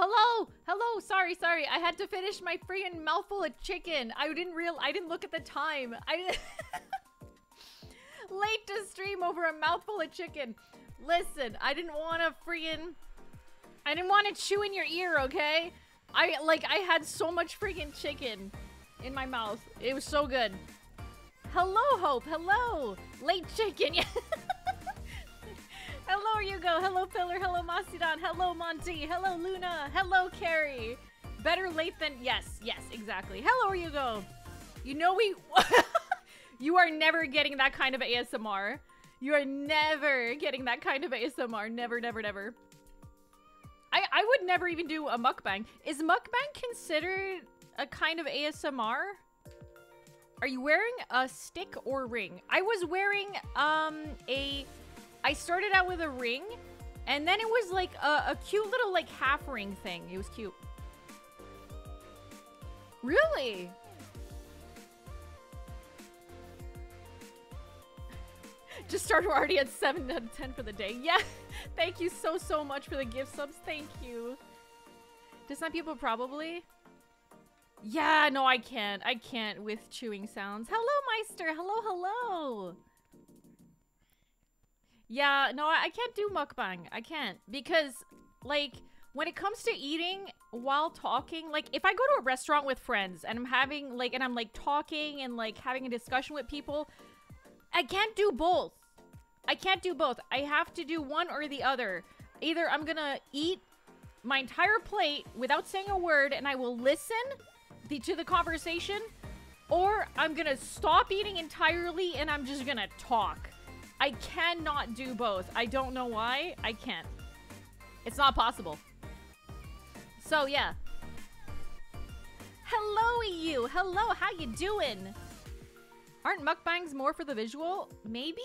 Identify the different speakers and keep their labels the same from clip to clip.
Speaker 1: Hello, hello. Sorry, sorry. I had to finish my freaking mouthful of chicken. I didn't real. I didn't look at the time. I late to stream over a mouthful of chicken. Listen, I didn't want to freaking. I didn't want to chew in your ear. Okay. I like. I had so much freaking chicken in my mouth. It was so good. Hello, Hope. Hello. Late chicken. Hello, Pillar. Hello, Mastodon. Hello, Monty. Hello, Luna. Hello, Carrie. Better late than... Yes, yes, exactly. Hello, Hugo. You know we... you are never getting that kind of ASMR. You are never getting that kind of ASMR. Never, never, never. I, I would never even do a mukbang. Is mukbang considered a kind of ASMR? Are you wearing a stick or ring? I was wearing um a I started out with a ring, and then it was like a, a cute little like half ring thing. It was cute. Really? Just started already at 7 out of 10 for the day. Yeah, thank you so, so much for the gift subs. Thank you. To some people, probably. Yeah, no, I can't. I can't with chewing sounds. Hello, Meister. Hello, hello. Yeah, no, I, can't do mukbang. I can't because like when it comes to eating while talking, like if I go to a restaurant with friends and I'm having like and I'm like talking and like having a discussion with people, I can't do both. I can't do both. I have to do one or the other. Either I'm gonna eat my entire plate without saying a word and I will listen the, to the conversation, or I'm gonna stop eating entirely and I'm just gonna talk. I cannot do both. I don't know why. I can't. It's not possible. So, yeah. Hello, you. Hello, how you doing? Aren't mukbangs more for the visual? Maybe?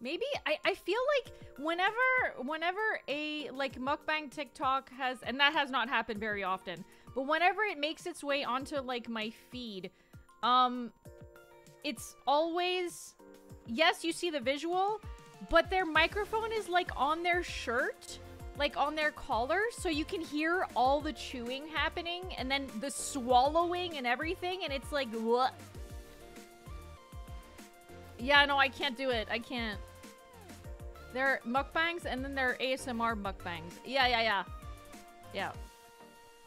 Speaker 1: Maybe? I, I feel like whenever whenever a like mukbang TikTok has and that has not happened very often, but whenever it makes its way onto like my feed, um it's always yes, you see the visual, but their microphone is like on their shirt, like on their collar, so you can hear all the chewing happening and then the swallowing and everything, and it's like, what? Yeah, no, I can't do it. I can't. They're mukbangs and then they're ASMR mukbangs. Yeah, yeah, yeah. Yeah.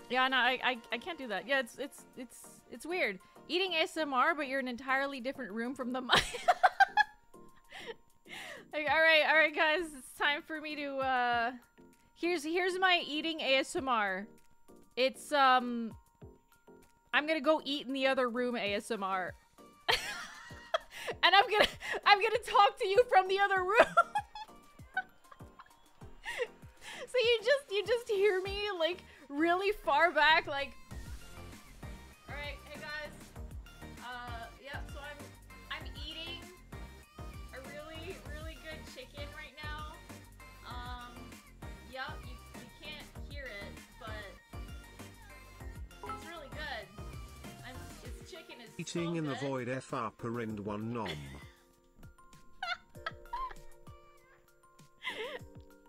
Speaker 1: Yeah, no, I, I, I can't do that. Yeah, it's, it's, it's, it's weird. Eating ASMR, but you're in an entirely different room from the mic. Like, all right, all right, guys, it's time for me to. uh... Here's here's my eating ASMR. It's um. I'm gonna go eat in the other room ASMR. and I'm gonna I'm gonna talk to you from the other room. so you just you just hear me like really far back like
Speaker 2: Eating in the void fr perind one nom.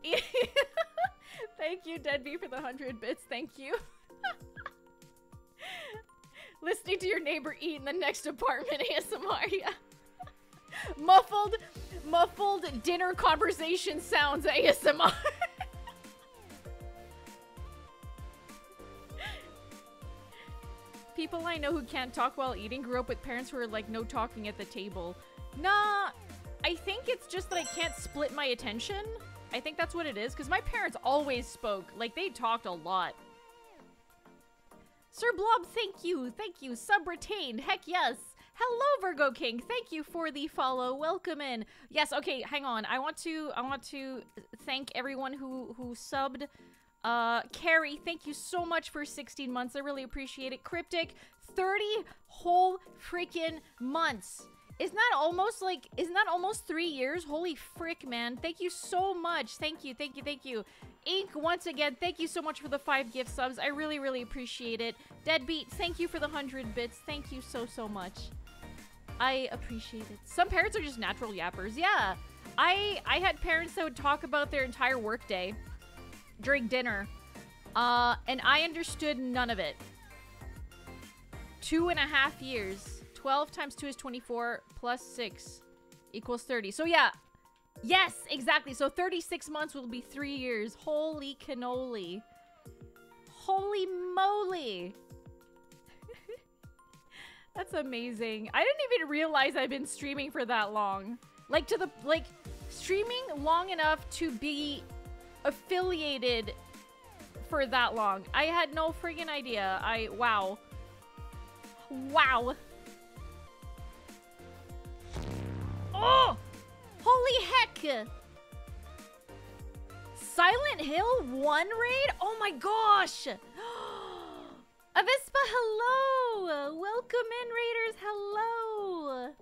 Speaker 1: Thank you, Deadbeat, for the 100 bits. Thank you. Listening to your neighbor eat in the next apartment ASMR, yeah. muffled, muffled dinner conversation sounds ASMR. People I know who can't talk while eating grew up with parents who are like no talking at the table. Nah, I think it's just that I can't split my attention. I think that's what it is, because my parents always spoke. Like, they talked a lot. Sir Blob, thank you. Thank you. Sub retained. Heck yes. Hello, Virgo King. Thank you for the follow. Welcome in. Yes, okay, hang on. I want to I want to thank everyone who who subbed uh, Carrie, thank you so much for 16 months. I really appreciate it. Cryptic, 30 whole freaking months. Isn't that almost like, isn't that almost three years? Holy frick, man. Thank you so much. Thank you, thank you, thank you. Ink, once again, thank you so much for the five gift subs. I really, really appreciate it. Deadbeat, thank you for the 100 bits. Thank you so, so much. I appreciate it. Some parents are just natural yappers. Yeah. I I had parents that would talk about their entire workday during dinner. Uh, and I understood none of it. Two and a half years. 12 times 2 is 24, plus 6 equals 30. So yeah, yes, exactly. So 36 months will be three years. Holy cannoli. Holy moly. That's amazing. I didn't even realize I've been streaming for that long. Like to the like streaming long enough to be affiliated for that long. I had no friggin' idea. I wow. Wow. Oh! Holy heck! Silent Hill 1 raid? Oh my gosh! Avispa, hello! Welcome in, Raiders, hello!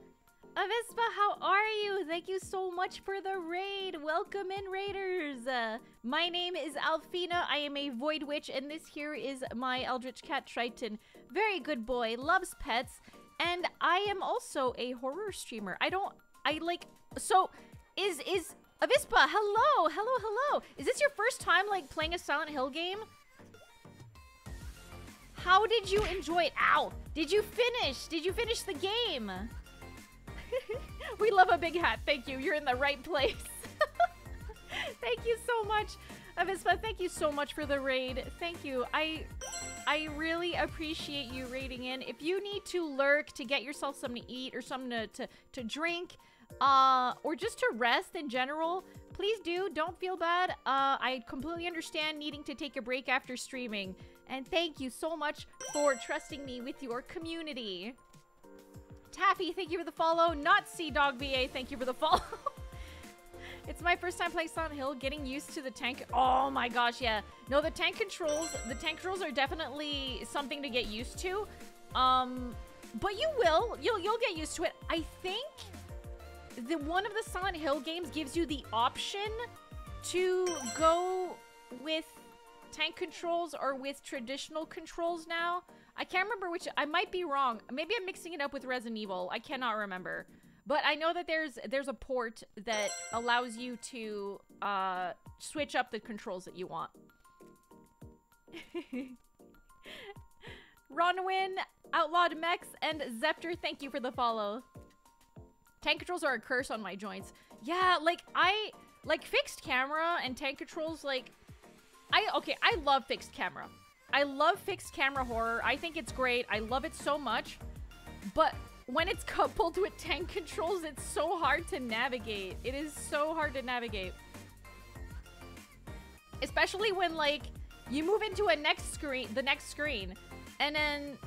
Speaker 1: Avispa, how are you? Thank you so much for the raid. Welcome in, Raiders. Uh, my name is Alphena. I am a Void Witch, and this here is my Eldritch Cat Triton. Very good boy, loves pets, and I am also a horror streamer. I don't, I like, so, is, is, Avispa, hello, hello, hello. Is this your first time, like, playing a Silent Hill game? How did you enjoy it? Ow! Did you finish? Did you finish the game? we love a big hat. Thank you. You're in the right place. thank you so much. Avispa, thank you so much for the raid. Thank you. I I really appreciate you raiding in. If you need to lurk to get yourself something to eat or something to, to, to drink, uh, or just to rest in general, please do. Don't feel bad. Uh, I completely understand needing to take a break after streaming. And thank you so much for trusting me with your community. Taffy, thank you for the follow. Not Sea Dog VA, thank you for the follow. it's my first time playing Silent Hill, getting used to the tank. Oh my gosh, yeah. No, the tank controls, the tank controls are definitely something to get used to. Um, but you will, you'll you'll get used to it. I think the one of the Silent Hill games gives you the option to go with tank controls or with traditional controls now. I can't remember which. I might be wrong. Maybe I'm mixing it up with Resident Evil. I cannot remember. But I know that there's there's a port that allows you to uh, switch up the controls that you want. Ronwin, Outlawed Mex, and Zepter, thank you for the follow. Tank controls are a curse on my joints. Yeah, like I like fixed camera and tank controls like I okay, I love fixed camera. I love fixed camera horror. I think it's great. I love it so much. But when it's coupled with tank controls, it's so hard to navigate. It is so hard to navigate. Especially when like you move into a next screen, the next screen, and then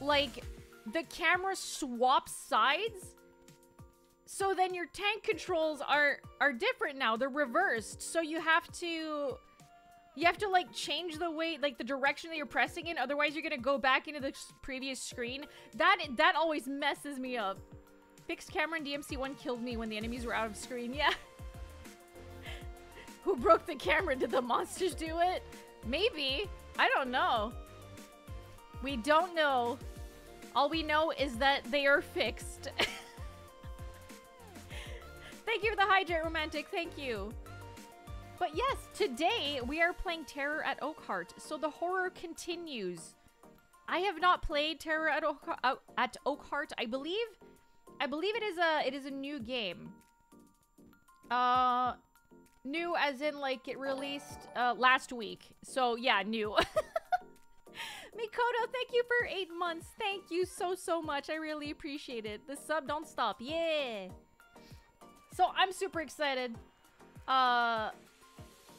Speaker 1: like the camera swaps sides. So then your tank controls are are different now. They're reversed. So you have to you have to like change the way, like the direction that you're pressing in. Otherwise, you're gonna go back into the previous screen. That that always messes me up. Fixed camera in DMC1 killed me when the enemies were out of screen. Yeah. Who broke the camera? Did the monsters do it? Maybe. I don't know. We don't know. All we know is that they are fixed. Thank you for the hydrate, Romantic. Thank you. But yes, today we are playing Terror at Oakheart, so the horror continues. I have not played Terror at, Oak uh, at Oakheart. I believe, I believe it is a it is a new game. Uh, new as in like it released uh, last week. So yeah, new. Mikoto, thank you for eight months. Thank you so so much. I really appreciate it. The sub don't stop. Yeah. So I'm super excited. Uh,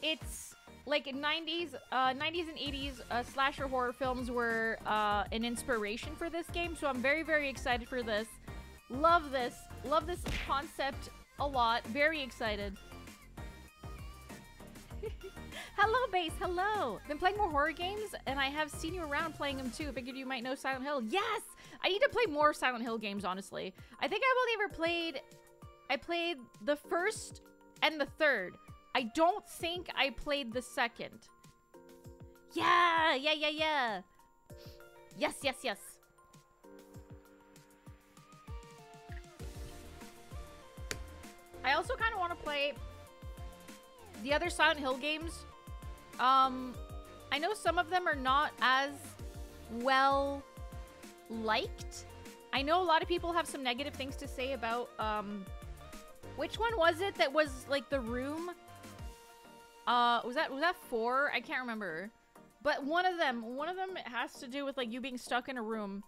Speaker 1: it's like 90s, uh, 90s and 80s uh, slasher horror films were uh, an inspiration for this game, so I'm very, very excited for this. Love this. Love this concept a lot. Very excited. Hello, Base. Hello. Been playing more horror games, and I have seen you around playing them too. Figured you might know Silent Hill. Yes! I need to play more Silent Hill games, honestly. I think I've only ever played... I played the first and the third. I don't think I played the second. Yeah, yeah, yeah, yeah. Yes, yes, yes. I also kind of want to play the other Silent Hill games. Um, I know some of them are not as well liked. I know a lot of people have some negative things to say about um which one was it that was like the room? Uh was that was that 4? I can't remember. But one of them, one of them has to do with like you being stuck in a room.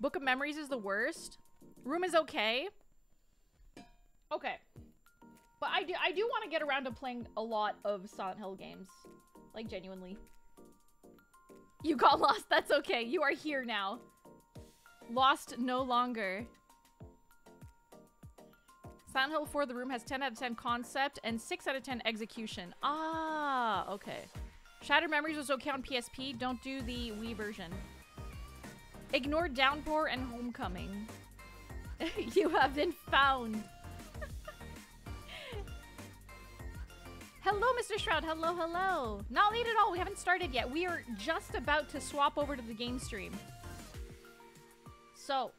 Speaker 1: Book of Memories is the worst. Room is okay. Okay. But I do I do want to get around to playing a lot of Silent Hill games. Like genuinely. You got lost. That's okay. You are here now. Lost no longer. Silent Hill 4 The Room has 10 out of 10 concept and 6 out of 10 execution. Ah, okay. Shattered Memories was okay on PSP. Don't do the Wii version. Ignore Downpour and Homecoming. you have been found. hello, Mr. Shroud. Hello, hello. Not late at all. We haven't started yet. We are just about to swap over to the game stream. So,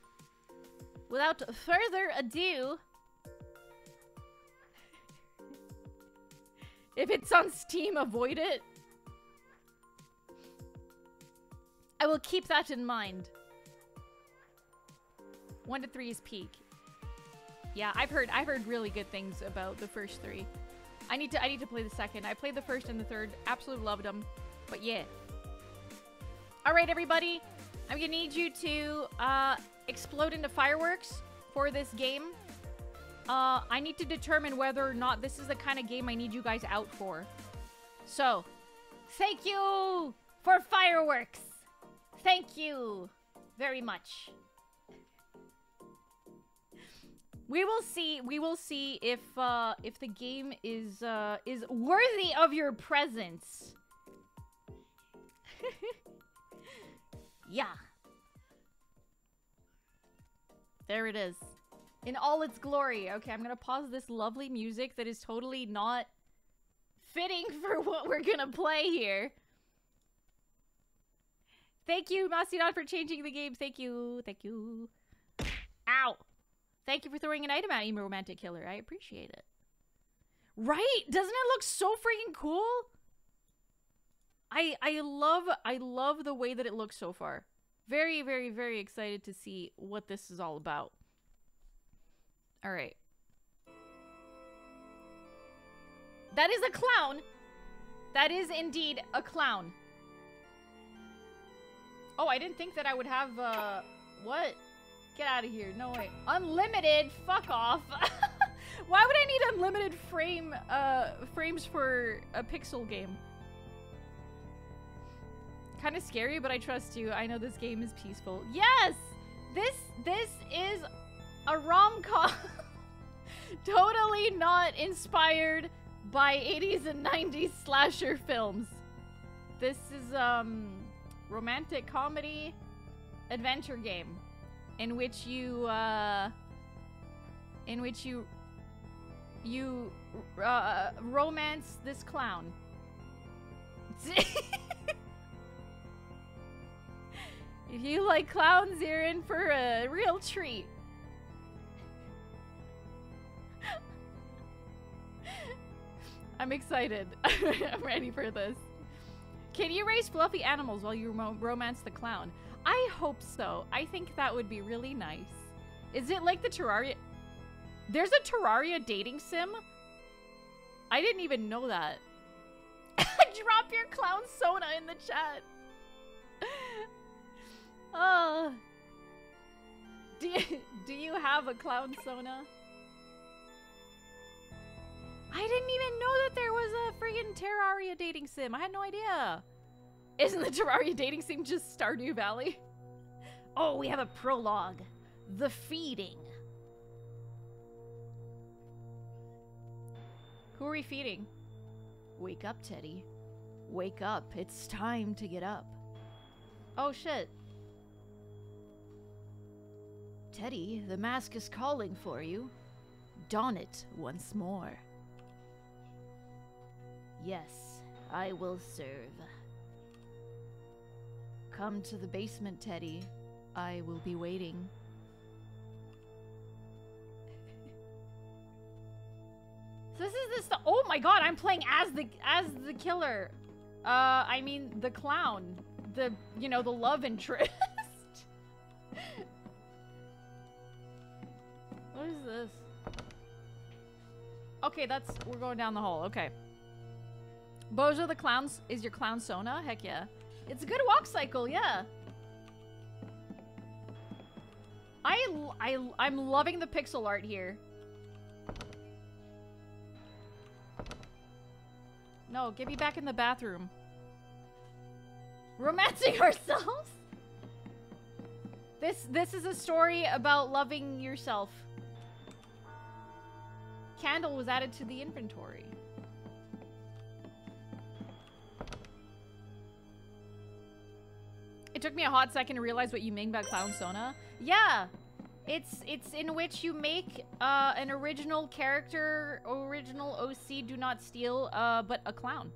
Speaker 1: without further ado, if it's on Steam, avoid it. I will keep that in mind. One to three is peak. Yeah, I've heard I've heard really good things about the first three. I need to I need to play the second. I played the first and the third. Absolutely loved them. But yeah. All right, everybody. I'm gonna need you to uh, explode into fireworks for this game. Uh, I need to determine whether or not this is the kind of game I need you guys out for. So, thank you for fireworks. Thank you very much. We will see. We will see if uh, if the game is uh, is worthy of your presence. yeah. There it is. In all its glory. Okay, I'm gonna pause this lovely music that is totally not fitting for what we're gonna play here. Thank you, Mastodon, for changing the game. Thank you. Thank you. Ow. Thank you for throwing an item at me, Romantic Killer. I appreciate it. Right? Doesn't it look so freaking cool? I I love I love the way that it looks so far. Very, very, very excited to see what this is all about. All right. That is a clown. That is indeed a clown. Oh, I didn't think that I would have, uh, what? Get out of here. No way. Unlimited? Fuck off. Why would I need unlimited frame, uh, frames for a pixel game? Kind of scary, but I trust you. I know this game is peaceful. Yes! This, this is a rom-com. totally not inspired by 80s and 90s slasher films. This is, um, romantic comedy adventure game in which you uh in which you you uh, romance this clown. if you like clowns, you're in for a real treat. I'm excited. I'm ready for this. Can you raise fluffy animals while you rom romance the clown? I hope so. I think that would be really nice. Is it like the Terraria? There's a Terraria dating sim? I didn't even know that. Drop your clown Sona in the chat. Oh. Do you, do you have a clown Sona? I didn't even know that there was a friggin' Terraria dating sim. I had no idea. Isn't the Terraria dating sim just Stardew Valley? Oh, we have a prologue. The feeding. Who are we feeding? Wake up, Teddy. Wake up. It's time to get up. Oh, shit. Teddy, the mask is calling for you. Don it once more. Yes, I will serve. Come to the basement, Teddy. I will be waiting. so this is this. Oh my god! I'm playing as the as the killer. Uh, I mean, the clown. The, you know, the love interest. what is this? Okay, that's, we're going down the hole. Okay. Bozo the Clowns is your clown Sona? Heck yeah. It's a good walk cycle, yeah. I, I, I'm loving the pixel art here. No, get me back in the bathroom. Romancing ourselves? This, this is a story about loving yourself. Candle was added to the inventory. It took me a hot second to realize what you mean by Clown Sona. Yeah, it's it's in which you make uh, an original character, original OC, do not steal, uh, but a clown.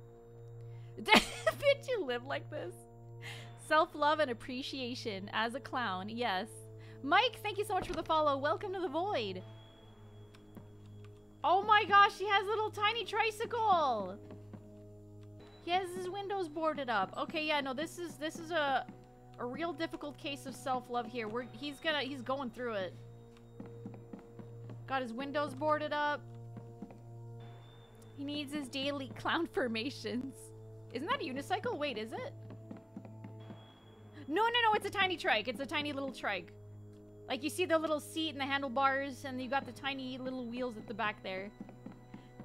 Speaker 1: Did you live like this? Self-love and appreciation as a clown, yes. Mike, thank you so much for the follow. Welcome to the void. Oh my gosh, he has a little tiny tricycle. He has his windows boarded up. Okay, yeah, no, this is this is a a real difficult case of self-love here. We're he's gonna he's going through it. Got his windows boarded up. He needs his daily clown formations. Isn't that a unicycle? Wait, is it? No, no, no, it's a tiny trike. It's a tiny little trike. Like you see the little seat and the handlebars and you got the tiny little wheels at the back there.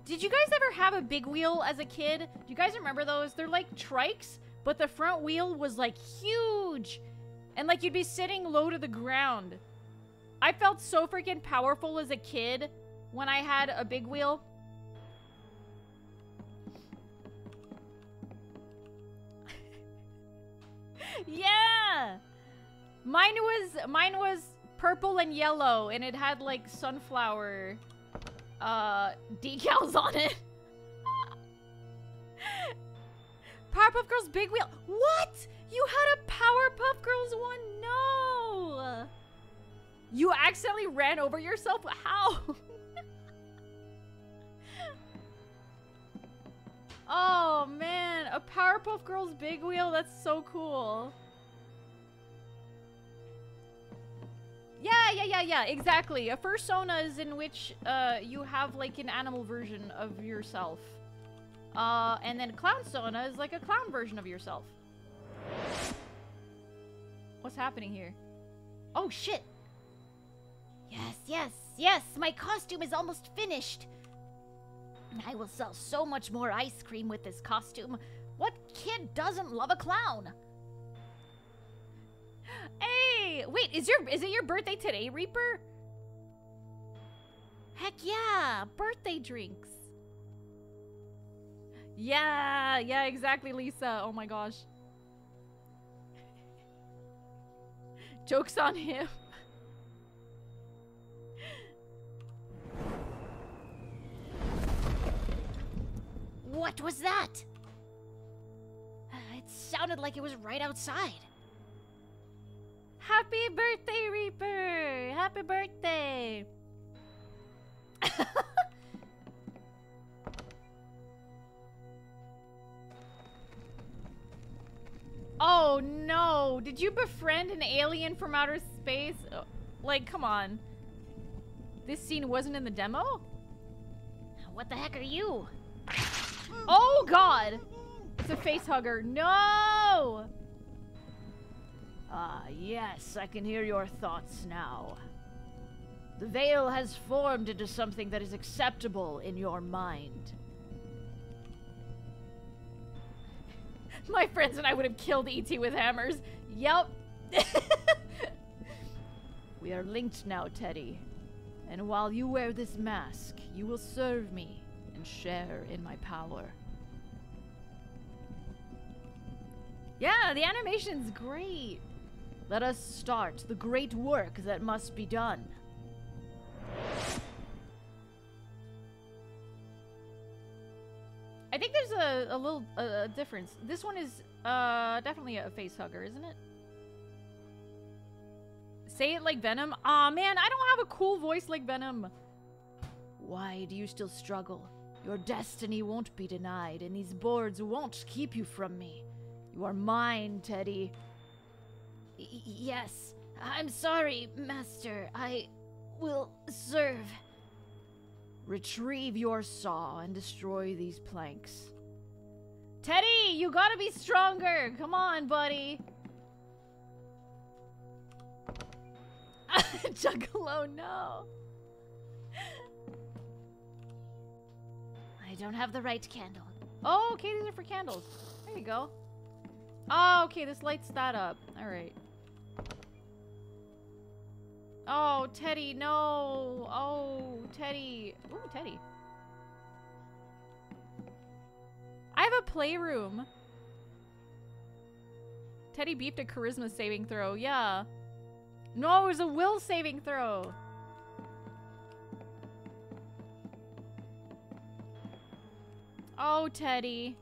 Speaker 1: Did you guys ever have a big wheel as a kid? Do you guys remember those? They're like trikes, but the front wheel was like huge. And like you'd be sitting low to the ground. I felt so freaking powerful as a kid when I had a big wheel. yeah! Mine was mine was purple and yellow and it had like sunflower uh decals on it. Powerpuff Girls Big Wheel. What? You had a Powerpuff Girls one? No. You accidentally ran over yourself? How? oh, man. A Powerpuff Girls Big Wheel? That's so cool. Yeah, yeah, yeah, yeah, exactly. A fursona is in which uh, you have like an animal version of yourself. Uh, and then Clown Sona is like a clown version of yourself. What's happening here? Oh, shit!
Speaker 3: Yes, yes, yes! My costume is almost finished! I will sell so much more ice cream with this costume. What kid doesn't love a clown?
Speaker 1: Hey! Wait, is your is it your birthday today, Reaper? Heck yeah! Birthday drinks! Yeah, yeah, exactly, Lisa. Oh my gosh. Joke's on him.
Speaker 3: What was that? It sounded like it was right outside.
Speaker 1: Happy birthday, Reaper! Happy birthday! Oh no! Did you befriend an alien from outer space? Uh, like, come on. This scene wasn't in the demo?
Speaker 3: What the heck are you?
Speaker 1: Oh god! It's a face hugger. No!
Speaker 4: Ah, yes, I can hear your thoughts now. The veil has formed into something that is acceptable in your mind.
Speaker 1: My friends and I would have killed E.T. with hammers. Yup.
Speaker 4: we are linked now, Teddy. And while you wear this mask, you will serve me and share in my power.
Speaker 1: Yeah, the animation's great.
Speaker 4: Let us start the great work that must be done.
Speaker 1: I think there's a, a little uh, difference. This one is uh, definitely a face hugger, isn't it? Say it like Venom? Aw, man, I don't have a cool voice like Venom.
Speaker 4: Why do you still struggle? Your destiny won't be denied, and these boards won't keep you from me. You are mine, Teddy.
Speaker 3: Y- yes. I'm sorry, Master. I will serve.
Speaker 4: Retrieve your saw and destroy these planks.
Speaker 1: Teddy, you gotta be stronger. Come on, buddy. Juggalo, no.
Speaker 3: I don't have the right candle.
Speaker 1: Oh, okay, these are for candles. There you go. Oh, okay, this lights that up. Alright. Oh, Teddy, no. Oh, Teddy. Ooh, Teddy. I have a playroom. Teddy beefed a charisma saving throw. Yeah. No, it was a will saving throw. Oh, Teddy.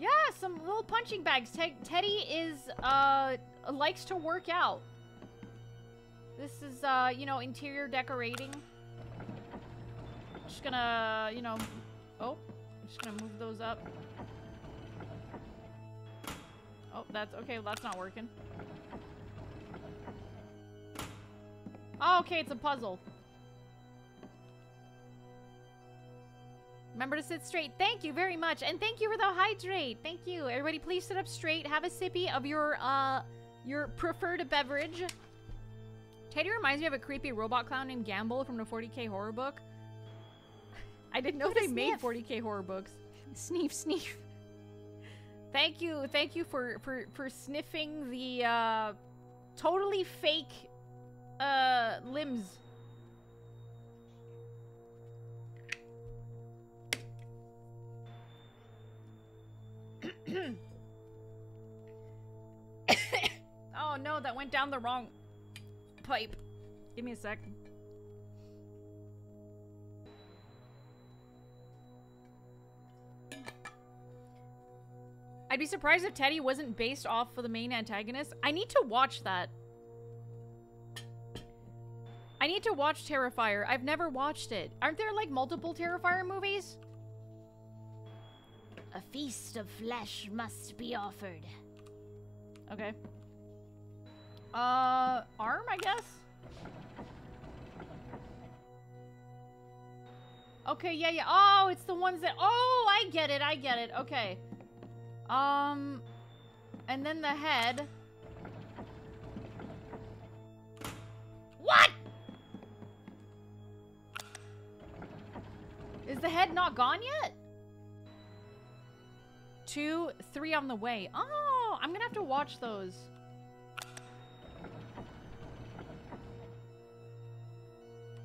Speaker 1: Yeah, some little punching bags. Te Teddy is, uh, likes to work out. This is, uh, you know, interior decorating. Just gonna, you know, oh, I'm just gonna move those up. Oh, that's, okay, well, that's not working. Oh, okay, it's a puzzle. Remember to sit straight. Thank you very much. And thank you for the hydrate. Thank you. Everybody please sit up straight. Have a sippy of your uh your preferred beverage. Teddy reminds me of a creepy robot clown named Gamble from the 40k horror book. I didn't know
Speaker 3: What
Speaker 1: they made 40k horror books. Sneef, sneef. Thank you, thank you for for for sniffing the uh totally fake uh limbs. oh no, that went down the wrong pipe. Give me a sec. I'd be surprised if Teddy wasn't based off for the main antagonist. I need to watch that. I need to watch Terrifier. I've never watched it. Aren't there like multiple Terrifier movies?
Speaker 3: A feast of flesh must be offered.
Speaker 1: Okay. Uh, arm, I guess? Okay, yeah, yeah. Oh, it's the ones that... Oh, I get it, I get it. Okay. Um, and then the head. What? Is the head not gone yet? Two, three on the way. Oh, I'm gonna have to watch those.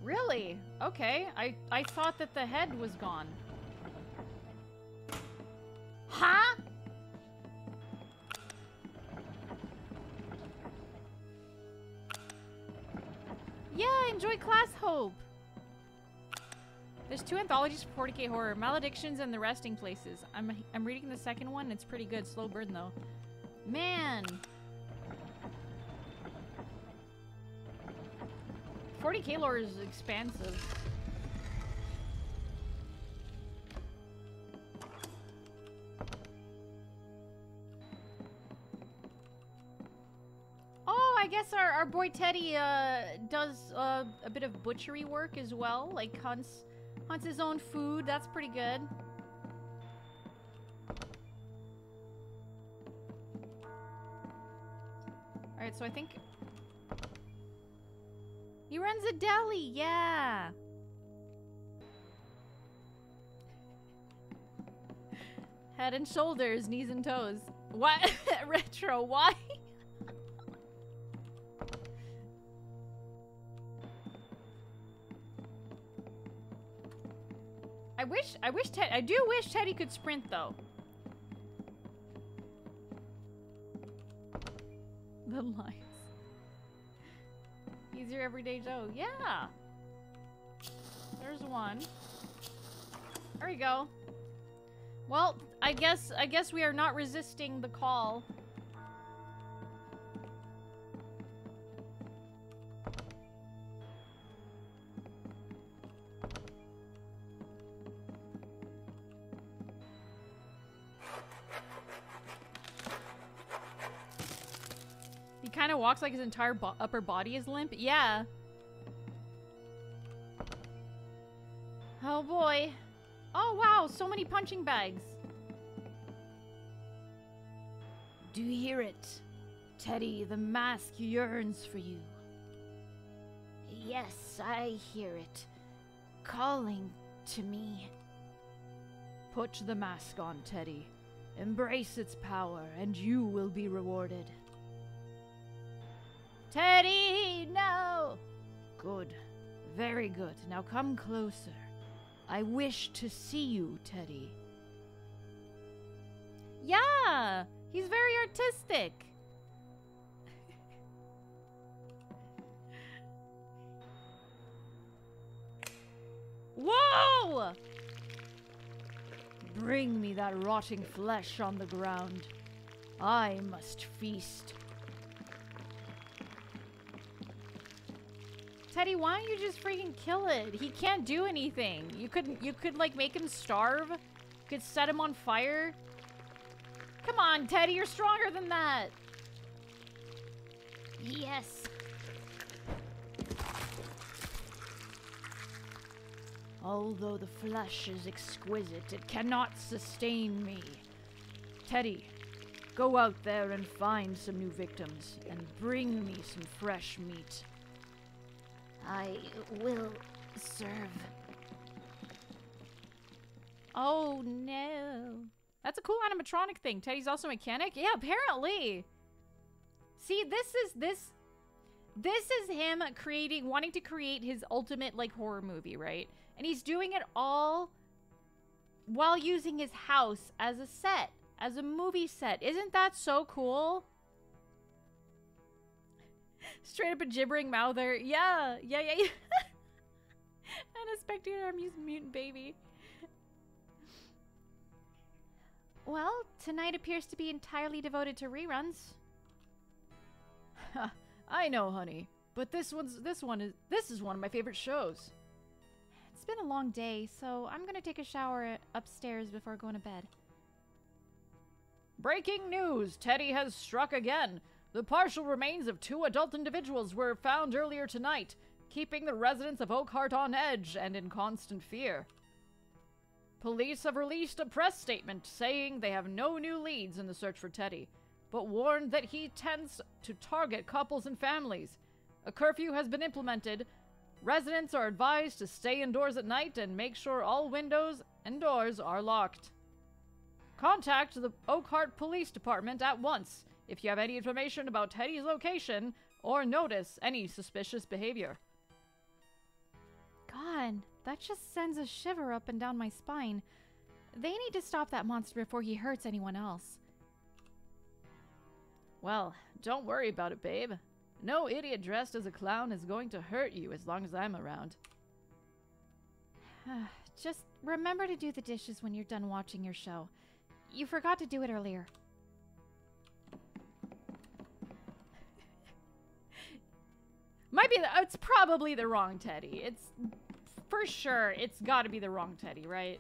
Speaker 1: Really? Okay. I I thought that the head was gone. Huh? Yeah, enjoy Class Hope. There's two anthologies for 40k horror, Maledictions and The Resting Places. I'm I'm reading the second one. It's pretty good. Slow burn though. Man. 40k lore is expansive. Oh, I guess our, our boy Teddy uh, does uh, a bit of butchery work as well. Like hunts hunts his own food. That's pretty good. All right, so I think he runs a deli. Yeah. Head and shoulders, knees and toes. What? Retro, why? I wish, I wish Ted, I do wish Teddy could sprint though. The lights. He's your everyday Joe. Yeah. There's one. There we go. Well, I guess I guess we are not resisting the call. Walks like his entire bo upper body is limp. Yeah. Oh boy. Oh wow, so many punching bags.
Speaker 4: Do you hear it? Teddy, the mask yearns for you.
Speaker 3: Yes, I hear it. Calling to me.
Speaker 4: Put the mask on, Teddy. Embrace its power, and you will be rewarded.
Speaker 3: Teddy, no!
Speaker 4: Good. Very good. Now come closer. I wish to see you, Teddy.
Speaker 1: Yeah, he's very artistic. Whoa!
Speaker 4: Bring me that rotting flesh on the ground. I must feast.
Speaker 1: Teddy, why don't you just freaking kill it? He can't do anything. You could you could like make him starve. You could set him on fire. Come on, Teddy, you're stronger than that.
Speaker 3: Yes.
Speaker 4: Although the flesh is exquisite, it cannot sustain me. Teddy, go out there and find some new victims, and bring me some fresh meat.
Speaker 3: I will serve.
Speaker 1: Oh no. That's a cool animatronic thing. Teddy's also a mechanic? Yeah, apparently. See, this is this this is him creating wanting to create his ultimate like horror movie, right? And he's doing it all while using his house as a set, as a movie set. Isn't that so cool? Straight up a gibbering mouther. Yeah, yeah, yeah, yeah. and a spectator mutant baby. Well, tonight appears to be entirely devoted to reruns.
Speaker 4: I know, honey, but this one's this one is this is one of my favorite shows.
Speaker 1: It's been a long day, so I'm gonna take a shower upstairs before going to bed.
Speaker 4: Breaking news! Teddy has struck again. The partial remains of two adult individuals were found earlier tonight, keeping the residents of Oakheart on edge and in constant fear. Police have released a press statement saying they have no new leads in the search for Teddy, but warned that he tends to target couples and families. A curfew has been implemented. Residents are advised to stay indoors at night and make sure all windows and doors are locked. Contact the Oakheart Police Department at once if you have any information about Teddy's location or notice any suspicious behavior.
Speaker 1: God, that just sends a shiver up and down my spine. They need to stop that monster before he hurts anyone else.
Speaker 4: Well, don't worry about it, babe. No idiot dressed as a clown is going to hurt you as long as I'm around.
Speaker 1: just remember to do the dishes when you're done watching your show. You forgot to do it earlier. Might be the, it's probably the wrong Teddy. It's for sure it's got to be the wrong Teddy, right?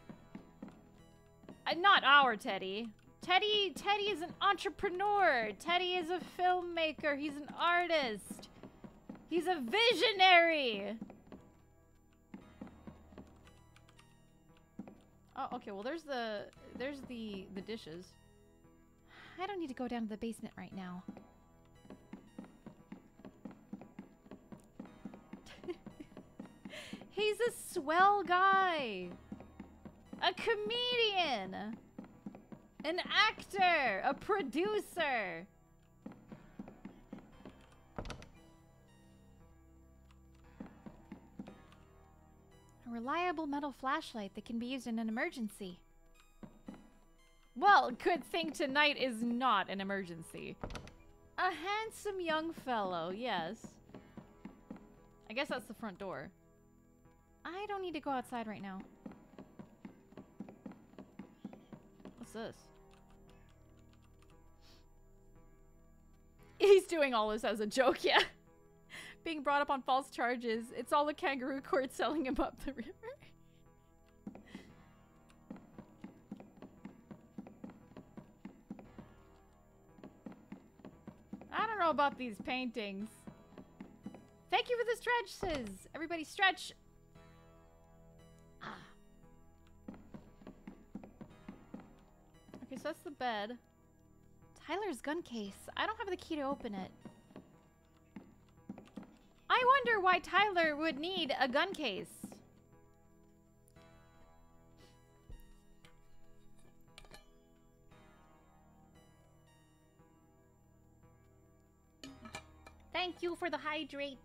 Speaker 1: Uh, not our Teddy. Teddy Teddy is an entrepreneur. Teddy is a filmmaker. He's an artist. He's a visionary. Oh, okay. Well, there's the there's the the dishes. I don't need to go down to the basement right now. He's a swell guy. A comedian. An actor. A producer. A reliable metal flashlight that can be used in an emergency. Well, good thing tonight is not an emergency. A handsome young fellow, yes. I guess that's the front door. I don't need to go outside right now. What's this? He's doing all this as a joke, yeah. Being brought up on false charges. It's all the kangaroo court selling him up the river. I don't don't know about these paintings. Thank you for the stretches. Everybody stretch. Okay, so that's the bed. Tyler's gun case. I don't have the key to open it. I wonder why Tyler would need a gun case.
Speaker 3: Thank you for the hydrate.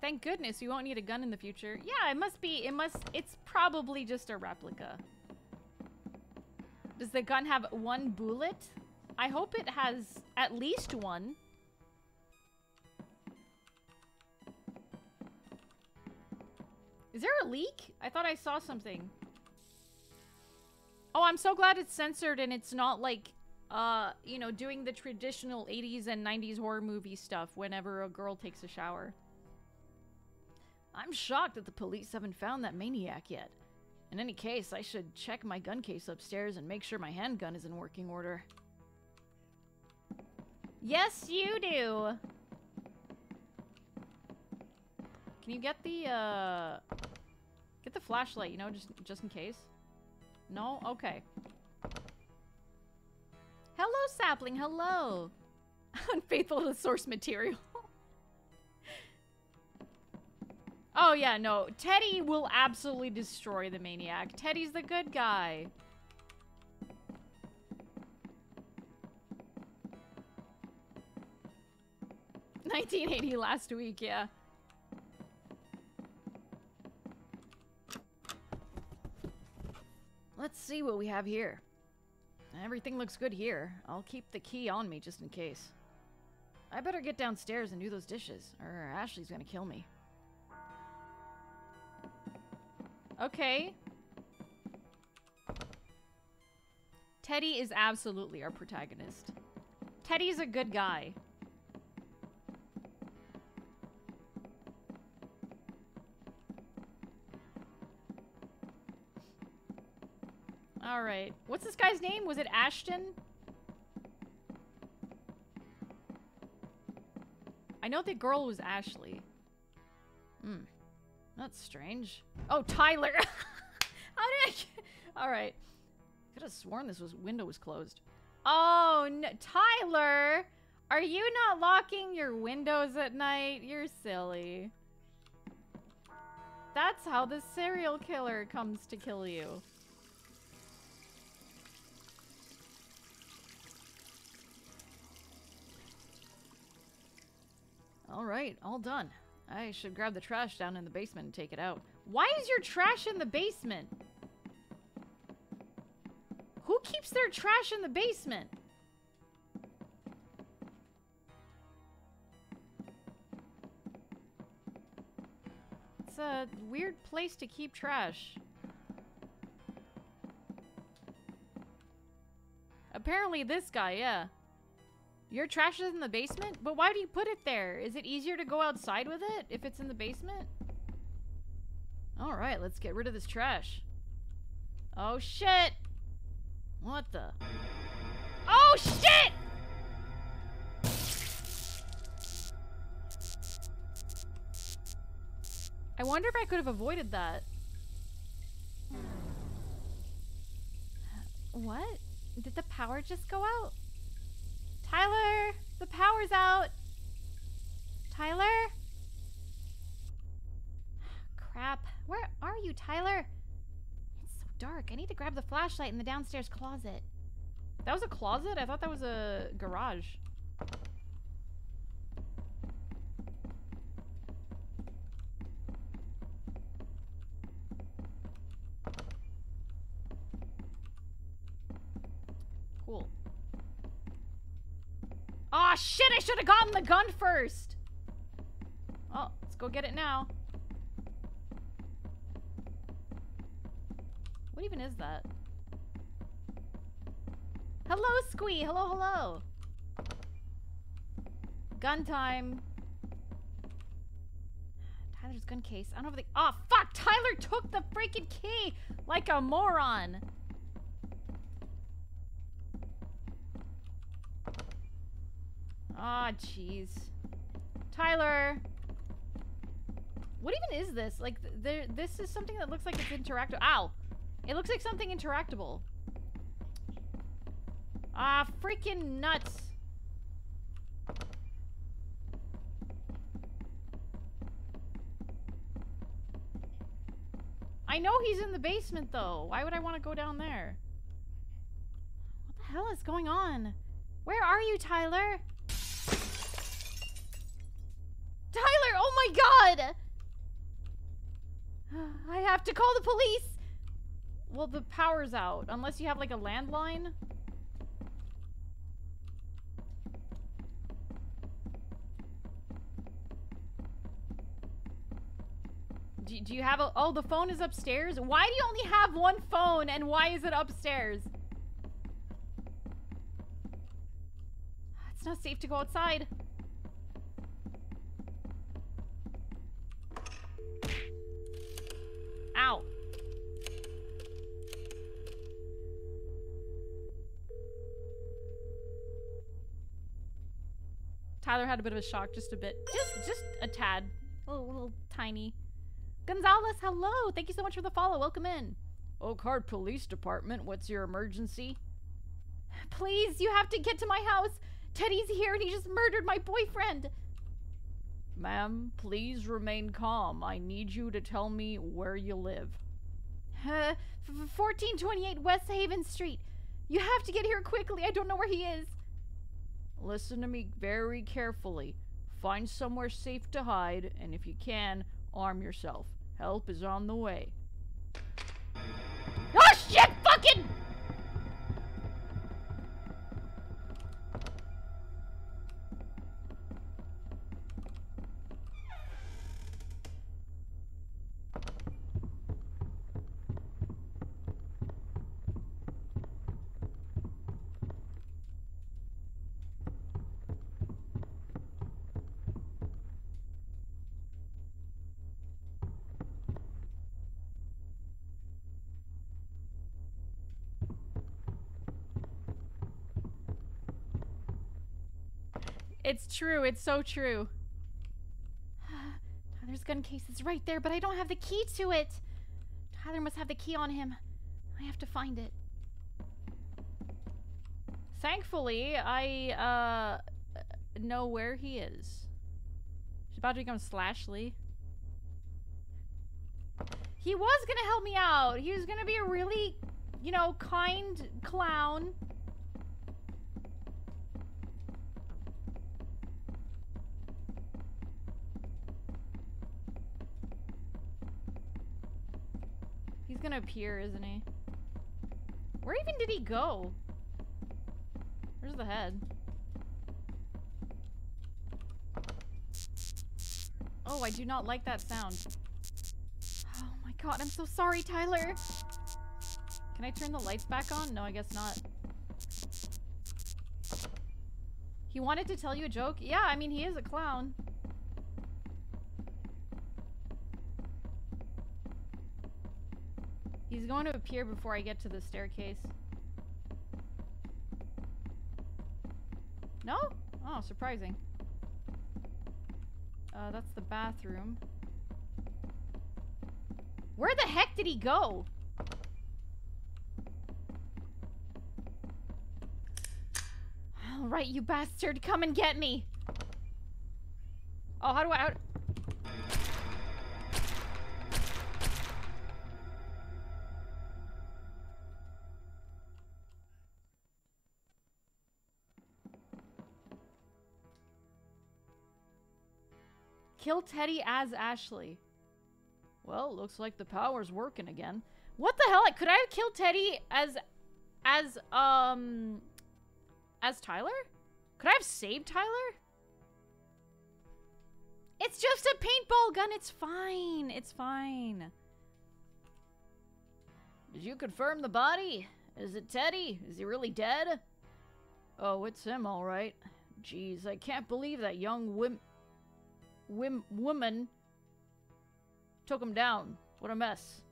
Speaker 1: Thank goodness you won't need a gun in the future. Yeah, it must be, it must, it's probably just a replica. Does the gun have one bullet? I hope it has at least one. Is there a leak? I thought I saw something. Oh, I'm so glad it's censored and it's not like, uh, you know, doing the traditional 80s and 90s horror movie stuff whenever a girl takes a shower. I'm shocked that the police haven't found that maniac yet. In any case, I should check my gun case upstairs and make sure my handgun is in working order. Yes, you do! Can you get the, uh... Get the flashlight, you know, just, just in case? No? Okay. Hello, sapling, hello! Unfaithful to source material. Oh, yeah, no. Teddy will absolutely destroy the maniac. Teddy's the good guy. Nineteen eighty last week, yeah. Let's see what we have here. Everything looks good here. I'll keep the key on me just in case. I better get downstairs and do those dishes, or Ashley's gonna kill me. Okay. Teddy is absolutely our protagonist. Teddy's a good guy. All right. What's this guy's name? Was it Ashton? I know the girl was Ashley. Hmm. That's strange. Oh, Tyler. How did I... All right. Could have sworn this was window was closed. Oh, no. Tyler! Are you not locking your windows at night? You're silly. That's how the serial killer comes to kill you. All right, all done. I should grab the trash down in the basement and take it out. Why is your trash in the basement? Who keeps their trash in the basement? It's a weird place to keep trash. Apparently this guy, yeah. Your trash is in the basement? But why do you put it there? Is it easier to go outside with it if it's in the basement? Alright, let's get rid of this trash. Oh shit! What the? Oh shit! I wonder if I could have avoided that. What? Did the power just go out? Tyler, the power's out. Tyler? Crap. Where are you, Tyler? It's so dark. I need to grab the flashlight in the downstairs closet. That was a closet? I thought that was a garage. Cool. Aw, oh, shit! I should have gotten the gun first! Oh, let's go get it now. What even is that? Hello, Squee! Hello, hello! Gun time. Tyler's gun case. I don't have the- Oh, fuck! Tyler took the freaking key! Like a moron! Ah, jeez. Tyler. What even is this? Like, th there, this is something that looks like it's interactable. Ow! It looks like something interactable. Ah, freaking nuts. I know he's in the basement, though. Why would I want to go down there? What the hell is going on? Where are you, Tyler? Tyler, oh my god! I have to call the police! Well, the power's out. Unless you have, like, a landline? Do, do you have a... Oh, the phone is upstairs? Why do you only have one phone, and why is it upstairs? It's not safe to go outside. Had a bit of a shock, just a bit. Just just a tad. A little, little tiny. Gonzalez, hello! Thank you so much for the follow. Welcome in.
Speaker 4: Oakheart Police Department, what's your emergency?
Speaker 1: Please, you have to get to my house. Teddy's here and he just murdered my boyfriend.
Speaker 4: Ma'am, please remain calm. I need you to tell me where you live.
Speaker 1: Uh, 1428 West Haven Street. You have to get here quickly. I don't know where he is.
Speaker 4: Listen to me very carefully. Find somewhere safe to hide, and if you can, arm yourself. Help is on the way.
Speaker 1: Oh shit! Fucking! It's true. It's so true. Tyler's gun case is right there, but I don't have the key to it. Tyler must have the key on him. I have to find it. Thankfully, I, uh, know where he is. She's about to become Slashly. He was gonna help me out. He was gonna be a really, you know, kind clown. Gonna appear, isn't he? Where even did he go? Where's the head? Oh, I do not like that sound. Oh my god, I'm so sorry, Tyler. Can I turn the lights back on? No, I guess not. He wanted to tell you a joke? Yeah, I mean, he is a clown. Going to appear before I get to the staircase. No? Oh, surprising. Uh, that's the bathroom. Where the heck did he go? All right, you bastard, come and get me. Oh, how do I... How, Kill Teddy as Ashley.
Speaker 4: Well, looks like the power's working again.
Speaker 1: What the hell? Could I have killed Teddy as, as, um, as Tyler? Could I have saved Tyler? It's just a paintball gun. It's fine. It's fine.
Speaker 4: Did you confirm the body? Is it Teddy? Is he really dead? Oh, it's him, all right. Jeez, I can't believe that young whim... whim... woman took him down. What a mess.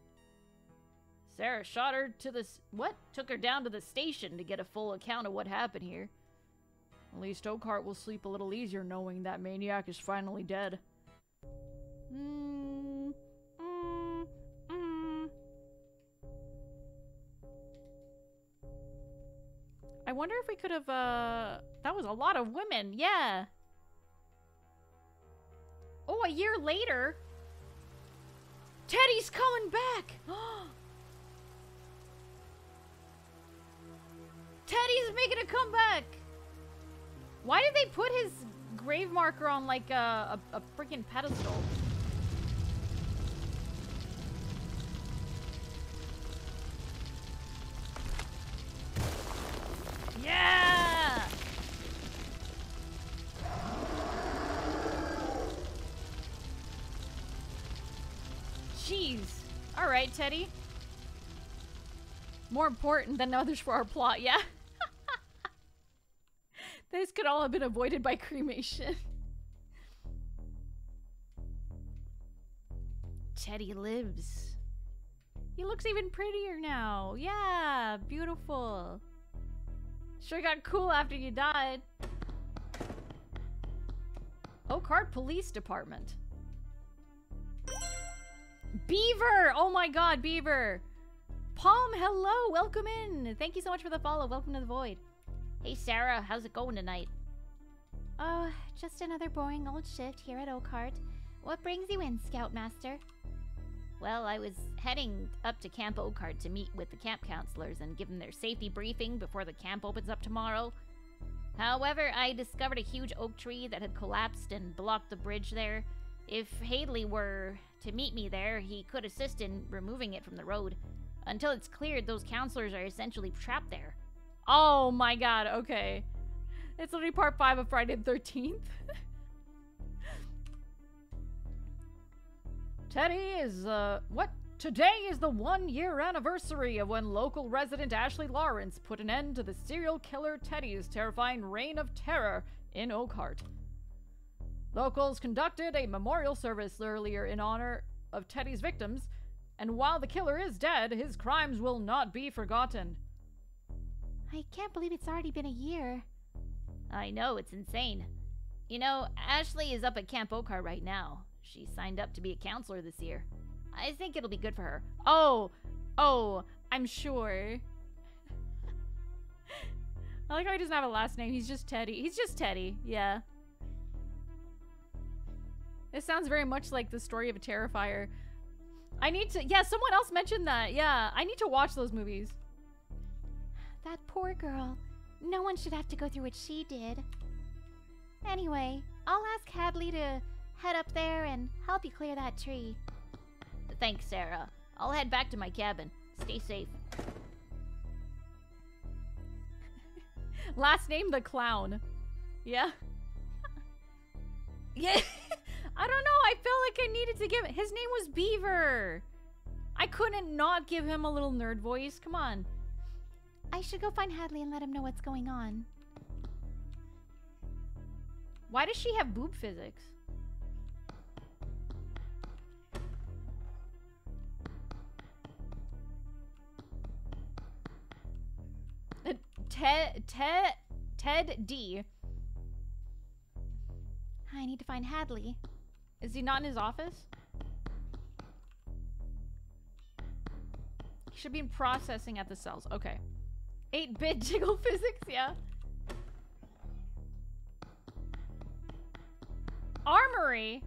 Speaker 4: Sarah shot her to the... What? Took her down to the station to get a full account of what happened here. At least Oakheart will sleep a little easier knowing that Maniac is finally dead.
Speaker 1: Mm, mm, mm. I wonder if we could have, uh... That was a lot of women, yeah. Oh, a year later? Teddy's coming back! Teddy's making a comeback! Why did they put his grave marker on like a, a, a freaking pedestal? Yeah! Right, Teddy. More important than others for our plot, yeah? This could all have been avoided by cremation. Teddy lives. He looks even prettier now. Yeah, beautiful. Sure got cool after you died. Oakheart Police Department. Beaver! Oh my god, Beaver! Palm, hello! Welcome in! Thank you so much for the follow. Welcome to the Void.
Speaker 3: Hey, Sarah, how's it going tonight?
Speaker 5: Oh, just another boring old shift here at Oakheart. What brings you in, Scoutmaster?
Speaker 3: Well, I was heading up to Camp Oakheart to meet with the camp counselors and give them their safety briefing before the camp opens up tomorrow. However, I discovered a huge oak tree that had collapsed and blocked the bridge there. If Hadley were to meet me there, he could assist in removing it from the road. Until it's cleared, those counselors are essentially trapped there.
Speaker 1: Oh my god, okay. It's literally part 5 of Friday the 13th.
Speaker 4: Teddy is, uh, what? Today is the one year anniversary of when local resident Ashley Lawrence put an end to the serial killer Teddy's terrifying reign of terror in Oakheart. Locals conducted a memorial service earlier in honor of Teddy's victims, and while the killer is dead, his crimes will not be forgotten.
Speaker 5: I can't believe it's already been a year.
Speaker 3: I know, it's insane. You know, Ashley is up at Camp Oakheart right now. She signed up to be a counselor this year. I think it'll be good for her.
Speaker 1: Oh, oh, I'm sure. I like how he doesn't have a last name. He's just Teddy. He's just Teddy. Yeah. It sounds very much like the story of a Terrifier. I need to. Yeah, someone else mentioned that. Yeah, I need to watch those movies.
Speaker 5: That poor girl. No one should have to go through what she did. Anyway, I'll ask Hadley to head up there and help you clear that tree.
Speaker 3: Thanks, Sarah. I'll head back to my cabin. Stay safe.
Speaker 1: Last name the clown. Yeah. yeah. I don't know. I felt like I needed to give his name was Beaver. I couldn't not give him a little nerd voice. Come on.
Speaker 5: I should go find Hadley and let him know what's going on.
Speaker 1: Why does she have boob physics? Uh, Ted, Ted, Ted D.
Speaker 5: I need to find Hadley.
Speaker 1: Is he not in his office? He should be in processing at the cells. Okay. 8-bit jiggle physics, yeah. Armory?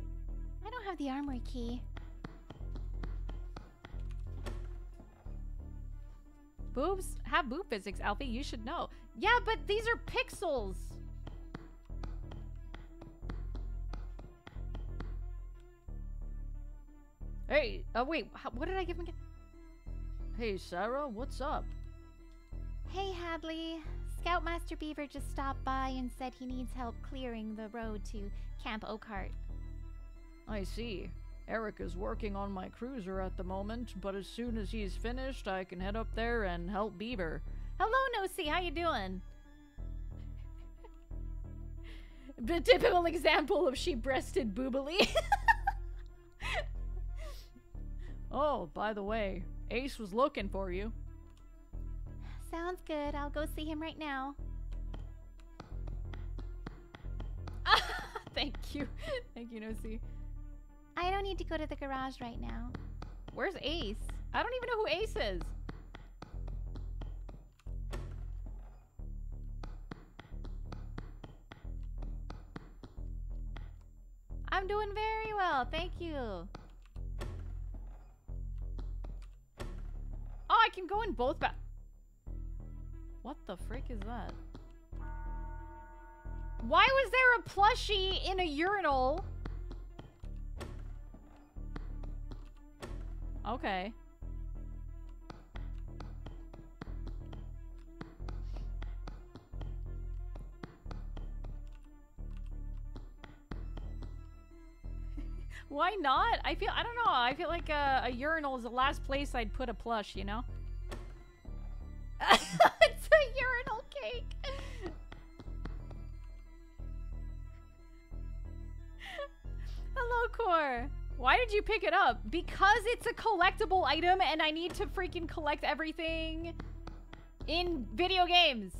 Speaker 5: I don't have the armory key.
Speaker 1: Boobs have boob physics, Alfie. You should know. Yeah, but these are pixels. Hey, oh wait, how, what did I give him again?
Speaker 4: Hey, Sarah, what's up?
Speaker 5: Hey, Hadley. Scoutmaster Beaver just stopped by and said he needs help clearing the road to Camp Oakheart.
Speaker 4: I see. Eric is working on my cruiser at the moment, but as soon as he's finished, I can head up there and help Beaver.
Speaker 1: Hello, Nosy. How you doing? the typical example of she-breasted boobily.
Speaker 4: oh, by the way, Ace was looking for you.
Speaker 5: Sounds good. I'll go see him right now.
Speaker 1: Thank you. Thank you, Nosy.
Speaker 5: I don't need to go to the garage right now.
Speaker 1: Where's Ace? I don't even know who Ace is. I'm doing very well, thank you. Oh, I can go in both ba- What the frick is that? Why was there a plushie in a urinal? Okay. Why not? I feel, I don't know, I feel like a, a urinal is the last place I'd put a plush, you know? it's a urinal cake! Hello, Core. Why did you pick it up? Because it's a collectible item and I need to freaking collect everything in video games.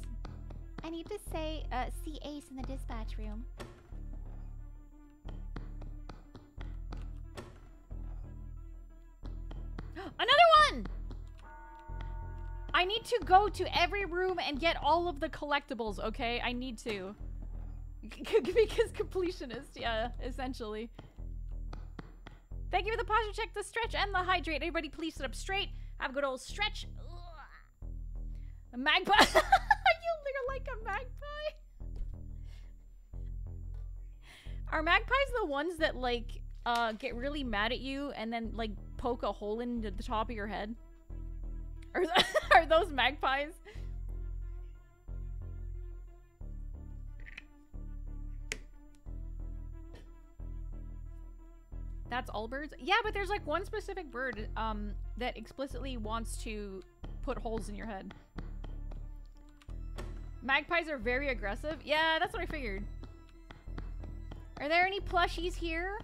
Speaker 5: I need to say, uh, see Ace in the dispatch room.
Speaker 1: Another one! I need to go to every room and get all of the collectibles, okay? I need to. because completionist, yeah, essentially. Thank you for the posture check, the stretch, and the hydrate. Everybody please sit up straight. Have a good old stretch. Magpie. you look like a magpie. Are magpies the ones that, like, uh, get really mad at you and then, like, poke a hole into the top of your head? Are, th are those magpies? That's all birds? Yeah, but there's like one specific bird um, that explicitly wants to put holes in your head. Magpies are very aggressive? Yeah, that's what I figured. Are there any plushies here?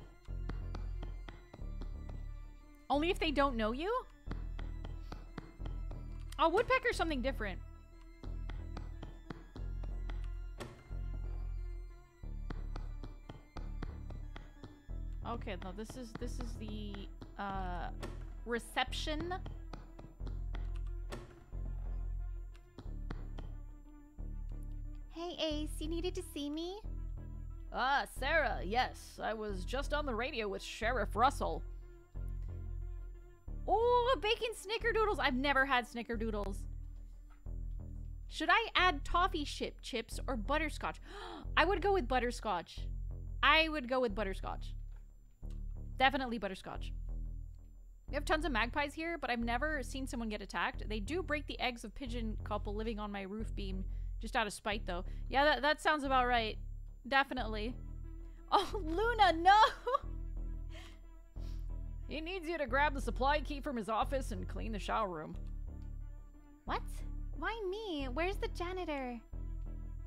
Speaker 1: Only if they don't know you? Oh, woodpecker's something different. Okay, no, this is this is the uh reception.
Speaker 5: Hey, Ace, you needed to see me?
Speaker 1: Ah, Sarah, yes. I was just on the radio with Sheriff Russell. Oh, bacon snickerdoodles. I've never had snickerdoodles. Should I add toffee chip chips or butterscotch? I would go with butterscotch. I would go with butterscotch. Definitely butterscotch. We have tons of magpies here, but I've never seen someone get attacked. They do break the eggs of pigeon couple living on my roof beam, just out of spite, though. Yeah, that, that sounds about right. Definitely. Oh, Luna, no!
Speaker 4: He needs you to grab the supply key from his office and clean the shower room.
Speaker 5: What? Why me? Where's the janitor?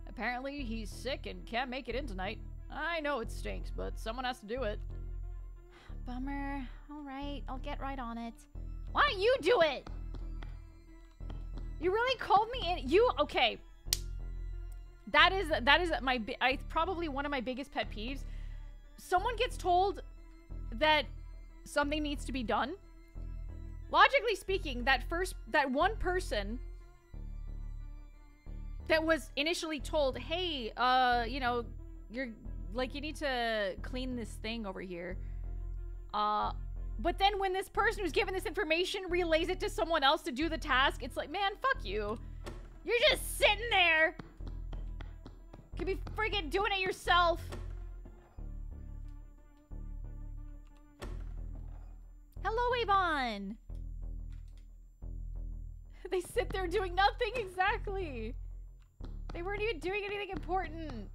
Speaker 4: Apparently, he's sick and can't make it in tonight. I know it stinks, but someone has to do it.
Speaker 5: Bummer. Alright, I'll get right on it.
Speaker 1: Why don't you do it? You really called me in. You okay? That is that is my I probably one of my biggest pet peeves. Someone gets told that something needs to be done. Logically speaking, that first that one person that was initially told, "Hey, uh, you know, you're like you need to clean this thing over here." Uh but then when this person who's given this information relays it to someone else to do the task, it's like, "Man, fuck you. You're just sitting there. Could be freaking doing it yourself." Hello, Avon! they sit there doing nothing, exactly! They weren't even doing anything important.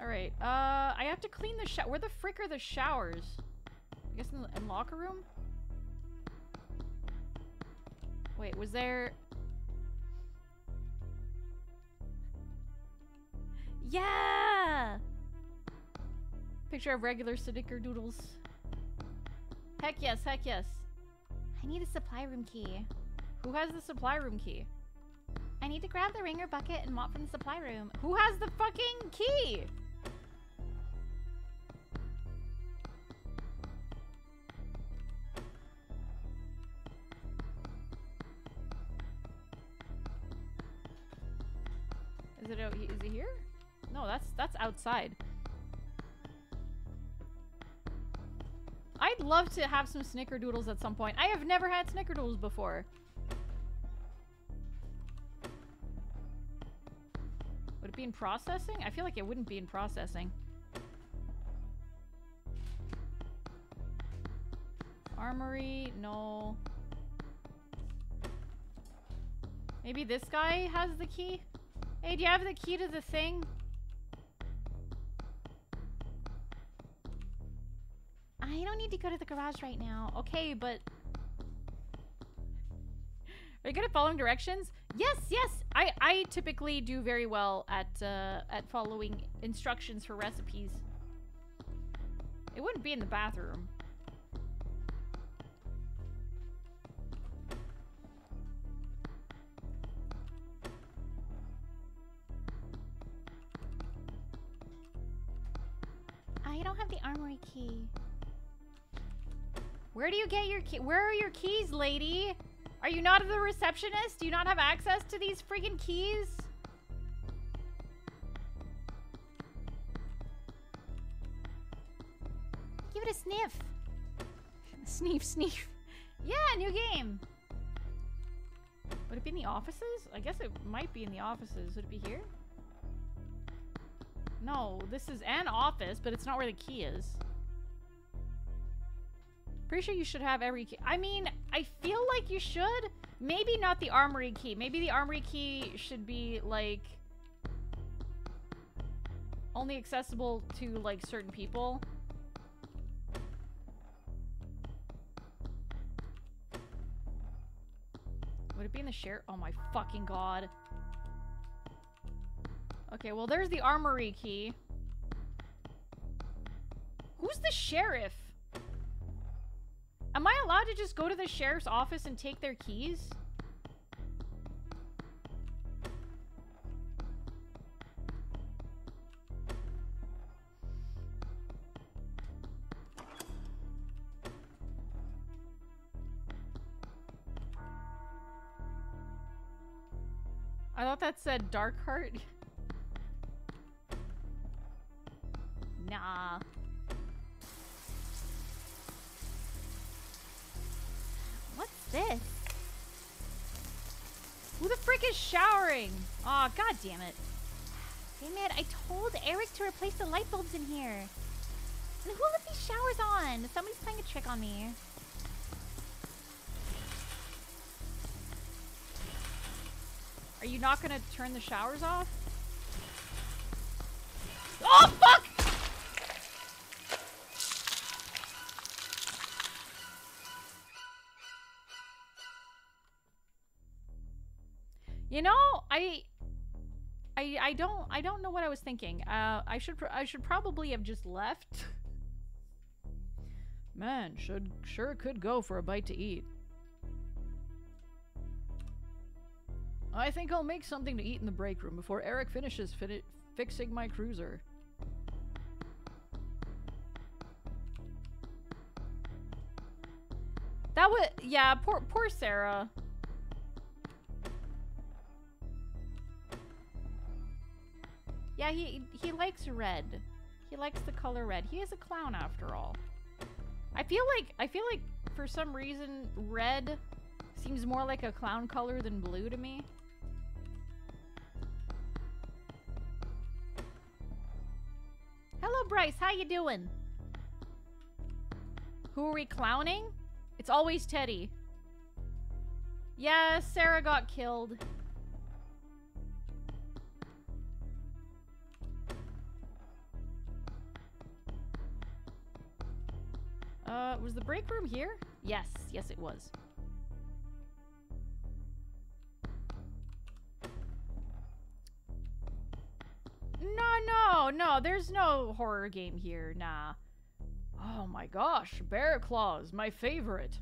Speaker 1: Alright, uh, I have to clean the shower. Where the frick are the showers? I guess in the in locker room? Wait, was there... Yeah! Picture of regular snickerdoodles. Heck yes, heck yes.
Speaker 5: I need a supply room key.
Speaker 1: Who has the supply room key?
Speaker 5: I need to grab the wringer bucket and mop from the supply room.
Speaker 1: Who has the fucking key? Is it out? Is it here? No, that's that's outside. I'd love to have some snickerdoodles at some point. I have never had snickerdoodles before. Would it be in processing? I feel like it wouldn't be in processing. Armory, no. Maybe this guy has the key? Hey, do you have the key to the thing?
Speaker 5: Need to go to the garage right now.
Speaker 1: Okay, but... Are you good at following directions? Yes, yes! I, I typically do very well at, uh, at following instructions for recipes. It wouldn't be in the bathroom. Where do you get your key? Where are your keys, lady? Are you not the receptionist? Do you not have access to these freaking keys?
Speaker 5: Give it a sniff.
Speaker 1: Sneef, sneef. Yeah, new game. Would it be in the offices? I guess it might be in the offices. Would it be here? No, this is an office, but it's not where the key is. Pretty sure you should have every key. I mean, I feel like you should. Maybe not the armory key. Maybe the armory key should be, like... Only accessible to, like, certain people. Would it be in the share? Oh my fucking god. Okay, well there's the armory key. Who's the sheriff? Am I allowed to just go to the sheriff's office and take their keys? I thought that said Dark Heart. nah.
Speaker 5: This?
Speaker 1: Who the frick is showering? Aw, oh, god damn it.
Speaker 5: Damn it, I told Eric to replace the light bulbs in here. And who left these showers on? Somebody's playing a trick on me.
Speaker 1: Are you not gonna turn the showers off? Oh, fuck! I, I, I don't, I don't know what I was thinking. Uh, I should, I should probably have just left.
Speaker 4: Man, should sure could go for a bite to eat. I think I'll make something to eat in the break room before Eric finishes fi fixing my cruiser.
Speaker 1: That was yeah, poor poor Sarah. Yeah, he he likes red. He likes the color red. He is a clown after all. I feel like I feel like for some reason red seems more like a clown color than blue to me. Hello Bryce, how you doing? Who are we clowning? It's always Teddy. Yeah, Sarah got killed. Uh, was the break room here? Yes, yes it was. No, no, no, there's no horror game here, nah.
Speaker 4: Oh my gosh, bear claws, my favorite.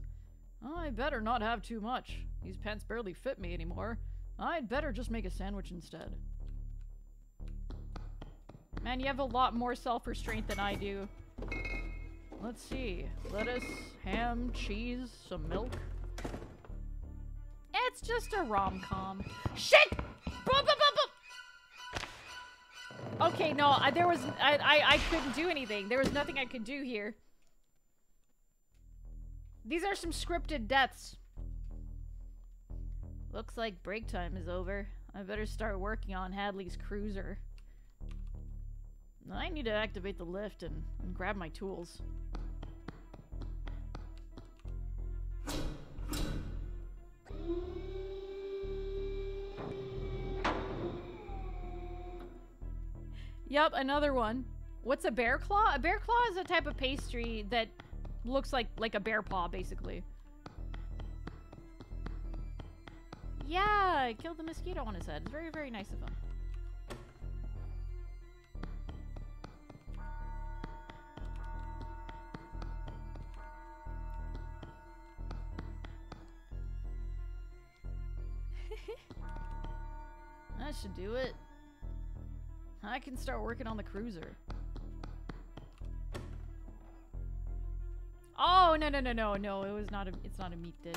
Speaker 4: I better not have too much. These pants barely fit me anymore. I'd better just make a sandwich instead. Man, you have a lot more self-restraint than I do. Let's see. Lettuce, ham, cheese, some milk.
Speaker 1: It's just a rom-com. Shit! Boop, boop, boop, boop. Okay, no, I, there was I, I I couldn't do anything. There was nothing I could do here. These are some scripted deaths.
Speaker 3: Looks like break time is over. I better start working on Hadley's cruiser. I need to activate the lift and, and grab my tools.
Speaker 1: Yep, another one. What's a bear claw? A bear claw is a type of pastry that looks like like a bear paw, basically. Yeah, I killed the mosquito on his head. It's very, very nice of him.
Speaker 3: That should do it. I can start working on the cruiser.
Speaker 1: Oh no no no no no! It was not a. It's not a meat dish.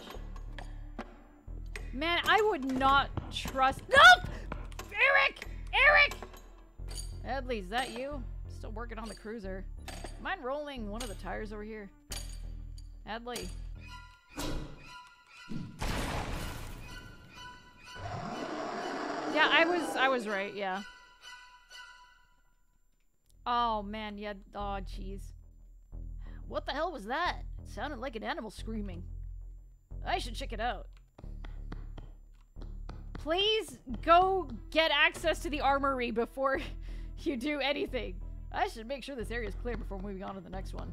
Speaker 1: Man, I would not trust. Nope! Eric! Eric!
Speaker 3: Hadley, is that you? Still working on the cruiser. Mind rolling one of the tires over here? Hadley.
Speaker 1: Yeah, I was. I was right. Yeah. Oh man, yeah. Oh jeez.
Speaker 3: What the hell was that? It sounded like an animal screaming. I should check it out.
Speaker 1: Please go get access to the armory before you do anything.
Speaker 3: I should make sure this area is clear before moving on to the next one.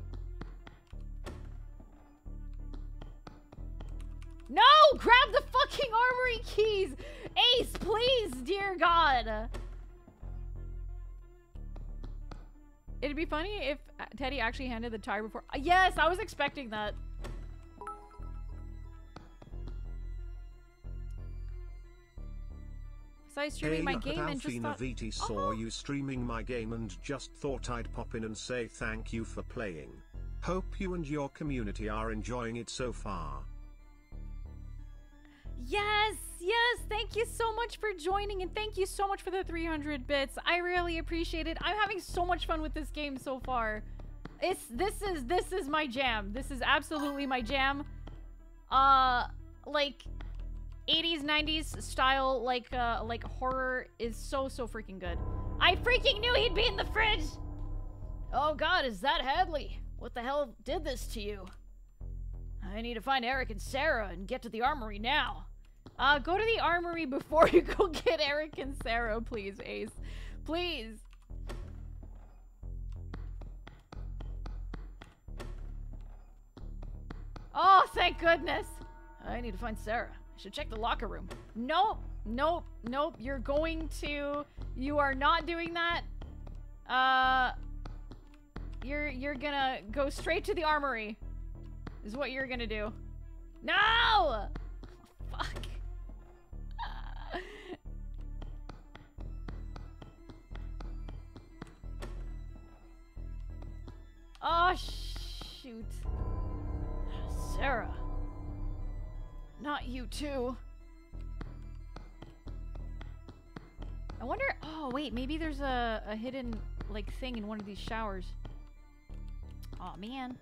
Speaker 1: No! Grab the fucking armory keys! Ace, please, dear God! It'd be funny if uh, Teddy actually handed the tire before- uh, Yes, I was expecting that. So I streaming
Speaker 2: hey,
Speaker 1: my game and just thought-
Speaker 2: VT saw
Speaker 1: Oh.
Speaker 2: you streaming my game and just thought I'd pop in and say thank you for playing. Hope you and your community are enjoying it so far.
Speaker 1: Yes, yes. Thank you so much for joining and thank you so much for the 300 bits. I really appreciate it. I'm having so much fun with this game so far. It's this is this is my jam. This is absolutely my jam. Uh like 80s 90s style like uh like horror is so so freaking good. I freaking knew he'd be in the fridge.
Speaker 3: Oh god, is that Hadley? What the hell did this to you? I need to find Eric and Sarah and get to the armory now.
Speaker 1: Uh go to the armory before you go get Eric and Sarah, please, Ace. Please. Oh, thank goodness.
Speaker 3: I need to find Sarah. I should check the locker room.
Speaker 1: Nope, nope, nope. You're going to. You are not doing that. Uh. You're you're gonna go straight to the armory. Is what you're gonna do. No! Fuck. Oh shoot.
Speaker 3: Sarah. Not you too.
Speaker 1: I wonder. Oh wait, maybe there's a, a hidden like thing in one of these showers. Oh man.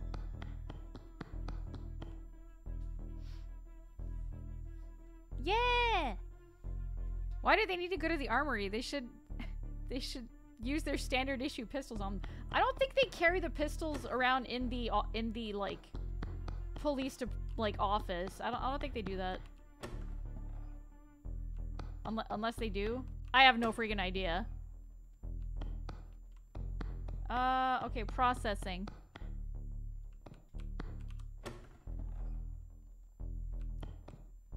Speaker 1: Yeah. Why do they need to go to the armory? They should. They should use their standard issue pistols on. I don't think they carry the pistols around in the in the like police to like office. I don't. I don't think they do that. Unle- unless they do. I have no freaking idea. Uh, okay, processing.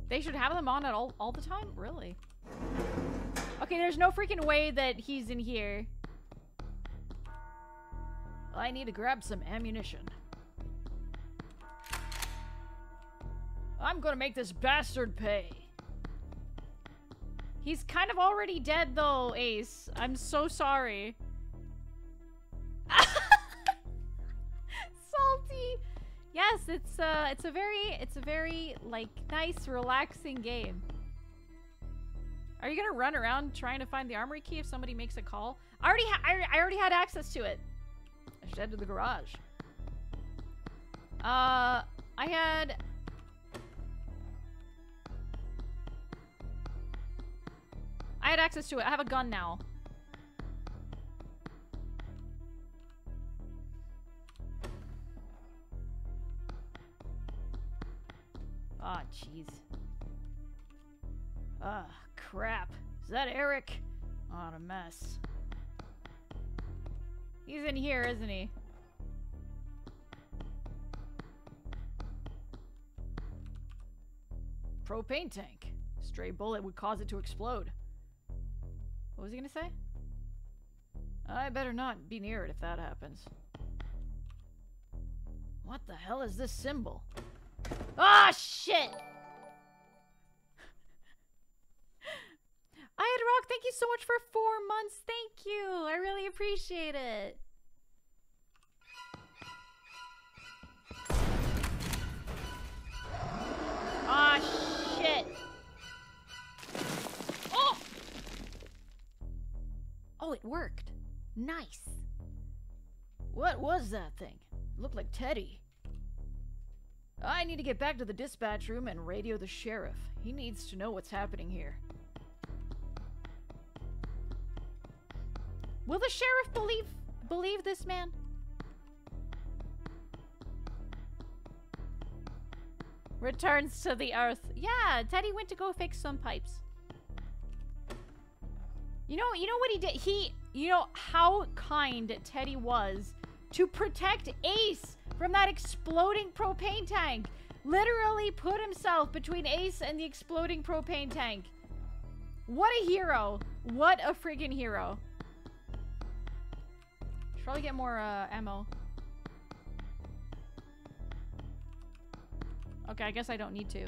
Speaker 1: They should have them on at all all the time? Really? Okay, there's no freaking way that he's in here.
Speaker 3: I need to grab some ammunition. I'm gonna make this bastard pay.
Speaker 1: He's kind of already dead though, Ace. I'm so sorry. Salty. Yes, it's uh it's a very it's a very like nice relaxing game. Are you gonna run around trying to find the armory key if somebody makes a call? I already I, I already had access to it. I should head to the garage. Uh, I had. I had access to it. I have a gun now. Ah, oh, jeez. Ah, crap. Is that Eric? What a mess. He's in here, isn't he? Propane tank. Stray bullet would cause it to explode. What was he gonna say? I better not be near it if that happens. What the hell is this symbol? Ah, shit! I had Rock, thank you so much for four months. Thank you. I really appreciate it. Ah, shit. Oh! Oh, it worked. Nice. What was that thing? It looked like Teddy. I need to get back to the dispatch room and radio the sheriff. He needs to know what's happening here. Will the sheriff believe believe this man? Returns to the earth. Yeah, Teddy went to go fix some pipes. You know, you know what he did? He, you know how kind Teddy was to protect Ace from that exploding propane tank. Literally put himself between Ace and the exploding propane tank. What a hero. What a friggin' hero. Should probably get more uh, ammo. Okay, I guess I don't need to.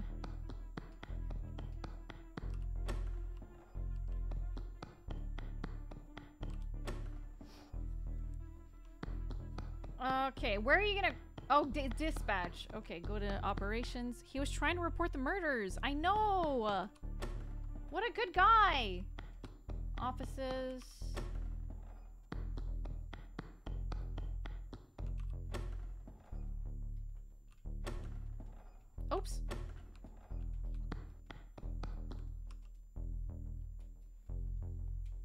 Speaker 1: Okay, where are you gonna... Oh, dispatch. Okay, go to operations. He was trying to report the murders. I know! What a good guy! Offices... Oops.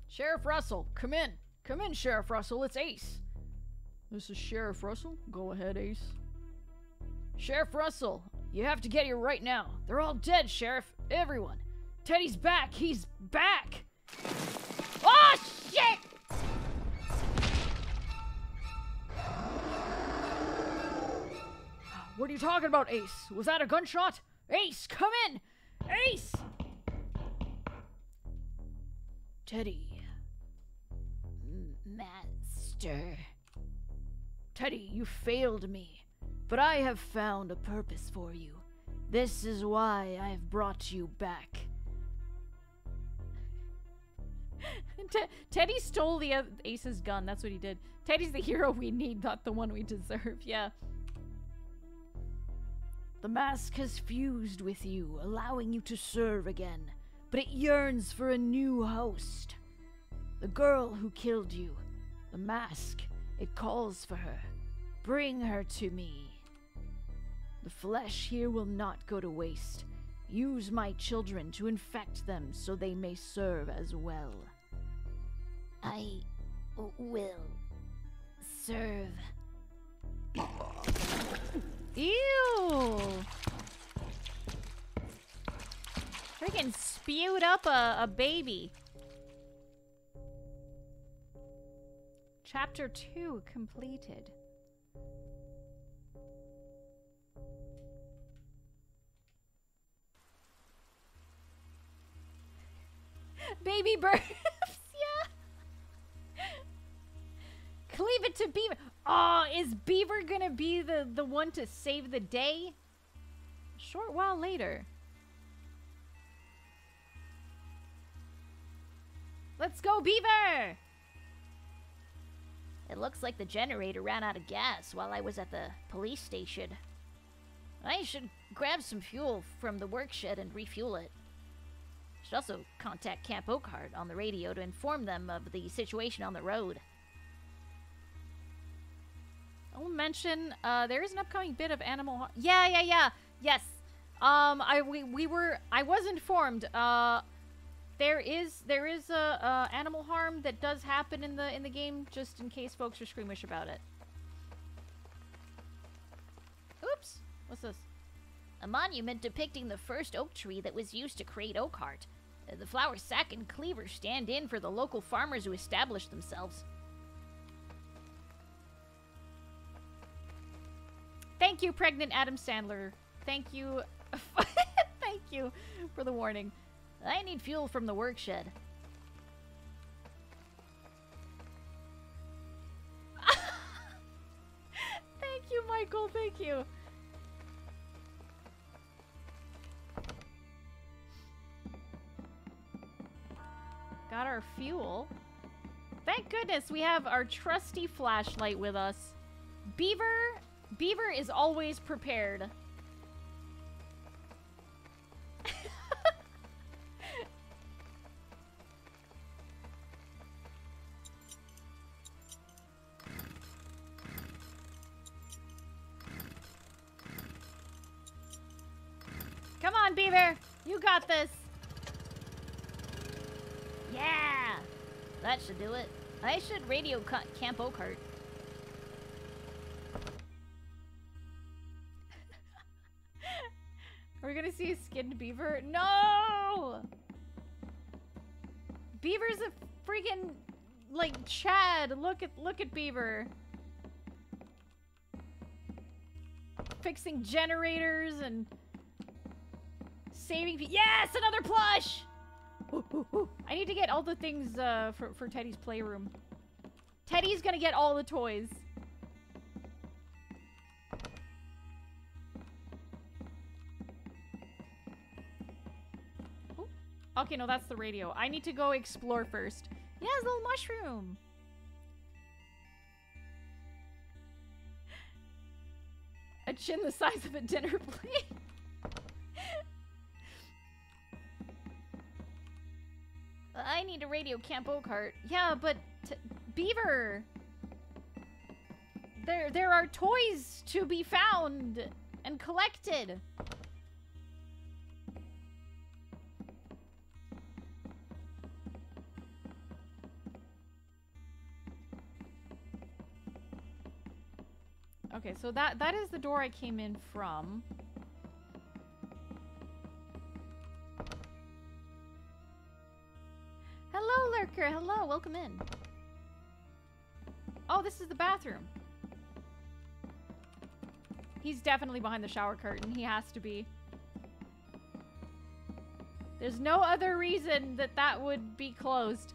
Speaker 1: Sheriff Russell, come in. Come in, Sheriff Russell. It's Ace. This is Sheriff Russell. Go ahead, Ace. Sheriff Russell, you have to get here right now. They're all dead, Sheriff. Everyone. Teddy's back. He's back. Oh, shit! What are you talking about, Ace? Was that a gunshot? Ace, come in! Ace! Teddy.
Speaker 3: Master.
Speaker 1: Teddy, you failed me. But I have found a purpose for you. This is why I have brought you back. Teddy stole the uh, Ace's gun. That's what he did. Teddy's the hero we need, not the one we deserve. Yeah. The mask has fused with you, allowing you to serve again, but it yearns for a new host. The girl who killed you, the mask, it calls for her. Bring her to me. The flesh here will not go to waste. Use my children to infect them so they may serve as well.
Speaker 3: I will serve.
Speaker 1: Ew! Freaking spewed up a, a baby. Chapter 2 completed. Baby birds, yeah. Cleave it to Beaver. Oh, is Beaver gonna be the, the one to save the day? Short while later. Let's go, Beaver!
Speaker 3: It looks like the generator ran out of gas while I was at the police station. I should grab some fuel from the work shed and refuel it. Should also contact Camp Oakheart on the radio to inform them of the situation on the road.
Speaker 1: I'll mention uh, there is an upcoming bit of animal. Yeah, yeah, yeah. Yes. Um, I we, we were I was informed. Uh, there is there is a, a animal harm that does happen in the in the game, just in case folks are squeamish about it. Oops. What's this?
Speaker 3: A monument depicting the first oak tree that was used to create Oakheart. Uh, The flower sack and cleaver stand in for the local farmers who established themselves.
Speaker 1: Thank you, pregnant Adam Sandler. Thank you. Thank you for the warning.
Speaker 3: I need fuel from the work shed.
Speaker 1: Thank you, Michael. Thank you. Got our fuel. Thank goodness we have our trusty flashlight with us. Beaver, Beaver is always prepared. Come on, Beaver. You got this.
Speaker 3: Yeah! That should do it. I should radio Camp
Speaker 1: Oakheart. See a skinned beaver. No! Beaver's a freaking like Chad. Look at look at Beaver. Fixing generators and saving. Yes, another plush. Ooh, ooh, ooh. I need to get all the things uh, for for Teddy's playroom. Teddy's gonna get all the toys. Okay, no, that's the radio. I need to go explore first. Yes, little mushroom. A chin the size of a dinner plate.
Speaker 3: I need to radio Camp Oakheart.
Speaker 1: Yeah, but Beaver. There, there are toys to be found and collected. So that that is the door I came in from. Hello, Lurker. Hello, welcome in. Oh, this is the bathroom. He's definitely behind the shower curtain. He has to be. There's no other reason that that would be closed.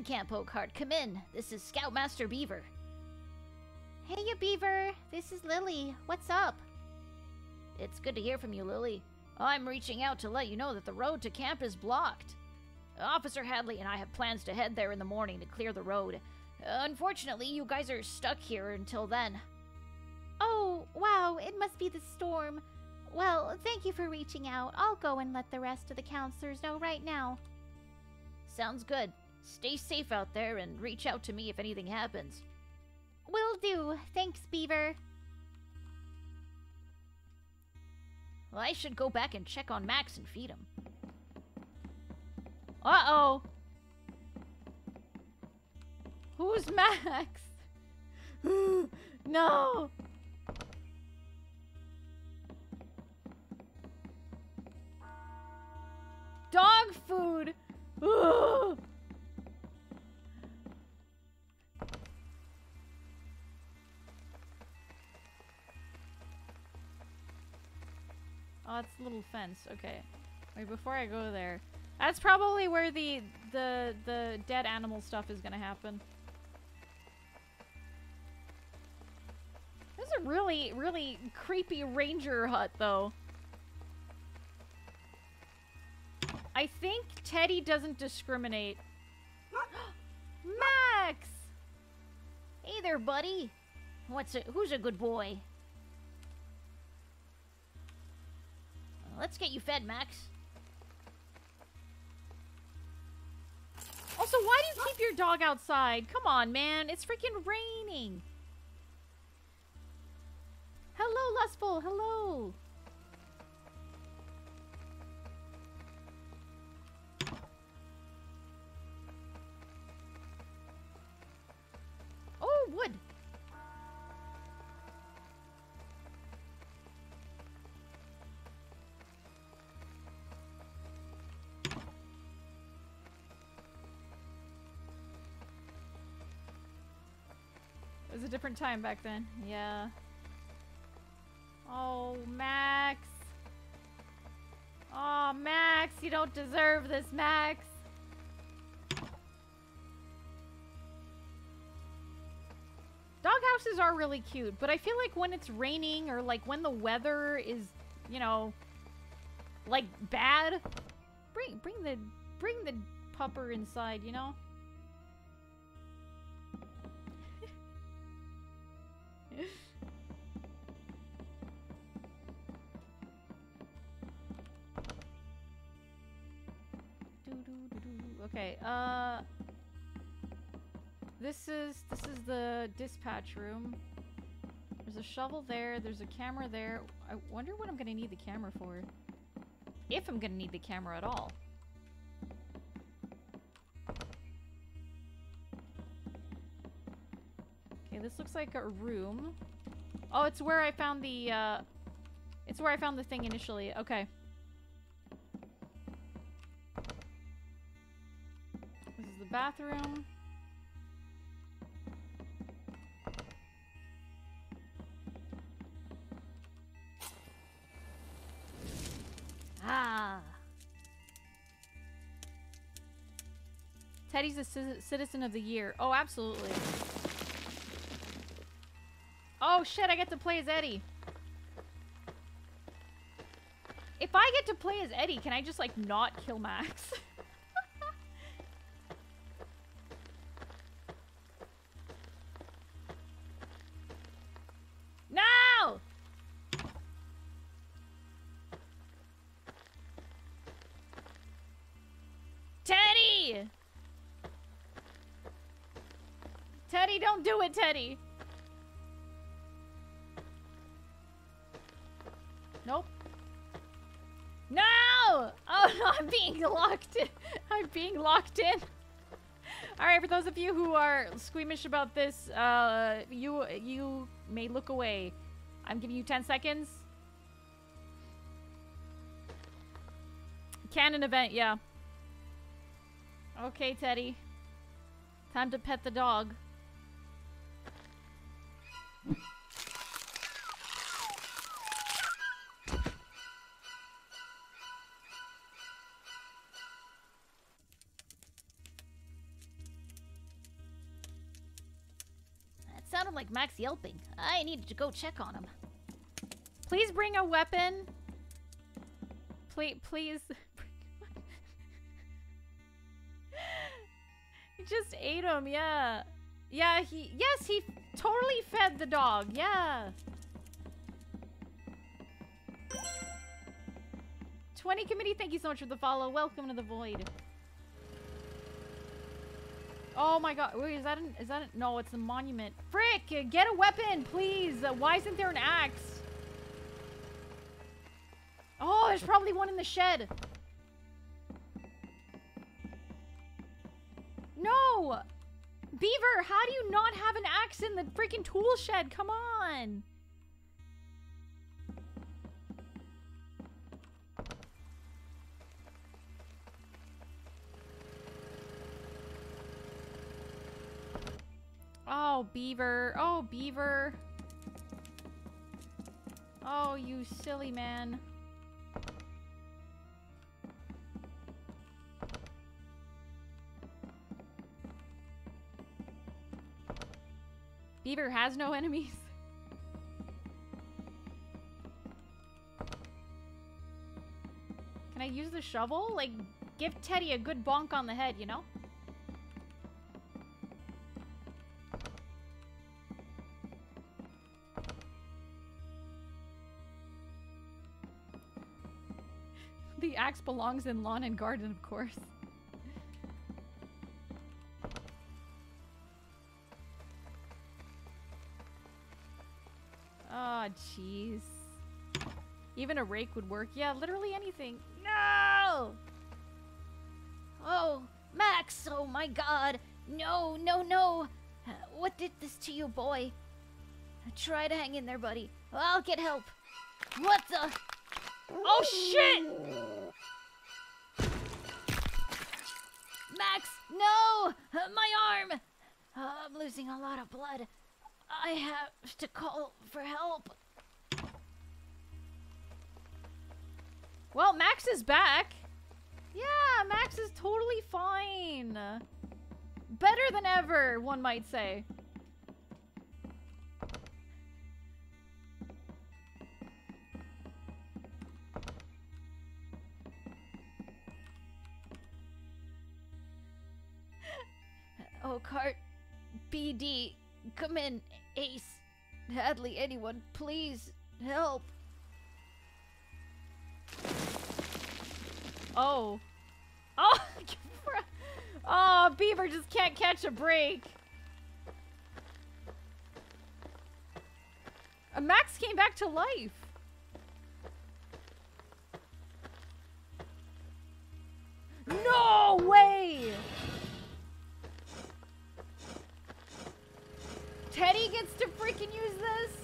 Speaker 3: In, Camp Oakheart. Come in. This is Scoutmaster Beaver.
Speaker 5: Hey, you beaver. This is Lily. What's up?
Speaker 3: It's good to hear from you, Lily. I'm reaching out to let you know that the road to camp is blocked. Officer Hadley and I have plans to head there in the morning to clear the road. Unfortunately, you guys are stuck here until then.
Speaker 5: Oh, wow. It must be the storm. Well, thank you for reaching out. I'll go and let the rest of the counselors know right now.
Speaker 3: Sounds good. Stay safe out there and reach out to me if anything happens.
Speaker 5: Will do. Thanks, Beaver.
Speaker 3: Well, I should go back and check on Max and feed him.
Speaker 1: Uh-oh. Who's Max? no. Dog food. Ugh. Oh, it's a little fence. Okay. Wait, before I go there. That's probably where the the the dead animal stuff is gonna happen. This is a really, really creepy ranger hut, though. I think Teddy doesn't discriminate. Max!
Speaker 3: Hey there, buddy. What's a who's a good boy? Let's get you fed, Max.
Speaker 1: Also, why do you keep your dog outside? Come on, man. It's freaking raining. Hello, Lustful. Hello. Oh, wood. Different time back then. Yeah. Oh, Max. Oh, Max, you don't deserve this, Max. Doghouses are really cute, but I feel like when it's raining or like when the weather is, you know, like bad, bring bring the bring the pupper inside, you know? Okay, uh this is this is the dispatch room. There's a shovel there, there's a camera there. I wonder what I'm gonna need the camera for. If I'm gonna need the camera at all. This looks like a room. Oh, it's where I found the, uh... It's where I found the thing initially. Okay. This is the bathroom.
Speaker 3: Ah.
Speaker 1: Teddy's a citizen of the year. Oh, absolutely. Oh shit, I get to play as Eddie. If I get to play as Eddie, can I just like not kill Max? no! Teddy! Teddy, don't do it, Teddy. For those of you who are squeamish about this, uh, you you may look away. I'm giving you 10 seconds. Canon event, yeah. Okay, Teddy. Time to pet the dog.
Speaker 3: Max yelping. I needed to go check on him.
Speaker 1: Please bring a weapon. Please, please. he just ate him, yeah. Yeah, he, yes, he totally fed the dog, yeah. 20 committee, thank you so much for the follow. Welcome to the void. Oh my god, wait, is that an, is that a, no, it's a monument. Frick, get a weapon, please. Why isn't there an axe? Oh, there's probably one in the shed. No! Beaver, how do you not have an axe in the freaking tool shed? Come on! Beaver. Oh, Beaver. Oh, you silly man. Beaver has no enemies. Can I use the shovel? Like, give Teddy a good bonk on the head, you know? Axe belongs in lawn and garden, of course. Oh, jeez. Even a rake would work. Yeah, literally anything. No!
Speaker 3: Oh, Max, oh my god. No, no, no. What did this to you, boy? Try to hang in there, buddy. I'll get help. What the?
Speaker 1: Oh, shit!
Speaker 3: Max, no! My arm! Uh, I'm losing a lot of blood. I have to call for help.
Speaker 1: Well, Max is back. Yeah, Max is totally fine. Better than ever, one might say.
Speaker 3: Oakheart, PD, come in. Ace, Hadley, anyone, please help.
Speaker 1: Oh. Oh! oh, Beaver just can't catch a break. Uh, Max came back to life. No way! Teddy gets to freaking use this?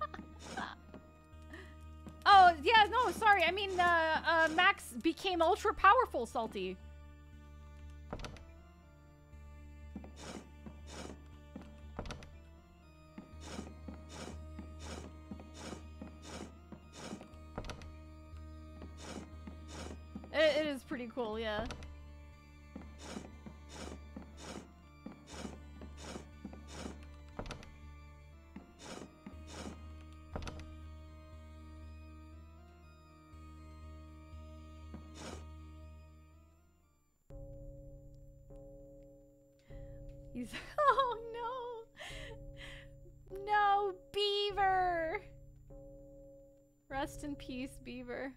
Speaker 1: Oh, yeah, no, sorry. I mean, uh, uh, Max became ultra powerful, Salty. Yeah. He's oh no. No, Beaver. Rest in peace, Beaver.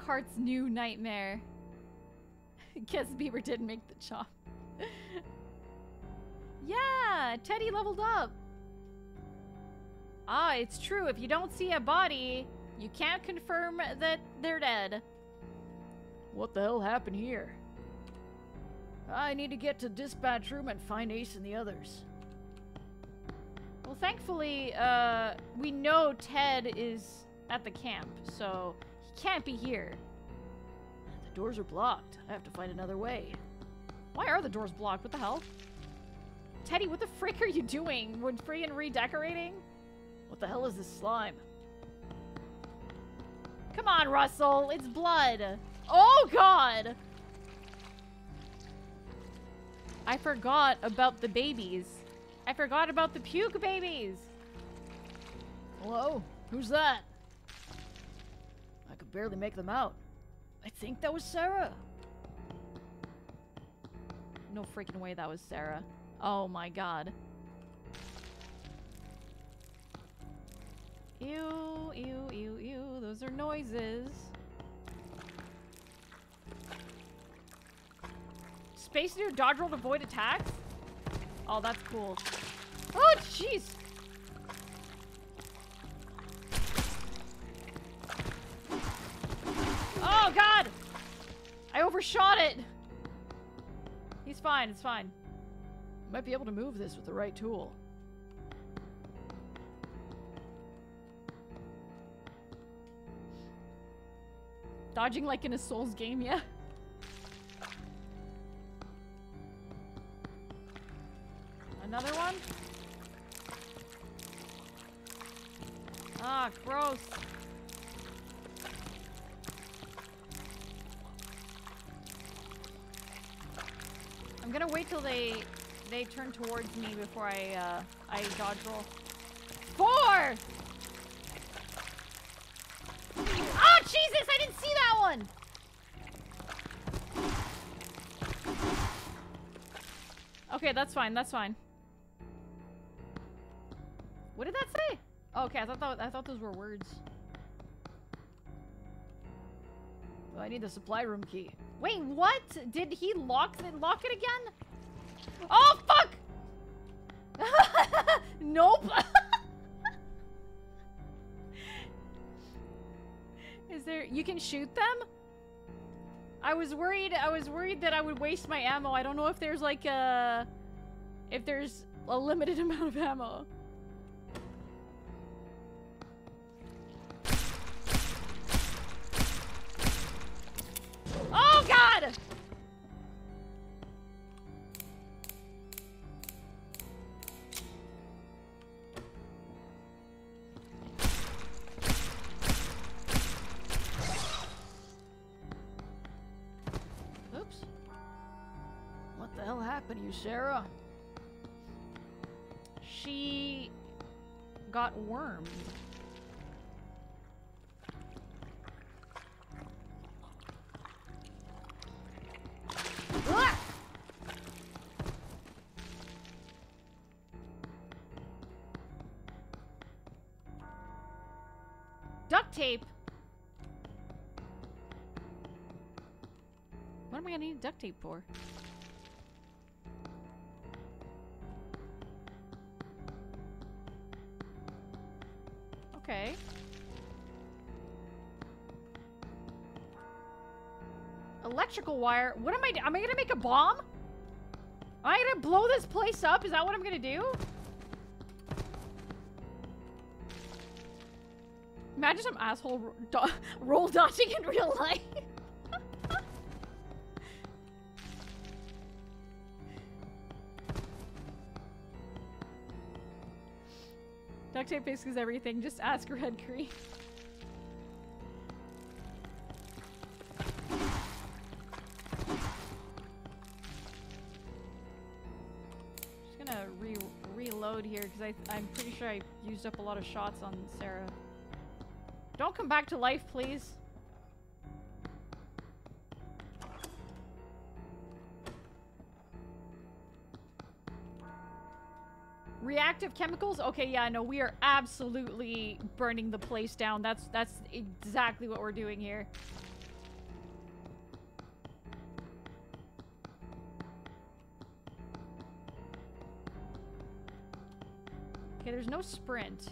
Speaker 1: Oakheart's new nightmare. Guess Beaver didn't make the chop. yeah, Teddy leveled up. Ah, it's true. If you don't see a body, you can't confirm that they're dead.
Speaker 4: What the hell happened here? I need to get to dispatch room and find Ace and the others.
Speaker 1: Well, thankfully, uh, we know Ted is at the camp, so can't be here.
Speaker 4: The doors are blocked. I have to find another way.
Speaker 1: Why are the doors blocked? What the hell? Teddy, what the frick are you doing? We're freaking redecorating?
Speaker 4: What the hell is this slime?
Speaker 1: Come on, Russell. It's blood. Oh, God. I forgot about the babies. I forgot about the puke babies.
Speaker 4: Hello? Who's that? Could barely make them out. I think that was Sarah.
Speaker 1: No freaking way that was Sarah. Oh my god. Ew, ew, ew, ew. Those are noises. Space near dodge roll to avoid attacks? Oh, that's cool. Oh, jeez! Overshot it! He's fine, it's fine.
Speaker 4: Might be able to move this with the right tool.
Speaker 1: Dodging like in a Souls game, yeah. They turn towards me before I uh I dodge roll. Four! Oh Jesus, I didn't see that one! Okay, that's fine, that's fine. What did that say? Oh, okay, I thought that, I thought those were words.
Speaker 4: I need the supply room key.
Speaker 1: Wait, what? Did he lock it lock it again? Oh fuck! nope. Is there you can shoot them? I was worried I was worried that I would waste my ammo. I don't know if there's like a if there's a limited amount of ammo. Got! Duct tape. What am I gonna need duct tape for? Electrical wire. What am I? Am I gonna make a bomb? Am I gonna blow this place up? Is that what I'm gonna do? Imagine some asshole ro- roll dodging in real life. Duct tape fixes everything. Just ask Red Cream. Sure I used up a lot of shots on Sarah. Don't come back to life, please. Reactive chemicals? Okay, yeah, no, we are absolutely burning the place down. That's that's exactly what we're doing here. There's no sprint.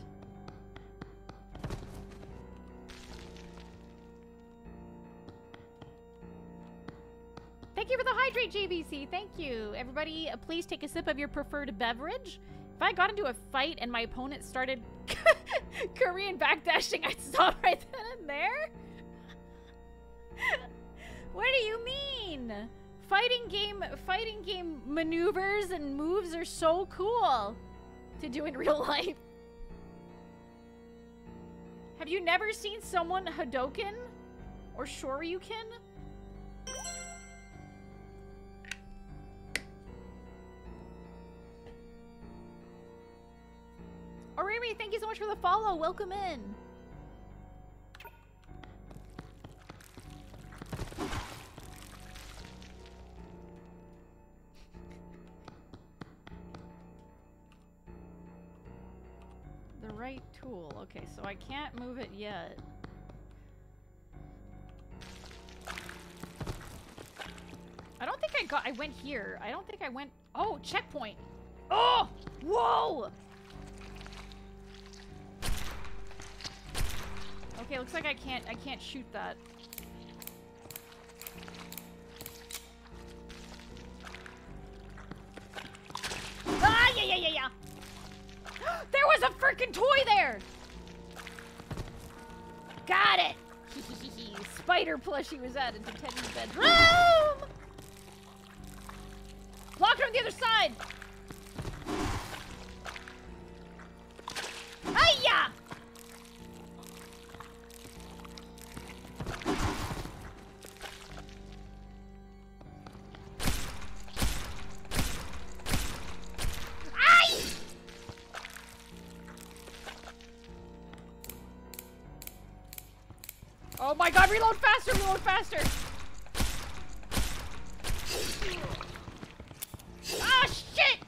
Speaker 1: Thank you for the hydrate, JVC. Thank you. Everybody, uh, please take a sip of your preferred beverage. If I got into a fight and my opponent started Korean backdashing, I'd stop right then and there. what do you mean? Fighting game fighting game maneuvers and moves are so cool to do in real life. Have you never seen someone Hadoken or Shoryuken? Oriri, thank you so much for the follow. Welcome in. Okay, so I can't move it yet. I don't think I got- I went here. I don't think I went- Oh, checkpoint! Oh! Whoa! Okay, looks like I can't I can't shoot that. Ah, yeah, yeah, yeah, yeah. there was a freaking toy there. Got it. Spider plushie was added to Teddy's bedroom. Block it on the other side. Reload faster, reload faster! Ah, shit!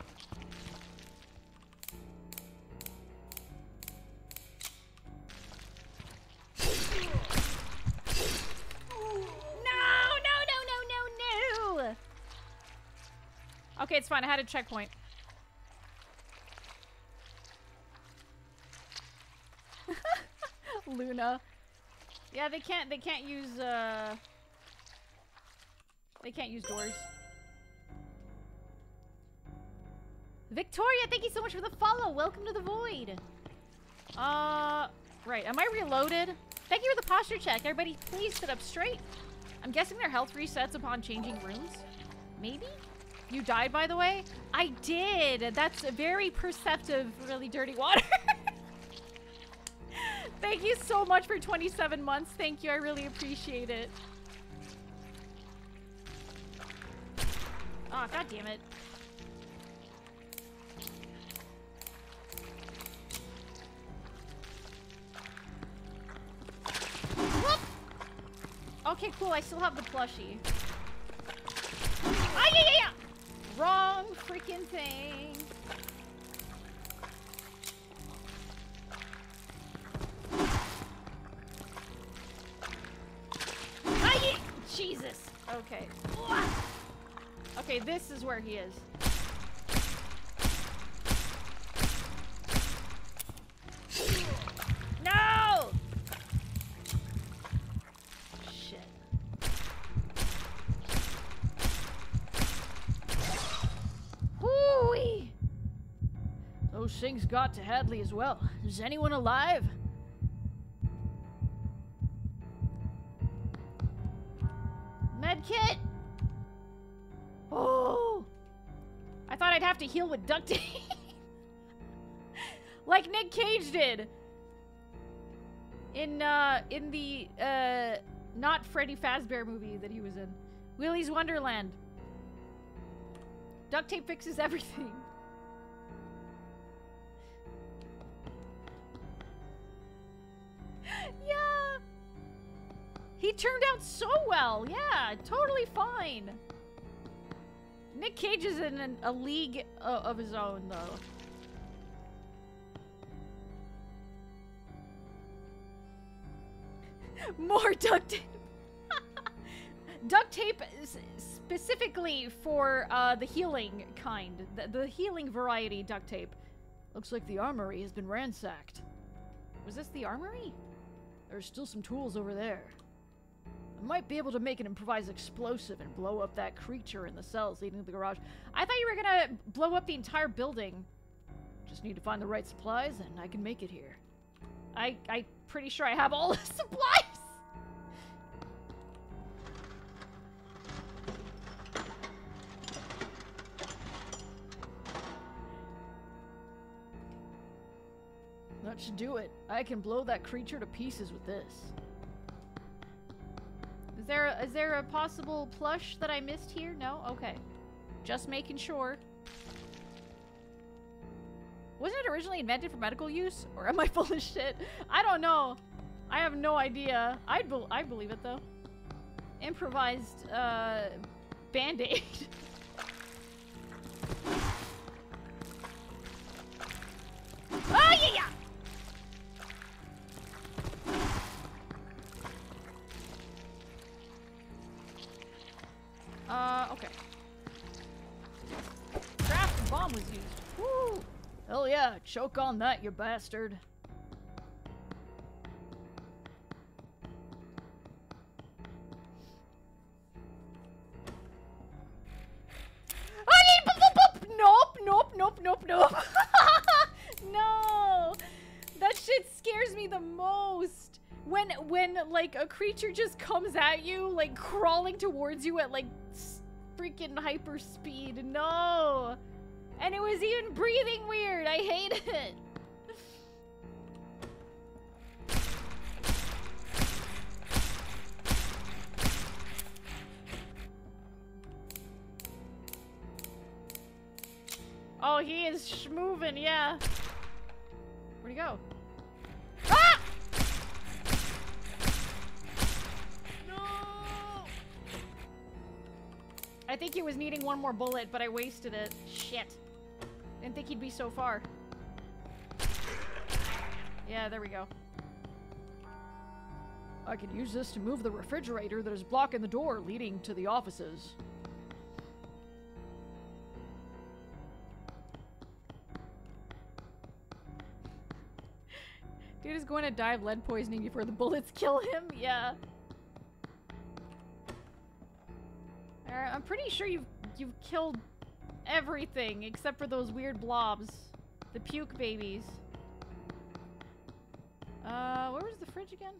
Speaker 1: No, no, no, no, no, no! Okay, it's fine. I had a checkpoint. Luna. Yeah, they can't. They can't use. uh... They can't use doors. Victoria, thank you so much for the follow. Welcome to the void. Uh, right. Am I reloaded? Thank you for the posture check. Everybody, please sit up straight. I'm guessing their health resets upon changing rooms. Maybe? You died, by the way? I did. That's very perceptive, really dirty water. Thank you so much for 27 months. Thank you. I really appreciate it. Oh, god damn it. Whoop! Okay, cool. I still have the plushie. Ah, yeah, yeah, yeah! Wrong freaking thing. Jesus. Okay. Okay, this is where he is. No! Shit. Hooey!
Speaker 4: Those things got to Hadley as well. Is anyone alive?
Speaker 1: To heal with duct tape. like Nick Cage did. In, uh, in the, uh, not Freddy Fazbear movie that he was in. Willy's Wonderland. Duct tape fixes everything. yeah! He turned out so well. Yeah, totally fine. Nick Cage is in an, a league uh, of his own, though. More duct tape. duct tape specifically for uh, the healing kind, the, the healing variety duct tape.
Speaker 4: Looks like the armory has been ransacked.
Speaker 1: Was this the armory?
Speaker 4: There's still some tools over there. I might be able to make an improvised explosive and blow up that creature in the cells leading to the garage.
Speaker 1: I thought you were gonna blow up the entire building.
Speaker 4: Just need to find the right supplies and I can make it here.
Speaker 1: I I'm pretty sure I have all the supplies.
Speaker 4: That should do it. I can blow that creature to pieces with this.
Speaker 1: Is there a, is there a possible plush that I missed here? No. Okay. Just making sure. Wasn't it originally invented for medical use, or am I full of shit? I don't know. I have no idea. I bel I believe it though. Improvised uh, band aid. oh yeah yeah.
Speaker 4: Choke on that, you bastard.
Speaker 1: Nope, nope, nope, nope, nope. no, that shit scares me the most. When when like a creature just comes at you, like crawling towards you at like freaking hyper speed. No, and it was even breathing weird. I hate it. Oh, he is schmoving, yeah. Where'd he go? Ah! No! I think he was needing one more bullet, but I wasted it. Shit. Didn't think he'd be so far. Yeah, there we go.
Speaker 4: I can use this to move the refrigerator that is blocking the door leading to the offices.
Speaker 1: Dude is going to die of lead poisoning before the bullets kill him. Yeah. I'm pretty sure you've you've killed everything except for those weird blobs. The puke babies. Uh, where was the fridge again?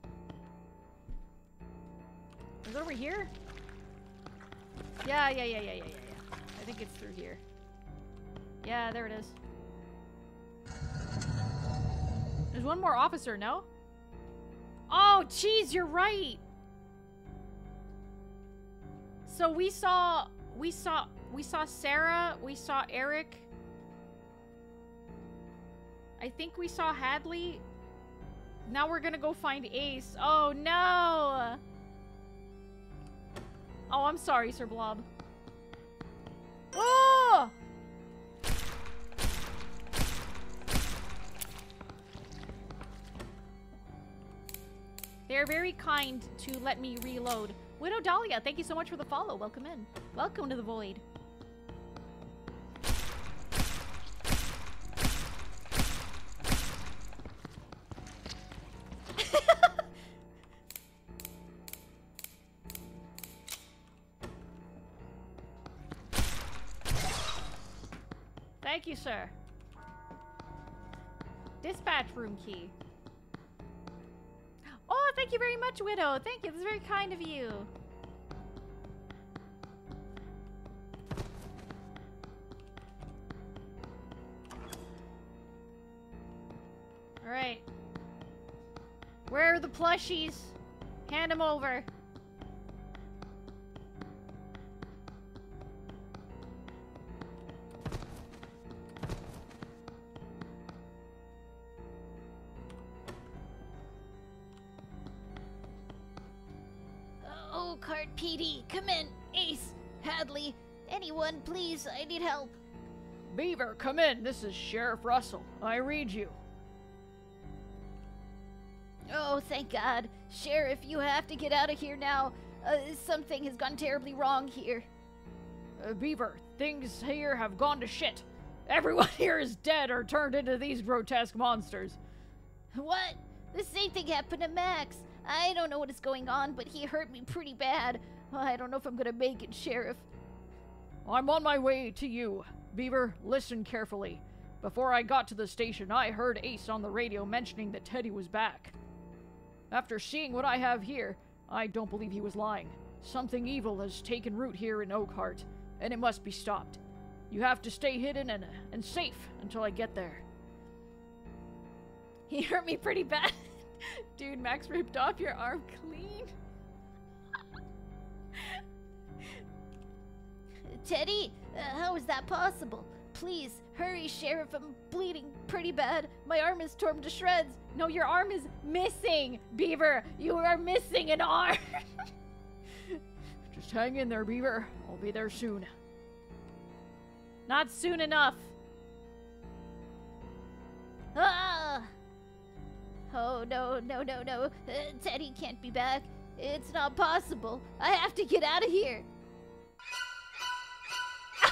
Speaker 1: Is it over here? Yeah, yeah, yeah, yeah, yeah, yeah, yeah. I think it's through here. Yeah, there it is. There's one more officer, no? Oh, jeez, you're right. So we saw, we saw, we saw Sarah, we saw Eric. I think we saw Hadley. Now we're gonna go find Ace. Oh no! Oh, I'm sorry, Sir Blob. Oh! They're very kind to let me reload. Widow Dahlia, thank you so much for the follow. Welcome in. Welcome to the void. You, sir. Dispatch room key. Oh, thank you very much, Widow. Thank you. This is very kind of you. Alright. Where are the plushies? Hand them over.
Speaker 3: Hadley, anyone, please, I need help.
Speaker 4: Beaver, come in. This is Sheriff Russell. I read you.
Speaker 3: Oh, thank God. Sheriff, you have to get out of here now. Uh, something has gone terribly wrong here.
Speaker 4: Uh, Beaver, things here have gone to shit. Everyone here is dead or turned into these grotesque monsters.
Speaker 3: What? The same thing happened to Max. I don't know what is going on, but he hurt me pretty bad. I don't know if I'm gonna make it, Sheriff.
Speaker 4: I'm on my way to you. Beaver, listen carefully. Before I got to the station, I heard Ace on the radio mentioning that Teddy was back. After seeing what I have here, I don't believe he was lying. Something evil has taken root here in Oakheart, and it must be stopped. You have to stay hidden and, and safe until I get there.
Speaker 1: He hurt me pretty bad. Dude, Max ripped off your arm clean.
Speaker 3: Teddy, uh, how is that possible? Please, hurry, Sheriff. I'm bleeding pretty bad. My arm is torn to shreds.
Speaker 1: No, your arm is missing, Beaver. You are missing an arm.
Speaker 4: Just hang in there, Beaver. I'll be there soon.
Speaker 1: Not soon enough.
Speaker 3: Ah! Oh, no, no, no, no. Uh, Teddy can't be back. It's not possible. I have to get out of here.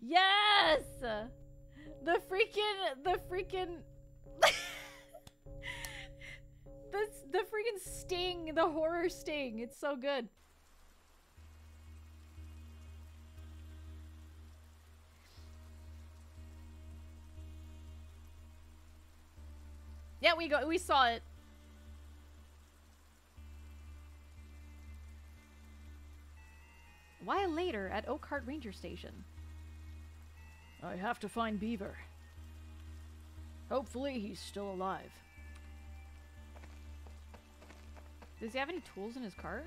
Speaker 1: Yes! The freaking the freaking the the freaking sting, the horror sting. It's so good. Yeah, we go we saw it. While later at Oakheart Ranger Station.
Speaker 4: I have to find Beaver. Hopefully, he's still alive.
Speaker 1: Does he have any tools in his car?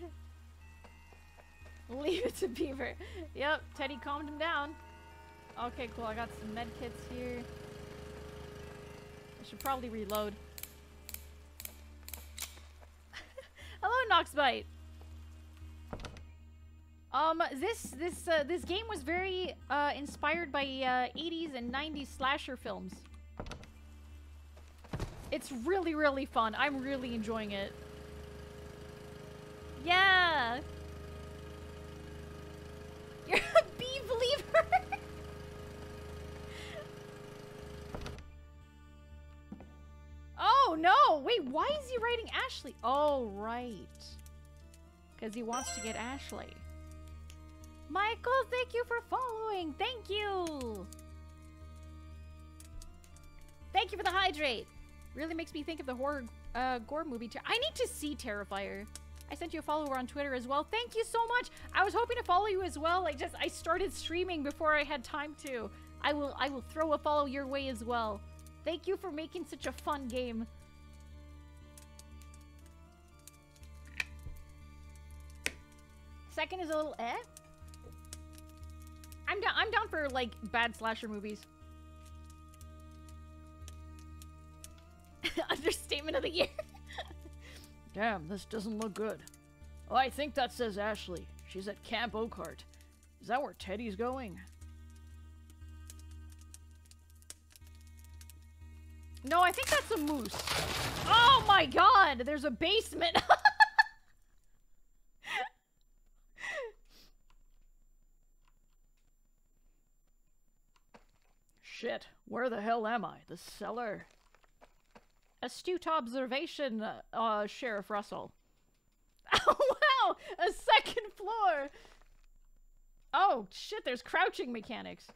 Speaker 1: Leave it to Beaver. Yep, Teddy calmed him down. Okay, cool. I got some med kits here. I should probably reload. Hello, Noxbite. Um, this this uh, this game was very uh, inspired by uh, 80s and 90s slasher films. It's really really fun. I'm really enjoying it. Yeah. You're a bee believer. no! Wait, why is he writing Ashley? Oh right. Because he wants to get Ashley. Michael, thank you for following. Thank you. Thank you for the hydrate. Really makes me think of the horror uh, gore movie. I need to see Terrifier. I sent you a follower on Twitter as well. Thank you so much. I was hoping to follow you as well. I just I started streaming before I had time to. I will I will throw a follow your way as well. Thank you for making such a fun game. Second is a little eh. I'm down I'm down for like bad slasher movies. Understatement of the year.
Speaker 4: Damn, this doesn't look good. Oh, I think that says Ashley. She's at Camp Oakheart. Is that where Teddy's going?
Speaker 1: No, I think that's a moose. Oh my god, there's a basement.
Speaker 4: Shit, where the hell am I? The cellar?
Speaker 1: Astute observation, uh, uh, Sheriff Russell. Oh, wow! A second floor! Oh, shit, there's crouching mechanics.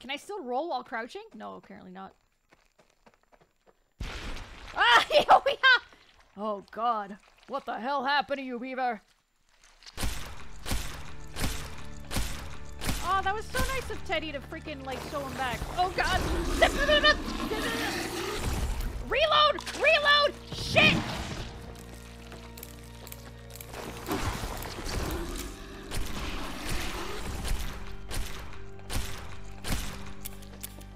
Speaker 1: Can I still roll while crouching? No, apparently not. Ah, here!
Speaker 4: Oh god, what the hell happened to you, Beaver?
Speaker 1: Oh, that was so nice of Teddy to freaking, like, sew him back. Oh, God! Reload! Reload! Shit!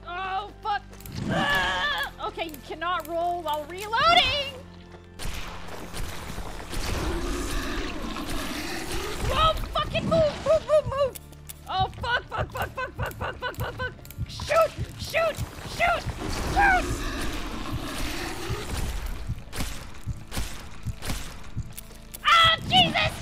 Speaker 1: Oh, fuck! Ah! Okay, you cannot roll while reloading! Whoa, fucking move, move, move, move! fuck, fuck, fuck, fuck, fuck! Shoot! Shoot! Shoot! Shoot! Ah, Jesus!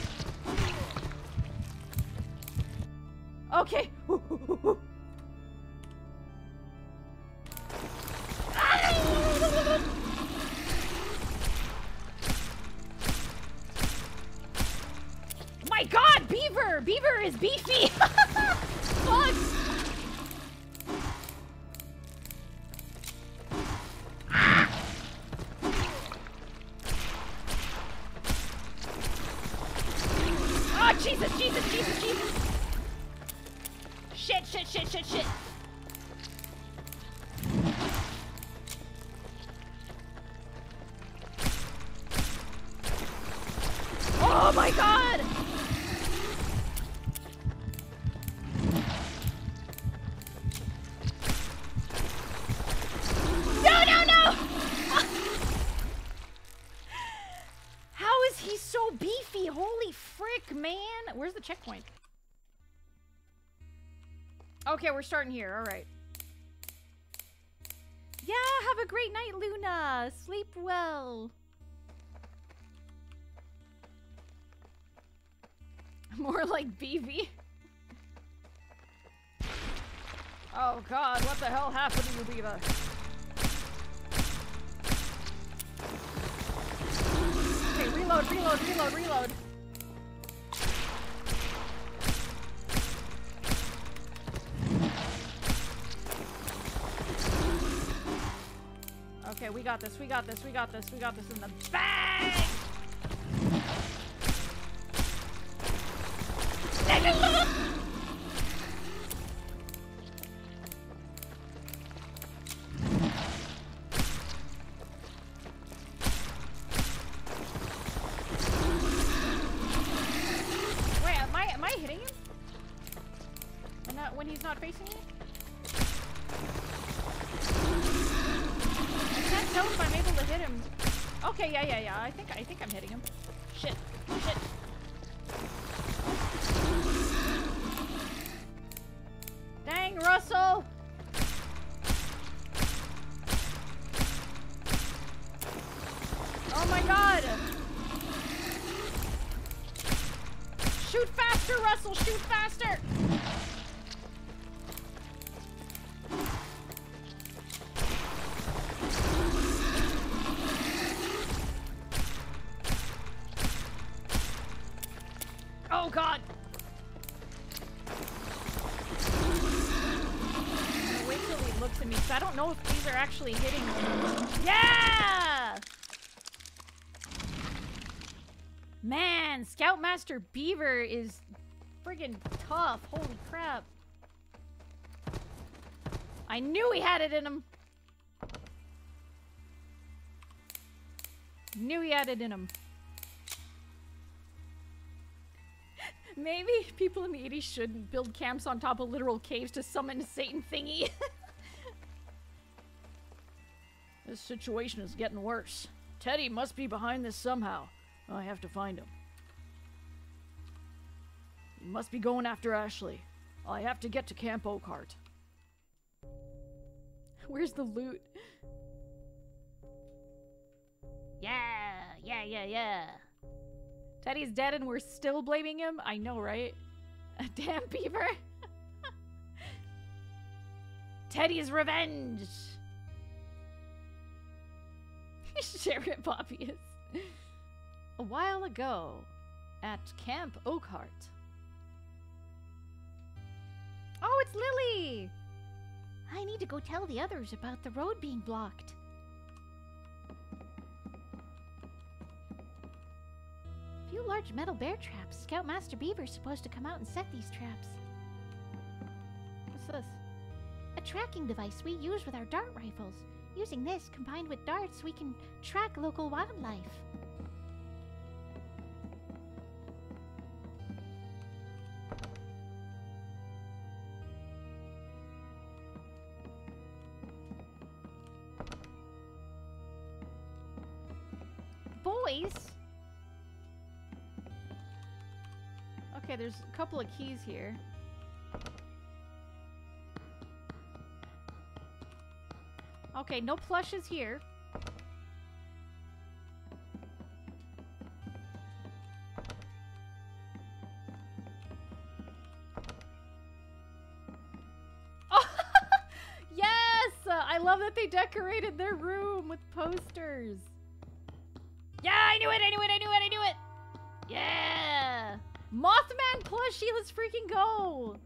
Speaker 1: Starting here. All right. Yeah, have a great night, Luna. Sleep well. More like BV.
Speaker 4: Oh god, what the hell happened to you, Beaver?
Speaker 1: Okay, reload, reload, reload, reload. Got this, we got this, we got this, we got this in the bag! Actually hitting me. Yeah! Man, Scoutmaster Beaver is friggin' tough. Holy crap. I knew he had it in him. Knew he had it in him. Maybe people in the 80s shouldn't build camps on top of literal caves to summon Satan thingy.
Speaker 4: This situation is getting worse. Teddy must be behind this somehow. I have to find him. He must be going after Ashley. I have to get to Camp Oakheart.
Speaker 1: Where's the loot?
Speaker 3: Yeah, yeah, yeah, yeah.
Speaker 1: Teddy's dead and we're still blaming him? I know, right? A damn Beaver. Teddy's revenge. Sheriff Obvious. A while ago, at Camp Oakheart. Oh, it's Lily!
Speaker 5: I need to go tell the others about the road being blocked. A Few large metal bear traps. Scoutmaster Beaver's supposed to come out and set these traps.
Speaker 1: What's this?
Speaker 5: A tracking device we use with our dart rifles. Using this combined with darts, we can track local wildlife.
Speaker 1: Boys! Okay, there's a couple of keys here. Okay, no plushes here. Oh, yes! Uh, I love that they decorated their room with posters. Yeah, I knew it, I knew it, I knew it, I knew it! Yeah! Mothman plushie, let's freaking go!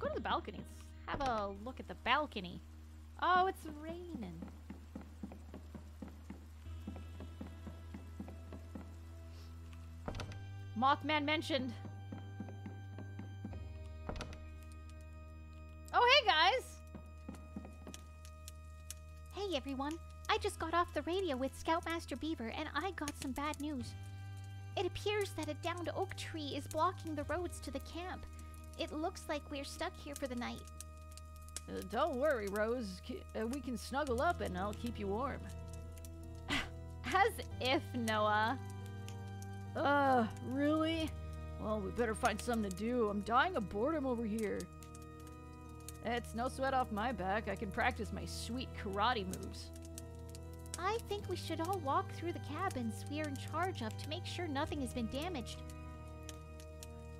Speaker 1: Let's go to the balcony. Let's have a look at the balcony. Oh, it's raining. Mothman mentioned. Oh, hey guys!
Speaker 5: Hey everyone, I just got off the radio with Scoutmaster Beaver and I got some bad news. It appears that a downed oak tree is blocking the roads to the camp. It looks like we're stuck here for the night.
Speaker 4: Uh, don't worry, Rose. Uh, we can snuggle up and I'll keep you warm.
Speaker 1: As if, Noah.
Speaker 4: Uh, really? Well, we better find something to do. I'm dying of boredom over here. It's no sweat off my back. I can practice my sweet karate moves.
Speaker 5: I think we should all walk through the cabins we are in charge of to make sure nothing has been damaged.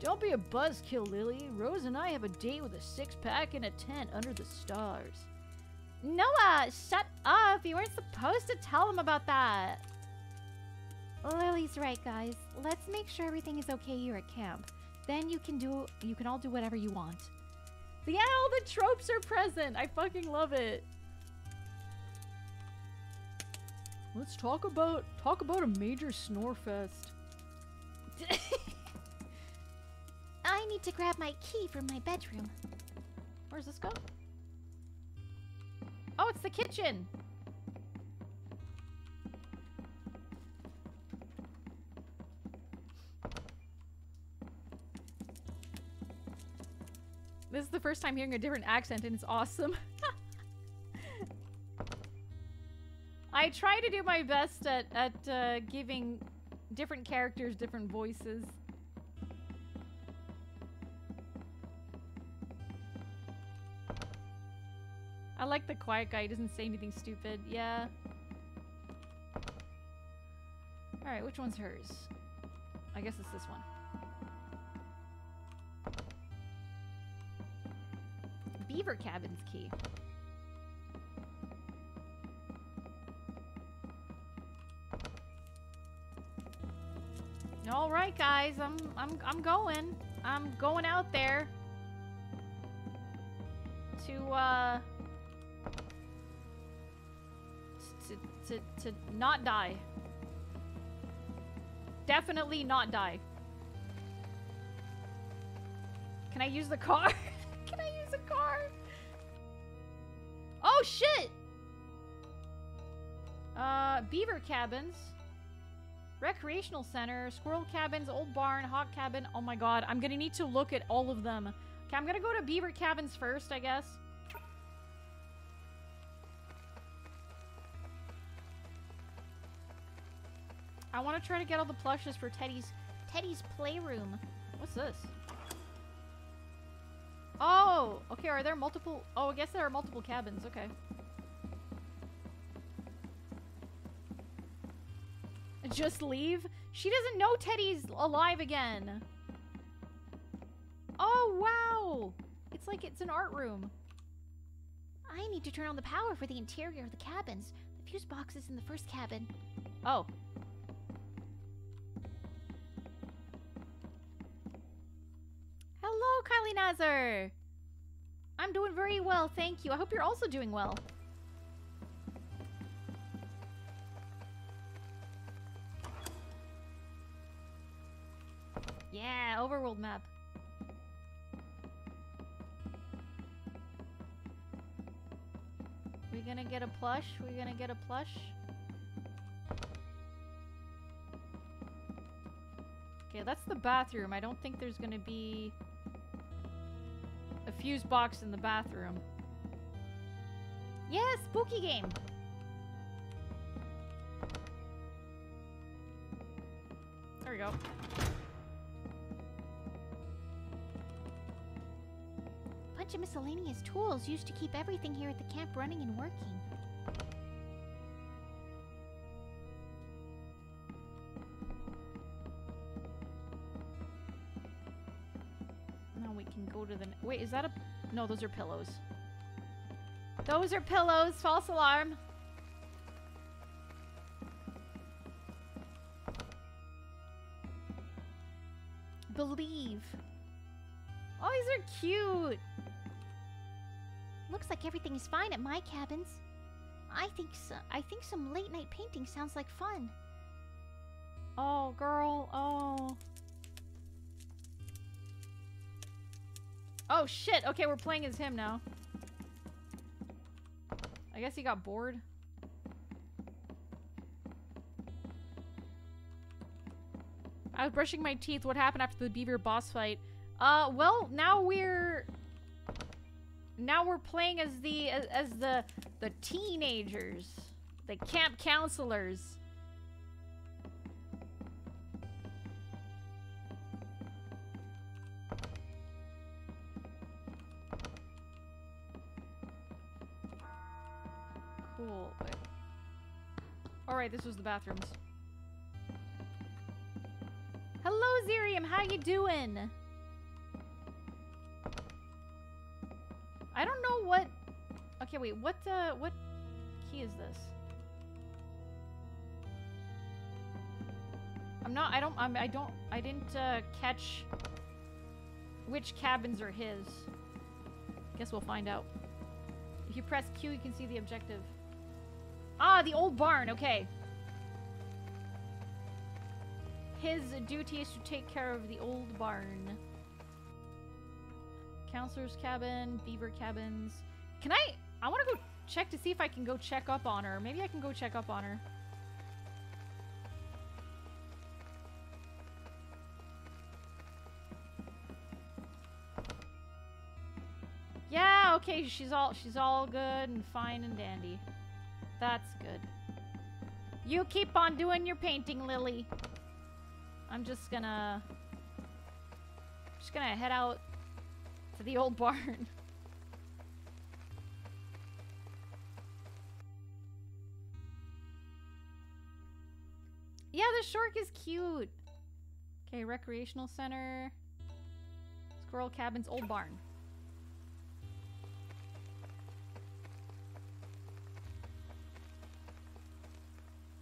Speaker 4: Don't be a buzzkill, Lily. Rose and I have a date with a six pack in a tent under the stars.
Speaker 1: Noah, shut up! You weren't supposed to tell him about that.
Speaker 5: Lily's right, guys. Let's make sure everything is okay here at camp. Then you can do you can all do whatever you want.
Speaker 1: Yeah, all the tropes are present. I fucking love it.
Speaker 4: Let's talk about talk about a major snore fest.
Speaker 5: I need to grab my key from my bedroom.
Speaker 1: Where's this go? Oh, it's the kitchen! This is the first time hearing a different accent and it's awesome. I try to do my best at, at uh, giving different characters different voices. I like the quiet guy. He doesn't say anything stupid. Yeah. Alright, which one's hers? I guess it's this one. Beaver Cabin's key. All right, guys, I'm I'm I'm going. I'm going out there to uh to to not die. Definitely not die. Can I use the car? Can I use a car? Oh shit! Uh, beaver cabins. Recreational center, squirrel cabins, old barn, hawk cabin. Oh my god, I'm gonna need to look at all of them. Okay, I'm gonna go to beaver cabins first, I guess. I want to try to get all the plushes for Teddy's Teddy's playroom. What's this? Oh, okay. Are there multiple? Oh, I guess there are multiple cabins. Okay. Just leave? She doesn't know Teddy's alive again. Oh, wow. It's like it's an art room.
Speaker 5: I need to turn on the power for the interior of the cabins. The fuse box is in the first cabin.
Speaker 1: Oh. Hello, Kylie Nazar. I'm doing very well, thank you. I hope you're also doing well. Yeah, overworld map. We gonna get a plush? We gonna get a plush? Okay, that's the bathroom. I don't think there's gonna be a fuse box in the bathroom. Yeah, spooky game. There we go.
Speaker 5: Bunch of miscellaneous tools used to keep everything here at the camp running and working.
Speaker 1: Wait, is that a... No, those are pillows. Those are pillows. False alarm. Believe. Oh, these are cute.
Speaker 5: Looks like everything is fine at my cabins. I think so, I think some late night painting sounds like fun.
Speaker 1: Oh, girl. Oh. Oh, shit. Okay, we're playing as him now. I guess he got bored. I was brushing my teeth. What happened after the beaver boss fight? Uh, well, now we're... Now we're playing as the as, as the the teenagers, the camp counselors. Alright, this was the bathrooms. Hello, Zerium. How you doing? I don't know what... Okay, wait. What, uh, what key is this? I'm not... I don't... I'm, I don't... I didn't, uh, catch which cabins are his. Guess we'll find out. If you press Q, you can see the objective. Ah, the old barn. Okay. His duty is to take care of the old barn. Counselor's cabin, beaver cabins. Can I? I want to go check to see if I can go check up on her. Maybe I can go check up on her. Yeah, okay, she's all she's all good and fine and dandy. That's good. You keep on doing your painting, Lily. I'm just gonna just gonna head out to the old barn. yeah, the shark is cute. Okay, recreational center. Squirrel cabins, old barn.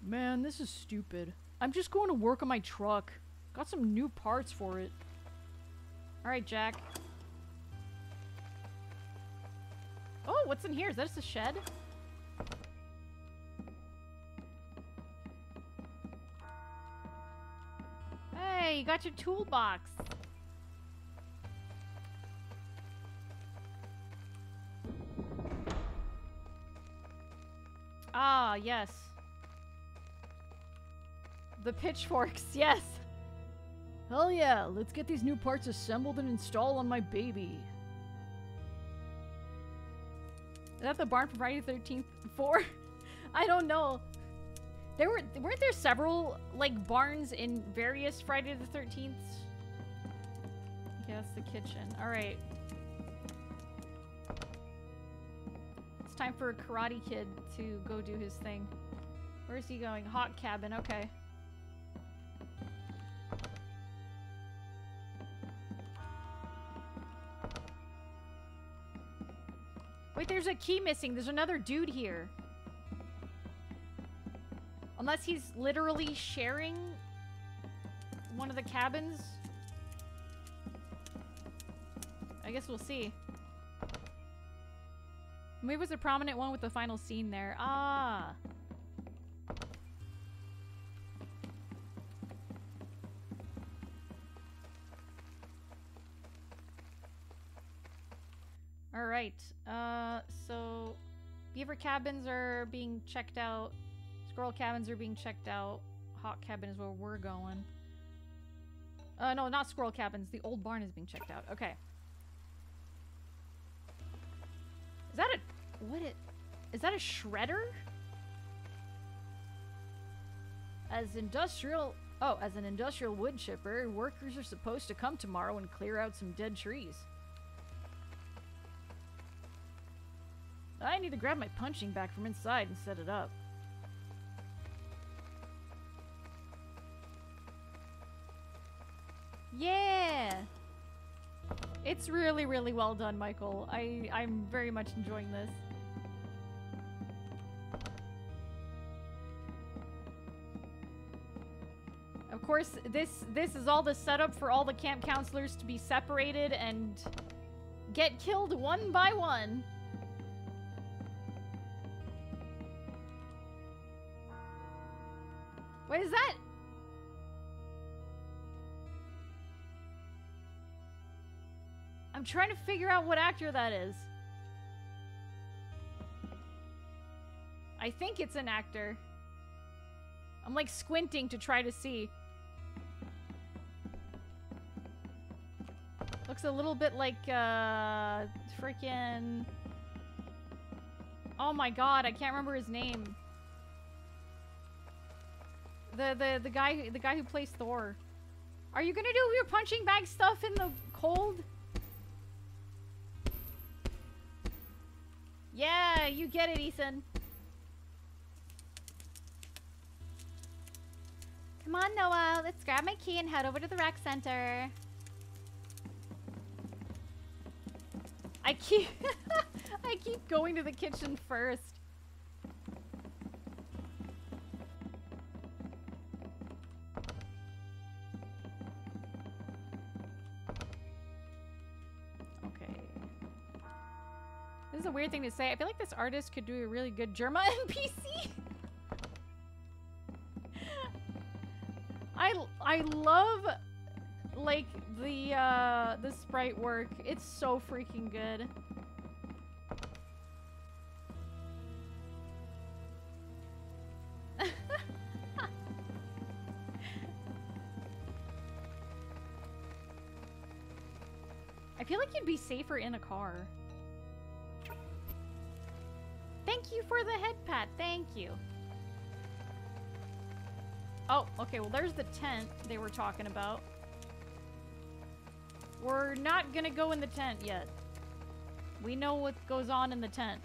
Speaker 4: Man, this is stupid. I'm just going to work on my truck. Got some new parts for it.
Speaker 1: Alright, Jack. Oh, what's in here? Is that just a shed? Hey, you got your toolbox. Ah, yes. The pitchforks, yes.
Speaker 4: Hell yeah, let's get these new parts assembled and installed on my baby.
Speaker 1: Is that the barn from Friday the 13th 4? I don't know. There were weren't there several like barns in various Friday the 13th? Okay, that's the kitchen. All right. It's time for a Karate Kid to go do his thing. Where's he going? Hot cabin. Okay. Wait, there's a key missing. There's another dude here. Unless he's literally sharing one of the cabins. I guess we'll see. Maybe it was a prominent one with the final scene there. Ah. All right. Uh, so beaver cabins are being checked out. Squirrel cabins are being checked out. Hawk cabin is where we're going. Uh, no, not squirrel cabins. The old barn is being checked out. Okay. Is that a what? It is that a shredder? As industrial. Oh, as an industrial wood chipper, workers are supposed to come tomorrow and clear out some dead trees. I need to grab my punching bag from inside and set it up. Yeah! It's really, really well done, Michael. I, I'm very much enjoying this. Of course, this this is all the setup for all the camp counselors to be separated and get killed one by one. What is that? I'm trying to figure out what actor that is. I think it's an actor. I'm like squinting to try to see. Looks a little bit like, uh, freaking... Oh my god, I can't remember his name. The, the, the guy, the guy who plays Thor. Are you gonna do your punching bag stuff in the cold? Yeah, you get it, Ethan.
Speaker 5: Come on, Noah. Let's grab my key and head over to the rec center.
Speaker 1: I keep I keep going to the kitchen first. Weird thing to say. I feel like this artist could do a really good Jerma NPC. I I love like the uh the sprite work. It's so freaking good. I feel like you'd be safer in a car. Thank you for the head pat. Thank you. Oh, okay. Well, there's the tent they were talking about. We're not gonna go in the tent yet. We know what goes on in the tent.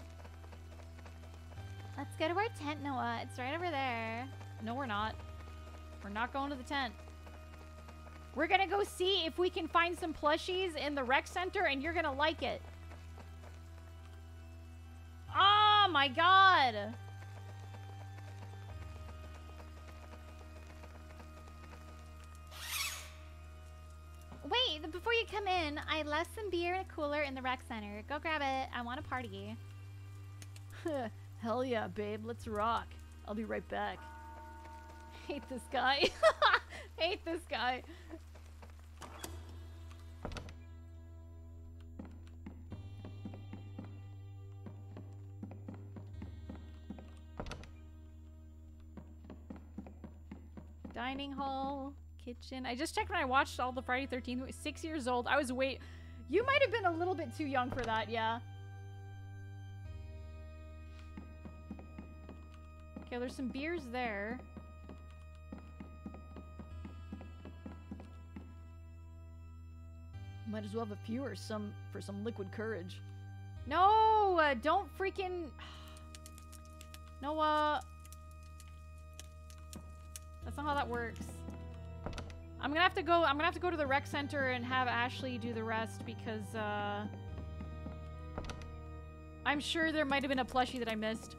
Speaker 5: Let's go to our tent, Noah. It's right over there.
Speaker 1: No, we're not. We're not going to the tent. We're gonna go see if we can find some plushies in the rec center, and you're gonna like it. My god!
Speaker 5: Wait, before you come in, I left some beer in a cooler in the rec center. Go grab it. I want to party.
Speaker 1: Hell yeah, babe. Let's rock. I'll be right back. Hate this guy. Hate this guy. Dining hall, kitchen. I just checked when I watched all the Friday 13th. Six years old. I was wait. You might have been a little bit too young for that, yeah. Okay, there's some beers there. Might as well have a few or some for some liquid courage. No, uh, don't freaking. Noah. That's not how that works. I'm gonna have to go. I'm gonna have to go to the rec center and have Ashley do the rest because uh, I'm sure there might have been a plushie that I missed.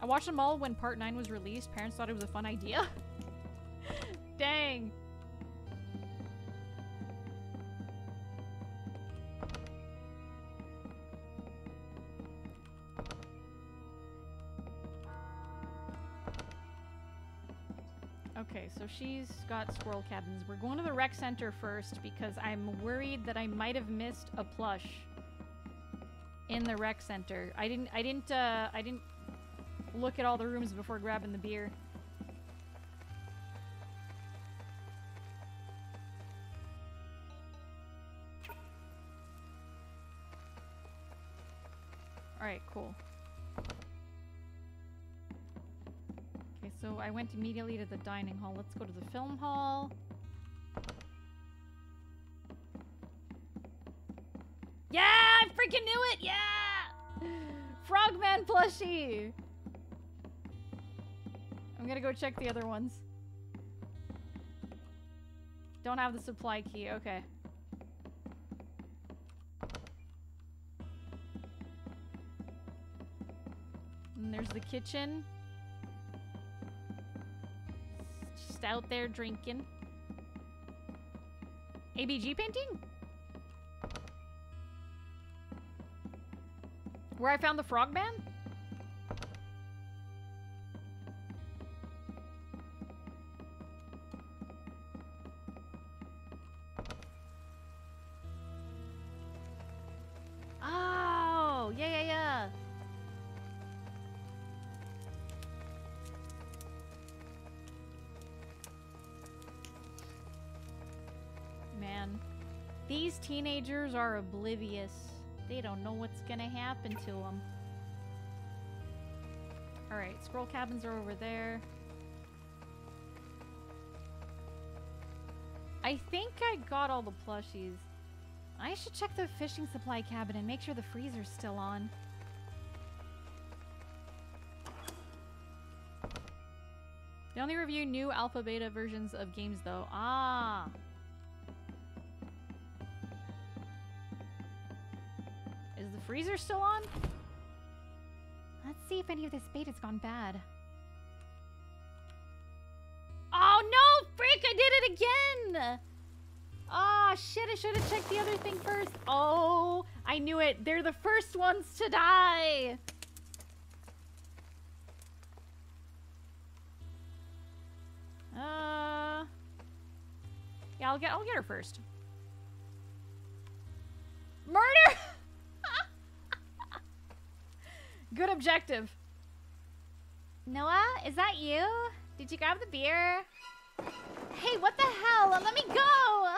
Speaker 1: I watched them all when Part 9 was released. Parents thought it was a fun idea. Dang. She's got squirrel cabins. We're going to the rec center first because I'm worried that I might have missed a plush in the rec center. I didn't I didn't uh I didn't look at all the rooms before grabbing the beer. Alright, cool. So I went immediately to the dining hall. Let's go to the film hall. Yeah, I freaking knew it! Yeah! Frogman plushie! I'm gonna go check the other ones. Don't have the supply key, okay. And there's the kitchen. Just out there drinking. ABG painting? Where I found the frogman? Oh, teenagers are oblivious. They don't know what's gonna happen to them. Alright, scroll cabins are over there. I think I got all the plushies. I should check the fishing supply cabin and make sure the freezer's still on. They only review new alpha beta versions of games though. Ah. Freezer still on?
Speaker 5: Let's see if any of this bait has gone bad.
Speaker 1: Oh no! Freak, I did it again! Oh shit, I should have checked the other thing first. Oh, I knew it. They're the first ones to die. Uh Yeah, I'll get I'll get her first. Murder! Good objective.
Speaker 5: Noah, is that you? Did you grab the beer? Hey, what the hell? Let me go!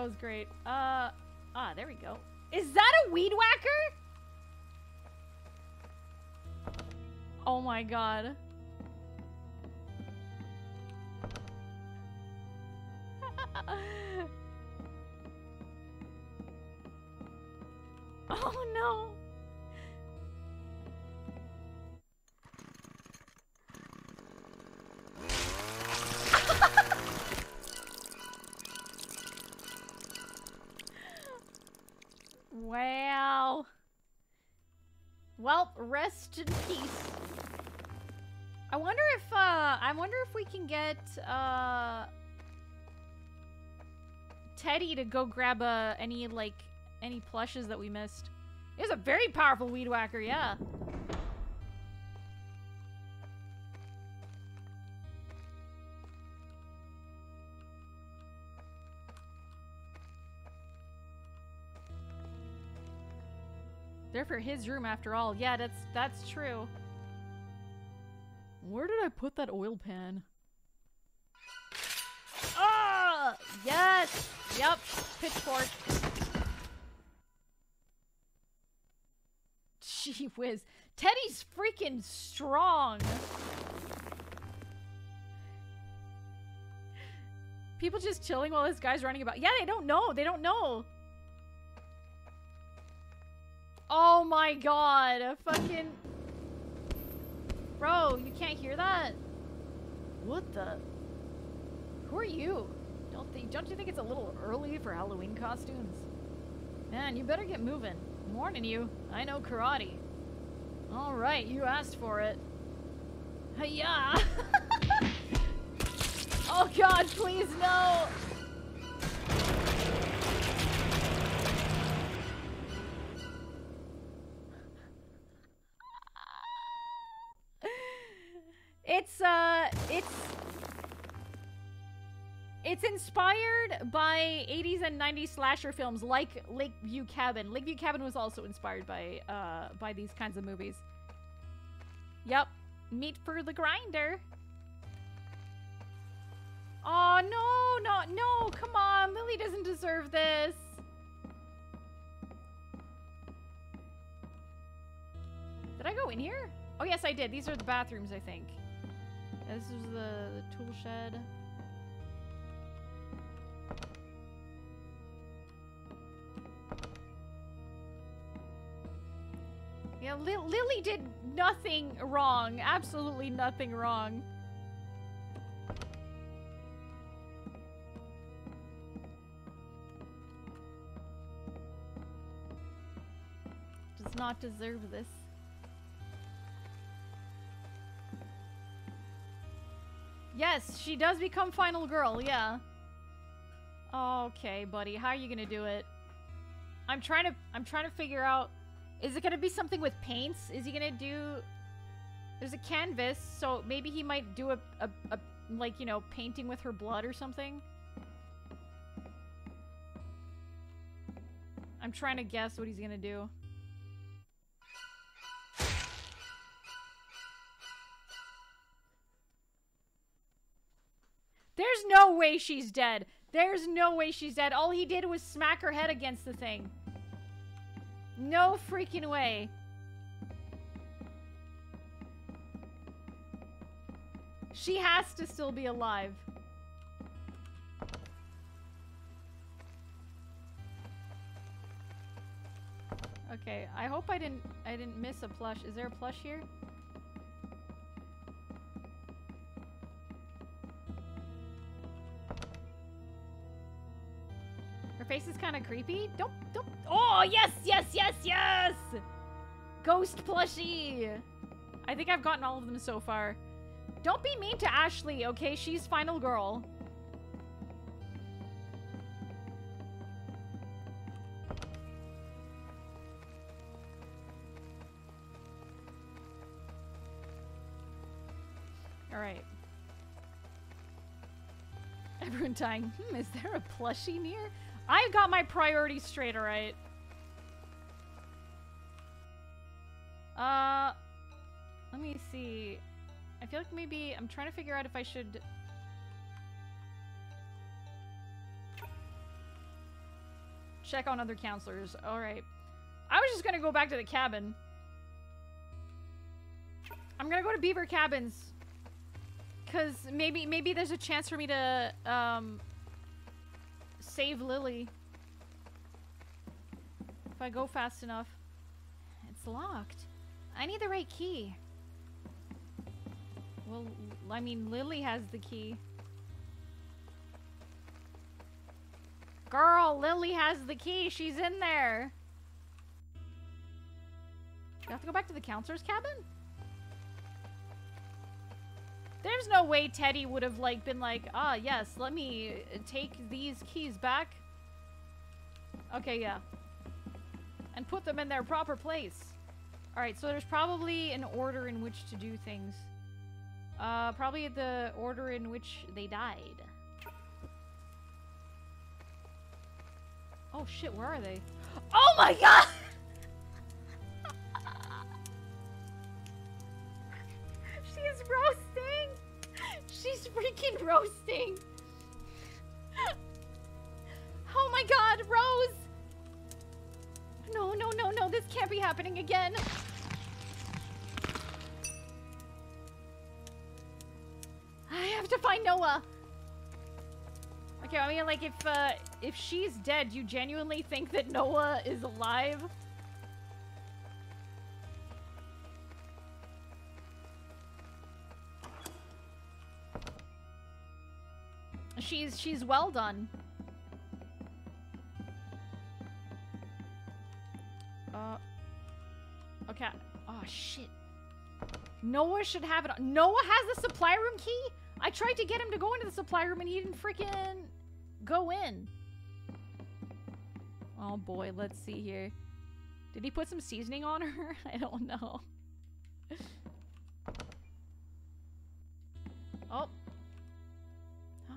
Speaker 1: That was great. Uh ah, there we go. Is that a weed whacker? Oh my god. Rest in peace. I wonder if, uh, I wonder if we can get, uh, Teddy to go grab, uh, any, like, any plushes that we missed. He's a very powerful weed whacker, yeah. For his room after all. Yeah, that's that's true. Where did I put that oil pan? Ah! Yes! Yep. Pitchfork. Gee whiz. Teddy's freaking strong. People just chilling while this guy's running about. Yeah, they don't know. They don't know. Oh my god. A fucking... Bro, you can't hear that? What the? Who are you? Don't think don't you think it's a little early for Halloween costumes? Man, you better get moving. I'm warning you, I know karate. Alright, you asked for it. Hiya! oh god, please no! It's inspired by 80s and 90s slasher films like Lakeview Cabin. Lakeview Cabin was also inspired by uh by these kinds of movies. Yep. Meat for the grinder. Oh no, no, no, come on. Lily doesn't deserve this. Did I go in here? Oh yes, I did. These are the bathrooms, I think. Yeah, this is the, the tool shed. Lily did nothing wrong. Absolutely nothing wrong. Does not deserve this. Yes, she does become final girl, yeah. Okay, buddy, how are you gonna do it? I'm trying to I'm trying to figure out is it gonna be something with paints? Is he gonna do there's a canvas, so maybe he might do a, a, a like, you know, painting with her blood or something? I'm trying to guess what he's gonna do. There's no way she's dead. There's no way she's dead. All he did was smack her head against the thing. No freaking way. She has to still be alive. Okay, I hope I didn't I didn't miss a plush. Is there a plush here? Face is kind of creepy. Don't don't Oh, yes, yes, yes, yes. Ghost plushie. I think I've gotten all of them so far. Don't be mean to Ashley, okay? She's final girl. Alright. Everyone dying. Hmm, is there a plushie near? I got my priorities straight, alright. Uh, let me see. I feel like maybe I'm trying to figure out if I should. Check on other counselors. Alright. I was just gonna go back to the cabin. I'm gonna go to Beaver Cabins. Cause maybe maybe there's a chance for me to um save Lily. If I go fast enough. It's locked. I need the right key. Well, I mean, Lily has the key. Girl, Lily has the key. She's in there. You have to go back to the counselor's cabin? There's no way Teddy would have, like, been like, ah, yes, let me take these keys back. Okay, yeah. And put them in their proper place. Alright, so there's probably an order in which to do things. Uh, probably the order in which they died. Oh shit, where are they? Oh my god! She's roasting! She's freaking roasting! Oh my god, Rose! No, no, no, no, this can't be happening again. I have to find Noah. Okay, I mean, like, if, uh, if she's dead, you genuinely think that Noah is alive? She's, she's well done. Uh, okay. Oh, shit. Noah should have it. Noah has the supply room key? I tried to get him to go into the supply room and he didn't freaking go in. Oh boy, let's see here. Did he put some seasoning on her? I don't know. oh.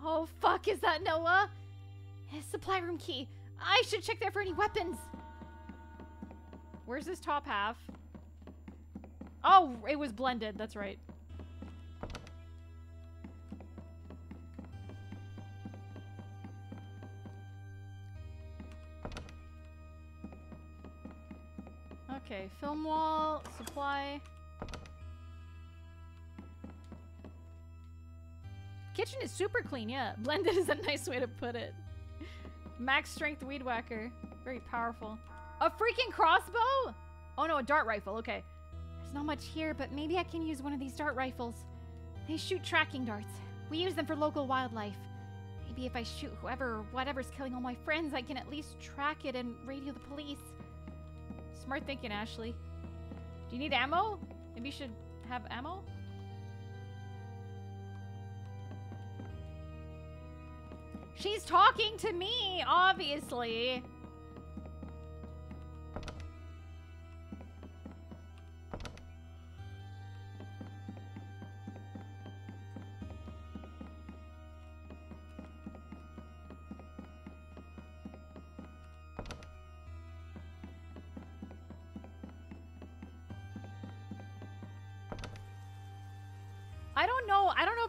Speaker 1: Oh fuck, is that Noah? His supply room key. I should check there for any weapons. Where's his top half? Oh, it was blended. That's right. Okay, film wall, supply. Kitchen is super clean, yeah. Blended is a nice way to put it. Max strength weed whacker. Very powerful. A freaking crossbow? Oh no, a dart rifle, okay. There's not much here, but maybe I can use one of these dart rifles. They shoot tracking darts. We use them for local wildlife. Maybe if I shoot whoever or whatever's killing all my friends, I can at least track it and radio the police. Smart thinking, Ashley. Do you need ammo? Maybe you should have ammo? She's talking to me, obviously.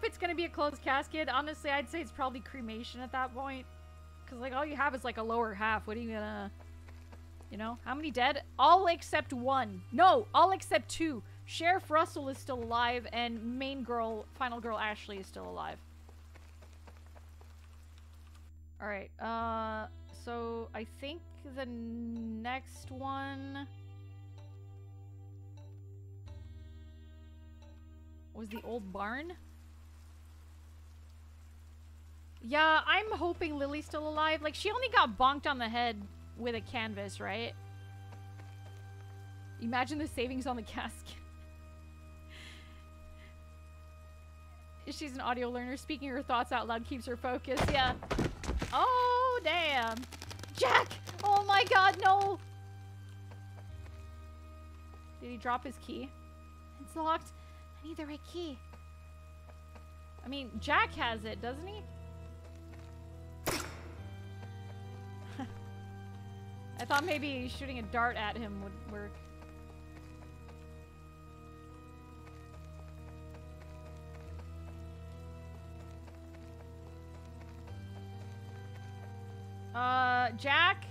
Speaker 1: It's gonna be a closed casket. Honestly, I'd say it's probably cremation at that point. Cause like all you have is like a lower half. What are you gonna, you know? How many dead? All except one. No, all except two. Sheriff Russell is still alive, and main girl, final girl Ashley is still alive. All right. Uh, so I think the next one. was the old barn. Yeah, I'm hoping Lily's still alive. Like, she only got bonked on the head with a canvas, right? Imagine the savings on the casket. She's an audio learner. Speaking her thoughts out loud keeps her focused. Yeah. Oh, damn. Jack! Oh my god, no! Did he drop his key? It's locked. I need the right key. I mean, Jack has it, doesn't he? I thought maybe shooting a dart at him would work. Uh, Jack?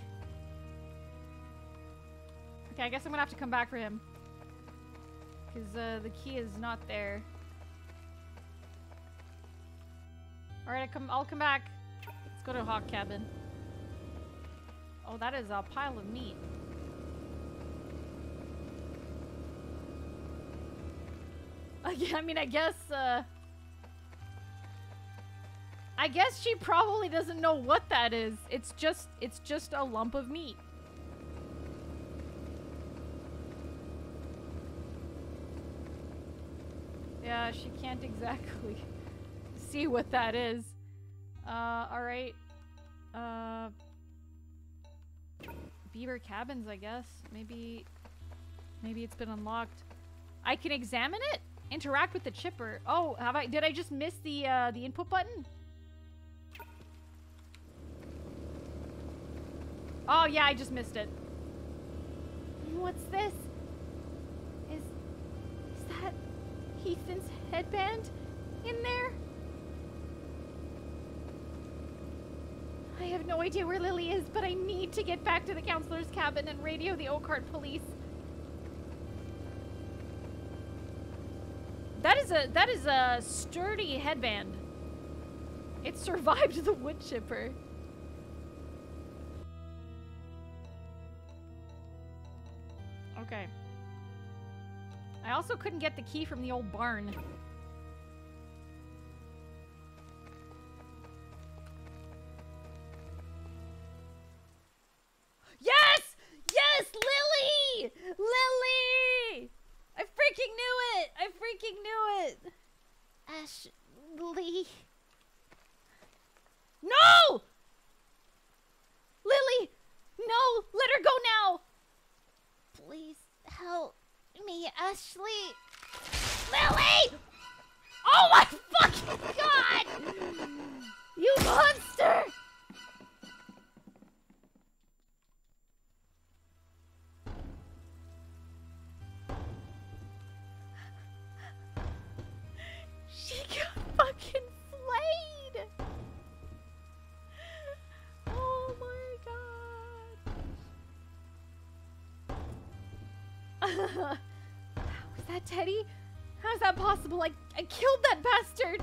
Speaker 1: Okay, I guess I'm gonna have to come back for him. Because uh, the key is not there. Alright, come, I'll come back. Let's go to Hawk Cabin. Oh, that is a pile of meat. I mean, I guess, uh... I guess she probably doesn't know what that is. It's just, it's just a lump of meat. Yeah, she can't exactly see what that is. Uh, alright. Uh... Beaver cabins, I guess. Maybe... Maybe it's been unlocked. I can examine it? Interact with the chipper. Oh, have I- did I just miss the, uh, the input button? Oh, yeah, I just missed it.
Speaker 5: What's this? Is. Is that Ethan's headband in there? I have no idea where Lily is, but I need to get back to the counselor's cabin and radio the Oakheart police.
Speaker 1: That is a that is a sturdy headband. It survived the wood chipper. Okay. I also couldn't get the key from the old barn.
Speaker 5: Ashley.
Speaker 1: No! Lily! No! Let her go now!
Speaker 5: Please help me, Ashley.
Speaker 1: Lily! Oh my fucking god! You monster! Teddy? How's that possible? I, I killed that bastard!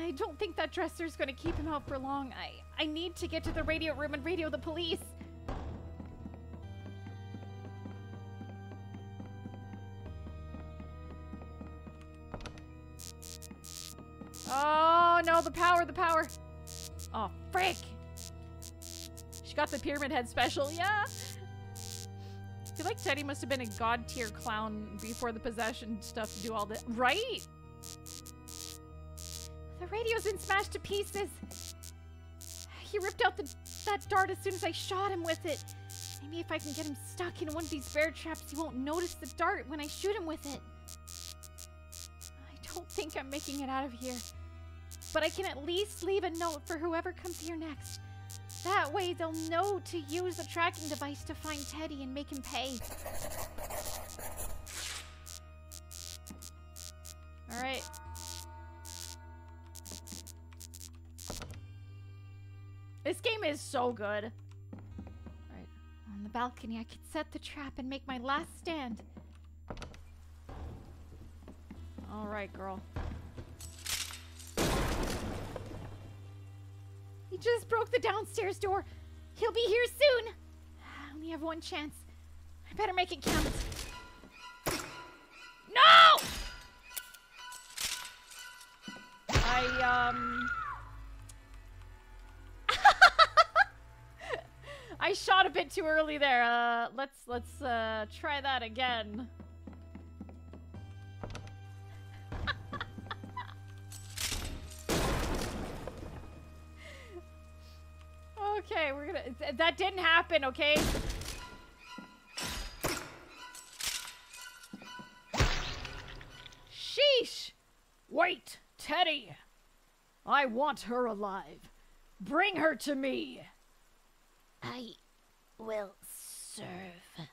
Speaker 1: I don't think that dresser's gonna keep him out for long. I, I need to get to the radio room and radio the police. Oh no, the power, the power. Oh, frick! She got the pyramid head special, yeah! I feel like Teddy must have been a god tier clown before the possession stuff to do all this. Right? The radio's been smashed to pieces. He ripped out the, that dart as soon as I shot him with it. Maybe if I can get him stuck in one of these bear traps, he won't notice the dart when I shoot him with it. I don't think I'm making it out of here. But I can at least leave a note for whoever comes here next. That way they'll know to use the tracking device to find Teddy and make him pay. Alright. This game is so good. Alright. On the balcony, I could set the trap and make my last stand. Alright, girl. He just broke the downstairs door. He'll be here soon. I only have one chance. I better make it count. No! I, um... I shot a bit too early there. Uh, let's, let's, uh, try that again. Okay, we're gonna. th- that didn't happen, okay? Sheesh!
Speaker 4: Wait, Teddy! I want her alive. Bring her to me.
Speaker 5: I will serve.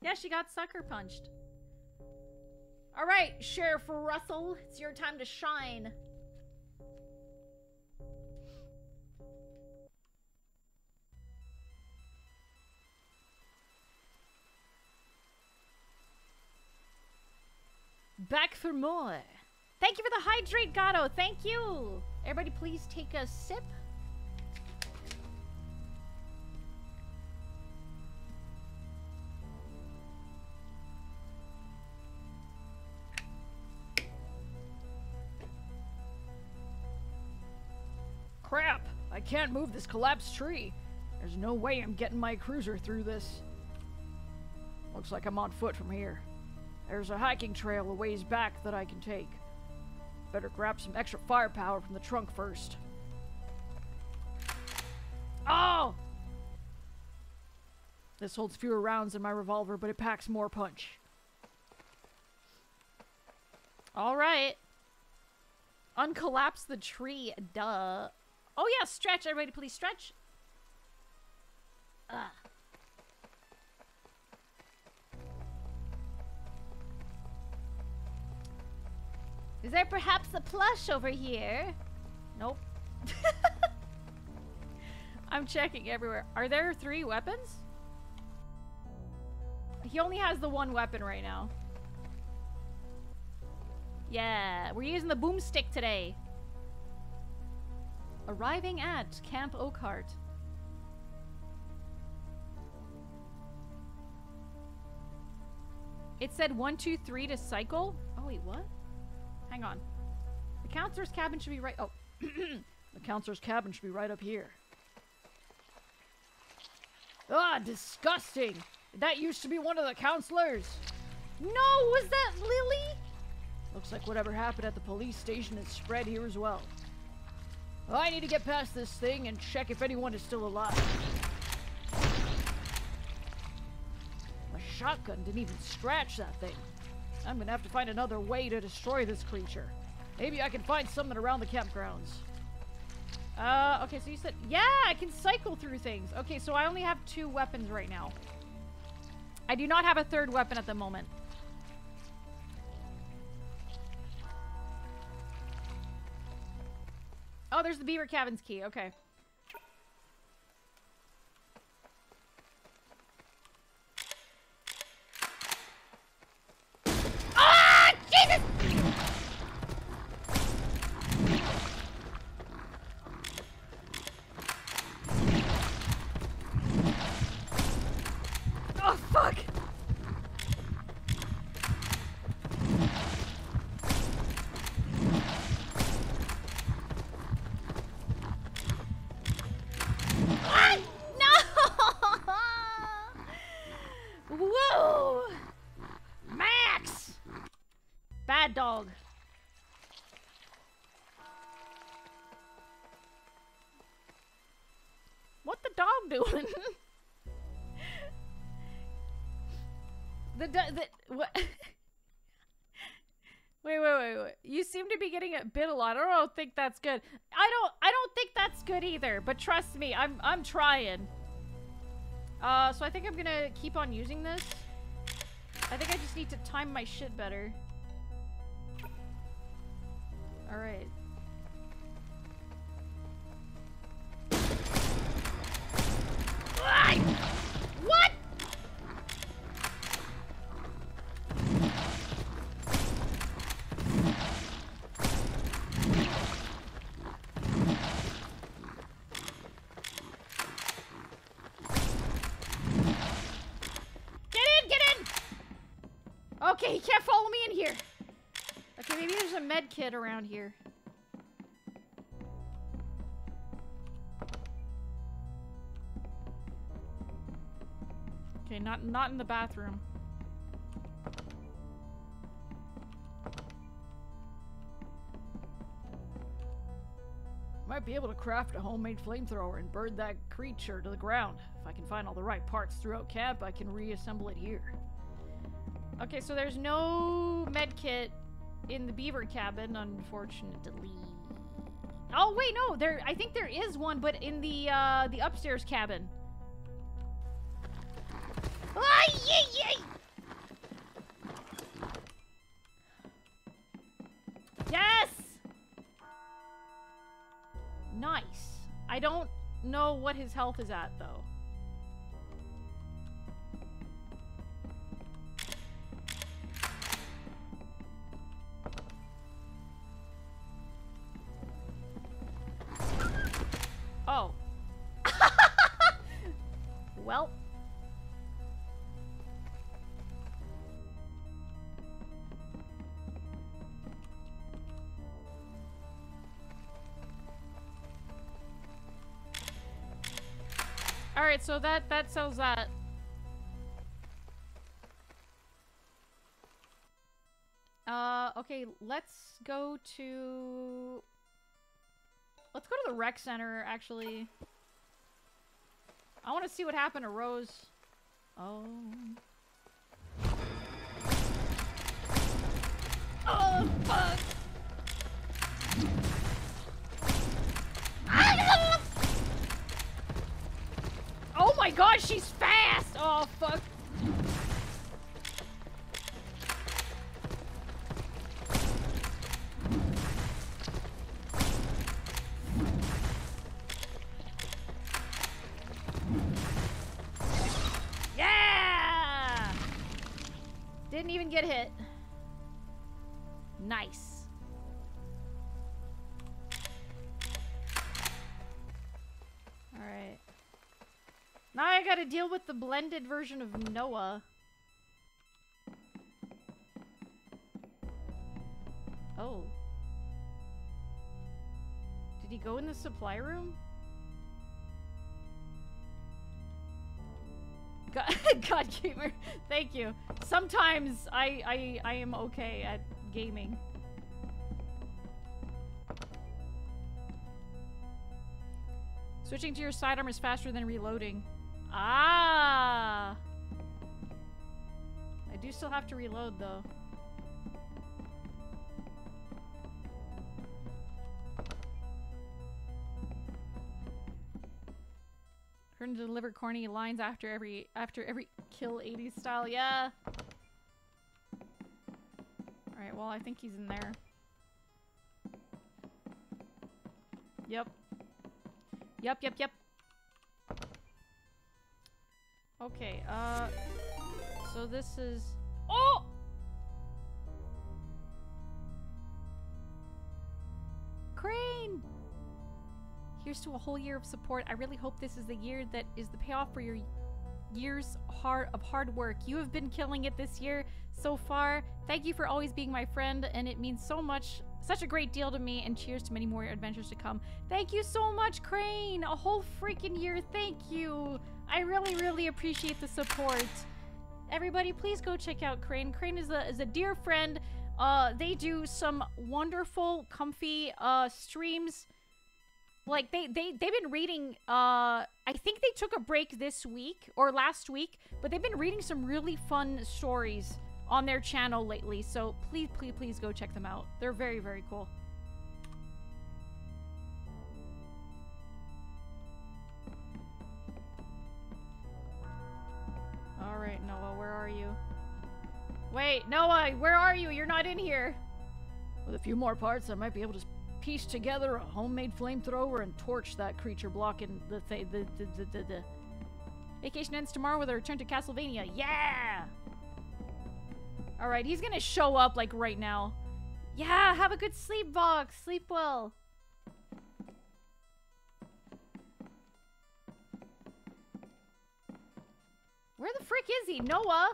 Speaker 1: Yeah, she got sucker punched. All right, Sheriff Russell, it's your time to shine.
Speaker 4: Back for more.
Speaker 1: Thank you for the hydrate, Gato. Thank you. Everybody, please take a sip.
Speaker 4: Crap! I can't move this collapsed tree. There's no way I'm getting my cruiser through this. Looks like I'm on foot from here. There's a hiking trail a ways back that I can take. Better grab some extra firepower from the trunk first. Oh! This holds fewer rounds than my revolver, but it packs more punch.
Speaker 1: All right. Uncollapse the tree. Duh. Oh yeah, stretch. Everybody, please stretch. Ugh.
Speaker 5: Is there perhaps a plush over here?
Speaker 1: Nope. I'm checking everywhere. Are there three weapons? He only has the one weapon right now. Yeah, we're using the boomstick today. Arriving at Camp Oakheart. It said one, two, three to cycle. Oh wait, what? Hang on. The counselor's cabin should be right. Oh,
Speaker 4: The counselor's cabin should be right up here. Ah, disgusting! That used to be one of the counselors!
Speaker 1: no! Was that Lily?
Speaker 4: Looks like whatever happened at the police station has spread here as well. I need to get past this thing and check if anyone is still alive. My shotgun didn't even scratch that thing. I'm gonna have to find another way to destroy this creature. Maybe I can find something around the campgrounds.
Speaker 1: Uh, okay, so you said, yeah, I can cycle through things. Okay, so I only have two weapons right now. I do not have a third weapon at the moment. Oh, there's the beaver cabin's key. Okay. What? wait, wait, wait, wait. You seem to be getting a bit a lot. I don't think that's good. I don't. I don't think that's good either. But trust me, I'm. I'm trying. Uh, so I think I'm gonna keep on using this. I think I just need to time my shit better. All there's a med kit around here. Okay, not not in the bathroom.
Speaker 4: Might be able to craft a homemade flamethrower and burn that creature to the ground. If I can find all the right parts throughout camp, I can reassemble it here.
Speaker 1: Okay, so there's no med kit in the beaver cabin, unfortunately. Oh wait, no, there. I think there is one, but in the uh, the upstairs cabin. Ay, yay, yay! Yes. Nice. I don't know what his health is at though. Right, so that that sells that. Uh, okay, let's go to... Let's go to the rec center, actually. I want to see what happened to Rose. Oh. Oh, fuck! Oh my god, she's fast! Oh, fuck. Yeah! Didn't even get hit. Deal with the blended version of Noah. Oh. Did he go in the supply room? God, God gamer, thank you. Sometimes I, I I am okay at gaming. Switching to your sidearm is faster than reloading. Ah! I do still have to reload though. Turn to deliver corny lines after every after every kill 80s style. Yeah. Alright, well I think he's in there. Yep. Yep, yep, yep. Okay, uh... So this is... Oh! Crane! Here's to a whole year of support. I really hope this is the year that is the payoff for your years hard of hard work. You have been killing it this year so far. Thank you for always being my friend, and it means so much, such a great deal to me, and cheers to many more adventures to come. Thank you so much, Crane! A whole freaking year, thank you! I really, really appreciate the support. Everybody, please go check out Crane. Crane is a, is a dear friend. Uh, they do some wonderful, comfy, uh, streams like they they they've been reading uh i think they took a break this week or last week but they've been reading some really fun stories on their channel lately so please please please go check them out they're very very cool all right noah where are you wait noah where are you you're not in here
Speaker 4: With a few more parts, I might be able to piece together a homemade flamethrower and torch that creature blocking the. The, the, the, the, the.
Speaker 1: Vacation ends tomorrow with a return to Castlevania. Yeah! Alright, he's gonna show up, like, right now. Yeah, have a good sleep, Vox. Sleep well. Where the frick is he? Noah?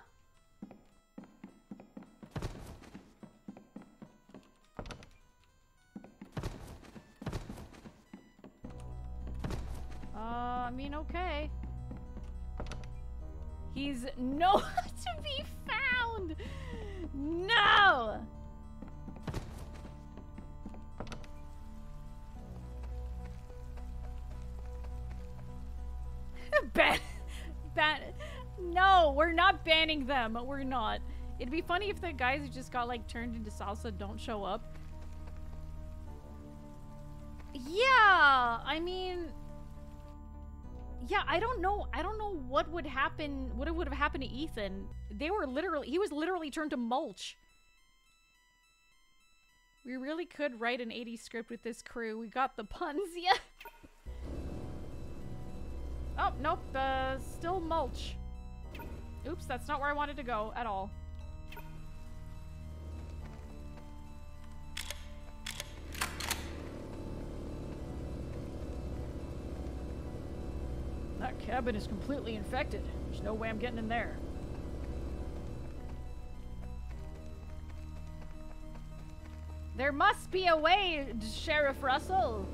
Speaker 1: Uh, I mean, okay. He's no to be found. No. Ban, ban. No, we're not banning them. We're not. It'd be funny if the guys who just got like turned into salsa don't show up. Yeah, I mean, yeah, I don't know. I don't know what would happen. What would have happened to Ethan? They were literally. He was literally turned to mulch. We really could write an 80s script with this crew. We got the puns, yeah. oh, nope. Uh, still mulch. Oops, that's not where I wanted to go at all.
Speaker 4: That cabin is completely infected. There's no way I'm getting in there.
Speaker 1: There must be a way, Sheriff Russell.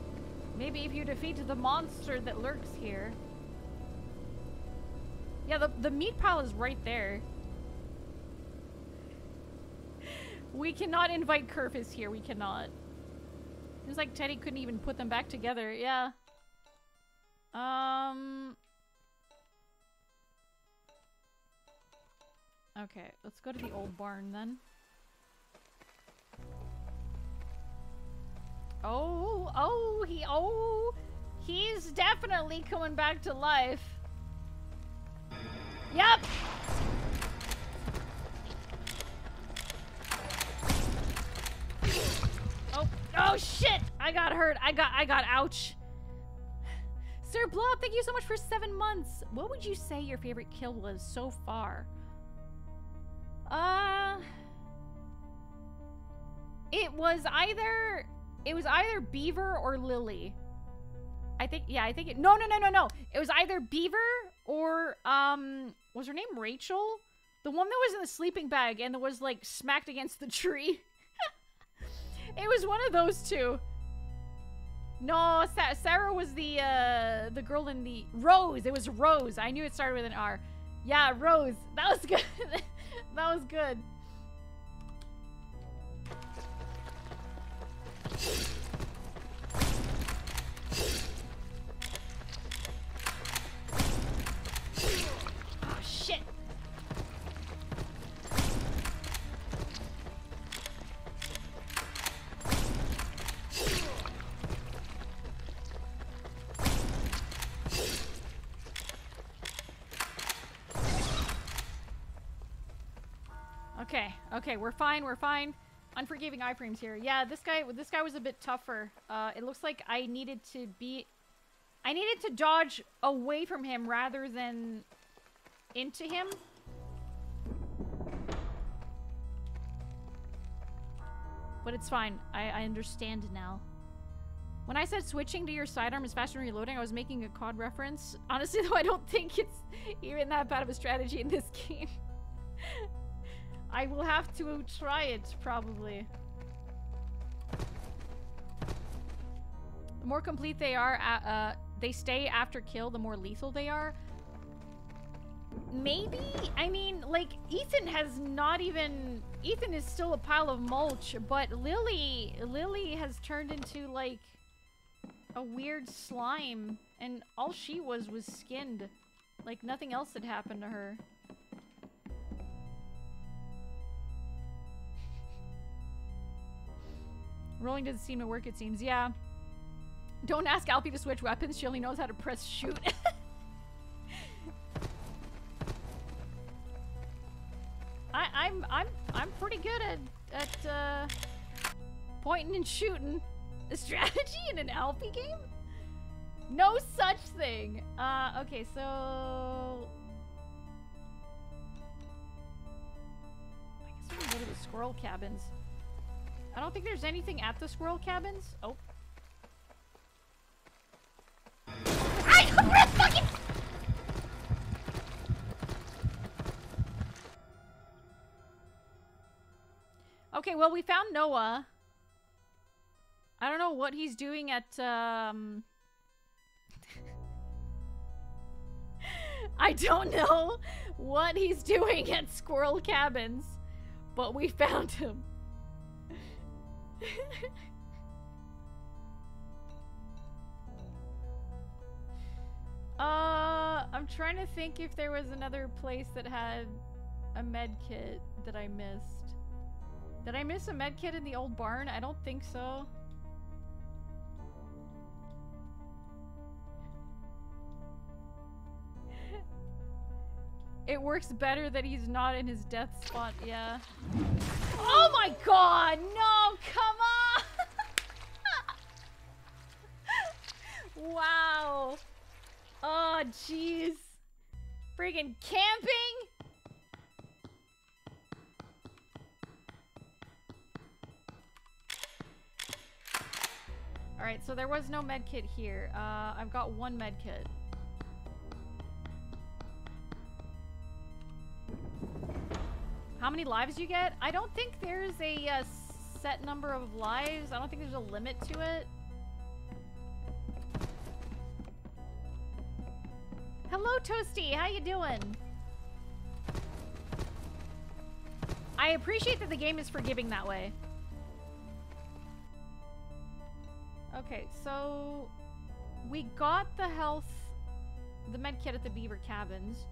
Speaker 1: Maybe if you defeat the monster that lurks here. Yeah, the, the meat pile is right there. We cannot invite Kerfus here. We cannot. Seems like Teddy couldn't even put them back together. Yeah. Um... Okay, let's go to the old barn then. Oh, oh, he, oh, he's definitely coming back to life. Yep. Oh, oh shit! I got hurt. I got, I got, ouch. Sir Blob, thank you so much for seven months. What would you say your favorite kill was so far? Uh, it was either it was either Beaver or Lily. I think yeah, I think it No, no, no, no, no. It was either Beaver or um was her name Rachel? The one that was in the sleeping bag and that was like smacked against the tree. it was one of those two. No, Sa Sarah was the uh the girl in the Rose. It was Rose. I knew it started with an R. Yeah, Rose. That was good. that was good. Okay, we're fine, we're fine. Unforgiving iframes here. Yeah, this guy this guy was a bit tougher. Uh, it looks like I needed to be... I needed to dodge away from him rather than into him. But it's fine. I, I understand now. When I said switching to your sidearm is faster than reloading, I was making a COD reference. Honestly, though, I don't think it's even that bad of a strategy in this game. I will have to try it, probably. The more complete they are, uh, uh, they stay after kill, the more lethal they are. Maybe? I mean, like, Ethan has not even... Ethan is still a pile of mulch, but Lily... Lily has turned into, like, a weird slime. And all she was was skinned. Like, nothing else had happened to her. Rolling doesn't seem to work, it seems. Yeah. Don't ask Alpy to switch weapons. She only knows how to press shoot. I, I'm I'm I'm pretty good at at uh, pointing and shooting. A strategy in an Alpy game? No such thing. Uh, okay, so I guess we can go to the squirrel cabins. I don't think there's anything at the squirrel cabins. Oh. I fucking. Okay, well, we found Noah. I don't know what he's doing at, um... I don't know what he's doing at Squirrel Cabins, but we found him. uh, I'm trying to think if there was another place that had a med kit that I missed. Did I miss a med kit in the old barn? I don't think so. It works better that he's not in his death spot, yeah. Oh my god! No, come on! wow. Oh, jeez. Freaking camping? Alright, so there was no med kit here. Uh, I've got one med How many lives you get? I don't think there's a uh, set number of lives. I don't think there's a limit to it. Hello, Toasty. How you doing? I appreciate that the game is forgiving that way. Okay, so we got the health, the med kit at the beaver cabins.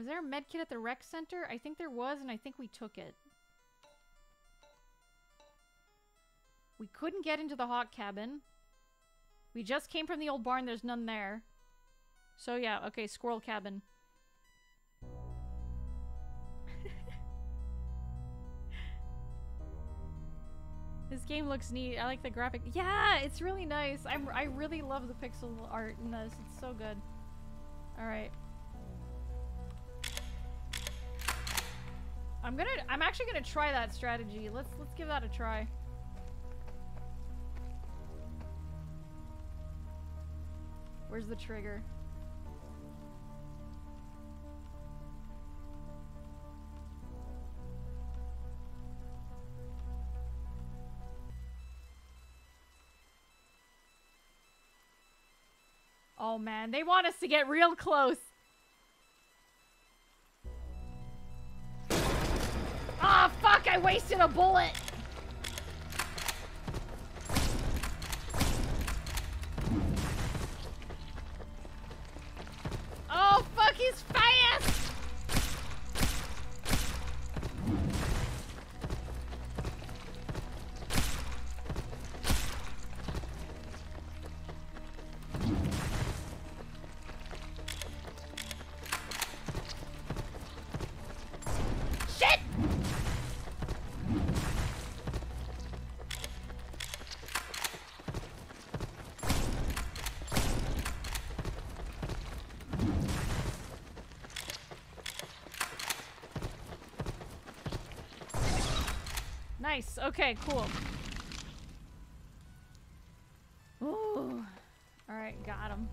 Speaker 1: Was there a med kit at the rec center? I think there was, and I think we took it. We couldn't get into the hot cabin. We just came from the old barn, there's none there. So yeah, okay, squirrel cabin. this game looks neat. I like the graphic. Yeah, it's really nice. I'm, I really love the pixel art in this. It's so good. Alright. I'm gonna- I'm actually gonna try that strategy. Let's- let's give that a try. Where's the trigger? Oh man, they want us to get real close. Wasted a bullet. Okay, cool. Ooh. Alright, got him.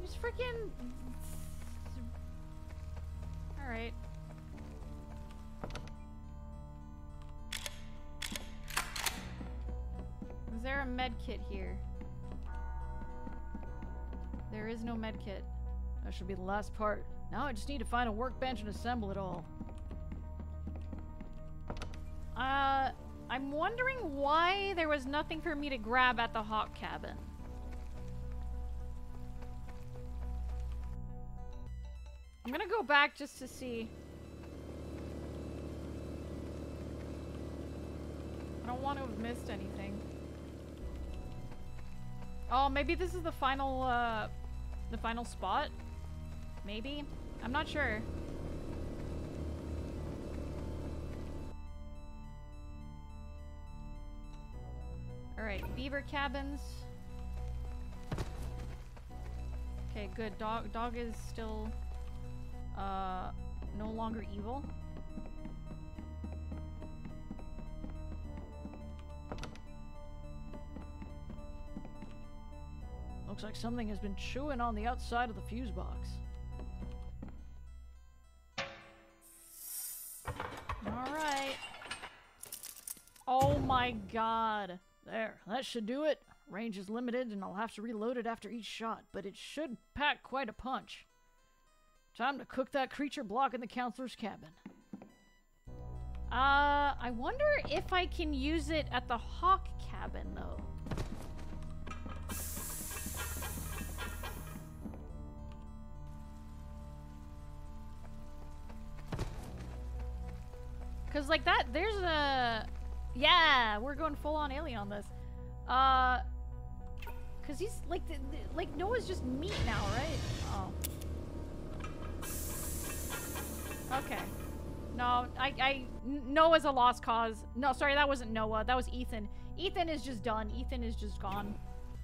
Speaker 1: Just freaking. Alright. Is there a med kit here? There is no med kit.
Speaker 4: That should be the last part. Now I just need to find a workbench and assemble it all.
Speaker 1: Wondering why there was nothing for me to grab at the hawk cabin. I'm gonna go back just to see. I don't want to have missed anything. Oh, maybe this is the final, uh, the final spot? Maybe? I'm not sure. Cabins. Okay, good. Dog dog is still uh no longer evil.
Speaker 4: Looks like something has been chewing on the outside of the fuse box.
Speaker 1: Alright. Oh my god.
Speaker 4: There, that should do it. Range is limited and I'll have to reload it after each shot, but it should pack quite a punch. Time to cook that creature block in the counselor's cabin.
Speaker 1: Uh, I wonder if I can use it at the hawk cabin though. Cause like that, there's a, yeah, we're going full on alien on this. Uh, cause he's like, the, the- like Noah's just meat now, right? Oh. Okay. No, I, I, Noah's a lost cause. No, sorry, that wasn't Noah. That was Ethan. Ethan is just done. Ethan is just gone.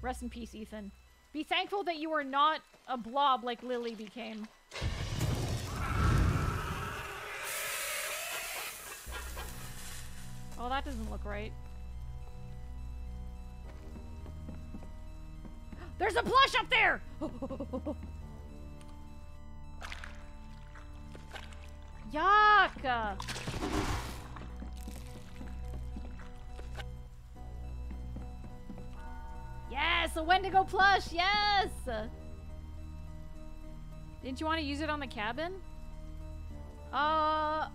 Speaker 1: Rest in peace, Ethan. Be thankful that you are not a blob like Lily became. Oh, that doesn't look right. There's a plush up there! Yuck! Yes, a Wendigo plush. Yes. Didn't you want to use it on the cabin? Uh,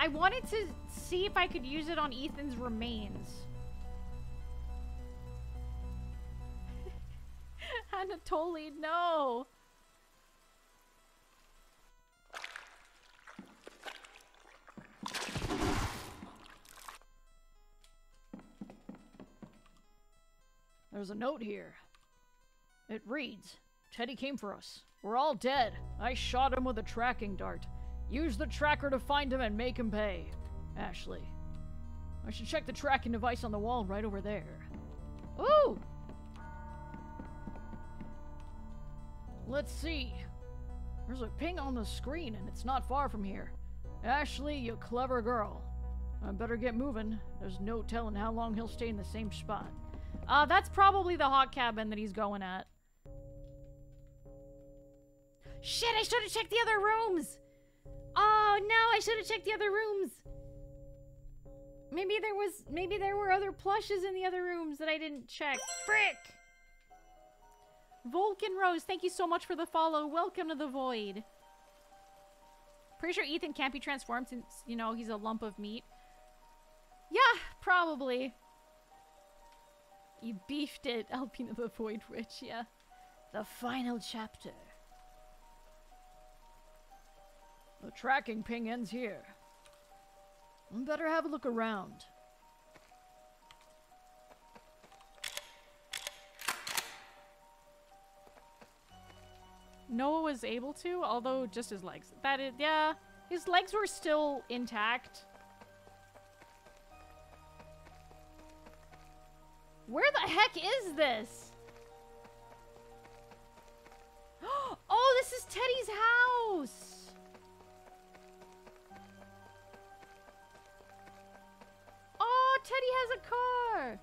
Speaker 1: I wanted to see if I could use it on Ethan's remains. Anatoly, no.
Speaker 4: There's a note here. It reads Teddy came for us. We're all dead. I shot him with a tracking dart. Use the tracker to find him and make him pay. Ashley. I should check the tracking device on the wall right over there.
Speaker 1: Ooh.
Speaker 4: Let's see. There's a ping on the screen and it's not far from here. Ashley, you clever girl. I better get moving. There's no telling how long he'll stay in the same spot.
Speaker 1: Uh, that's probably the hot cabin that he's going at. Shit, I should have checked the other rooms. Oh, no, I should have checked the other rooms. Maybe there was, maybe there were other plushes in the other rooms that I didn't check. Frick! Vulcan Rose, thank you so much for the follow. Welcome to the Void. Pretty sure Ethan can't be transformed since, you know, he's a lump of meat. Yeah, probably. You beefed it, Alphena the Void Witch, yeah.
Speaker 4: The final chapter. The tracking ping ends here. Better have a look around.
Speaker 1: Noah was able to, although just his legs. That is, yeah, his legs were still intact. Where the heck is this? Oh, this is Teddy's house! Teddy has a car!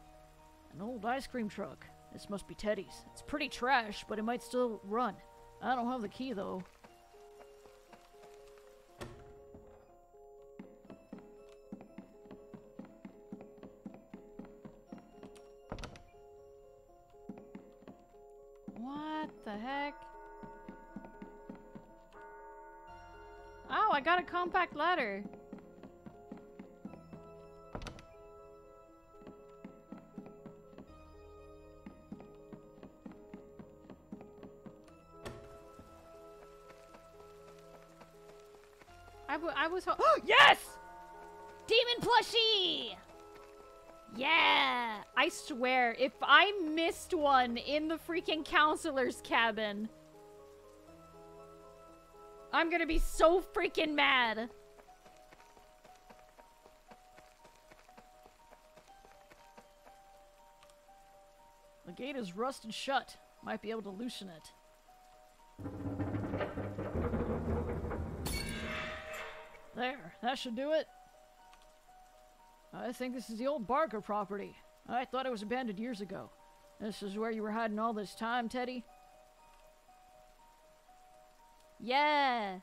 Speaker 4: An old ice cream truck. This must be Teddy's. It's pretty trash, but it might still run. I don't have the key, though.
Speaker 1: What the heck? Oh, I got a compact ladder. Was Yes! Demon plushie! Yeah! I swear, if I missed one in the freaking counselor's cabin, I'm gonna be so freaking mad.
Speaker 4: The gate is rusted shut. Might be able to loosen it. There, that should do it. I think this is the old Barker property. I thought it was abandoned years ago. This is where you were hiding all this time, Teddy?
Speaker 1: Yeah.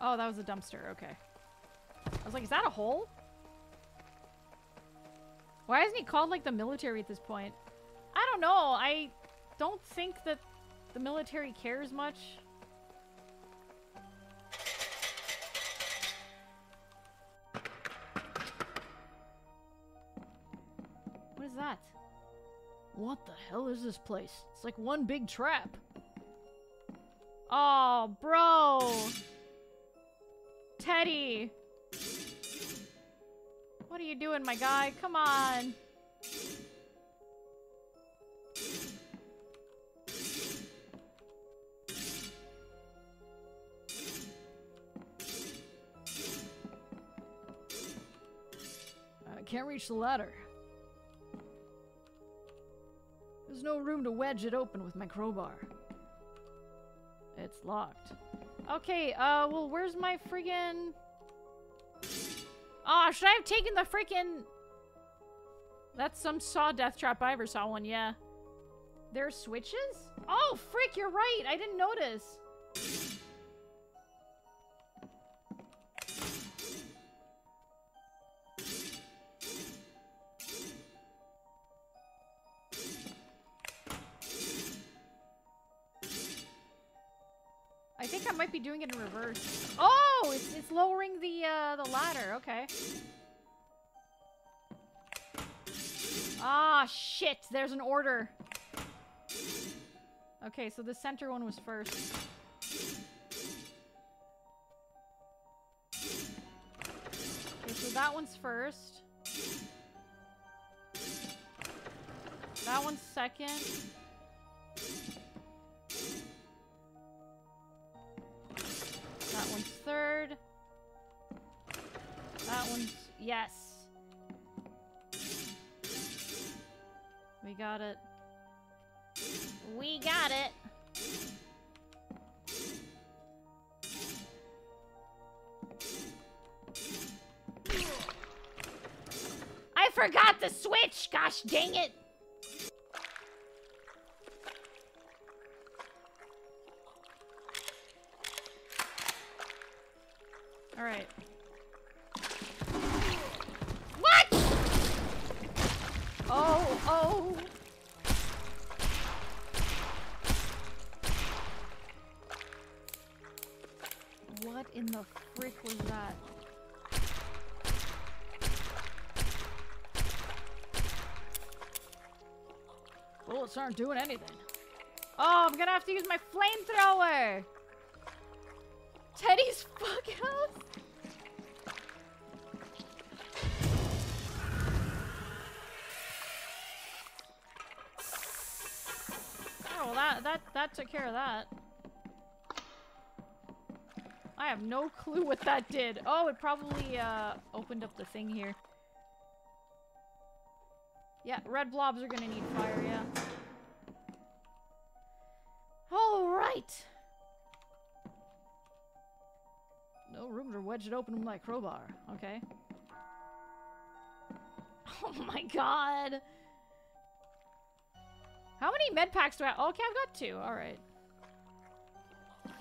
Speaker 1: Oh, that was a dumpster. Okay. I was like, is that a hole? Why isn't he called like the military at this point? I don't know. I don't think that the military cares much. What is that?
Speaker 4: What the hell is this place? It's like one big trap.
Speaker 1: Oh, bro. Teddy. What are you doing, my guy? Come on.
Speaker 4: I can't reach the ladder. There's no room to wedge it open with my crowbar. It's locked.
Speaker 1: Okay, uh, well, where's my friggin... Aw, oh, should I have taken the freaking... That's some saw death trap I ever saw one, yeah. There's switches? Oh, frick, you're right. I didn't notice. Be doing it in reverse. Oh, it's, it's lowering the uh, the ladder. Okay. Ah, shit. There's an order. Okay, so the center one was first. Okay, so that one's first. That one's second. That one's... Yes. We got it.
Speaker 3: We got it. I forgot the switch! Gosh dang it!
Speaker 1: Alright. Aren't doing anything. Oh, I'm gonna have to use my flamethrower! Teddy's fuck house? Oh, well that, that, that took care of that. I have no clue what that did. Oh, it probably, uh, opened up the thing here. Yeah, red blobs are gonna need fire, yeah. Wedge it open with my crowbar. Okay. Oh my god! How many med packs do I- Okay, I've got two. Alright. Oh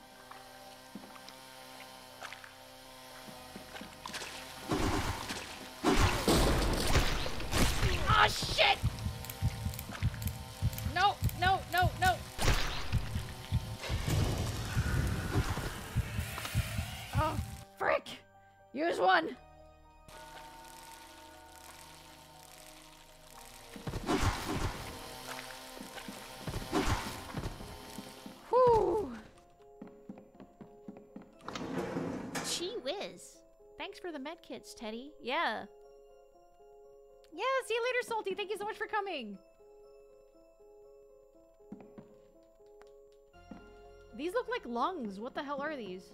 Speaker 1: ah, shit! Use one! Whew!
Speaker 3: Gee whiz. Thanks for the med kits, Teddy.
Speaker 1: Yeah. Yeah, see you later, Salty. Thank you so much for coming. These look like lungs. What the hell are these?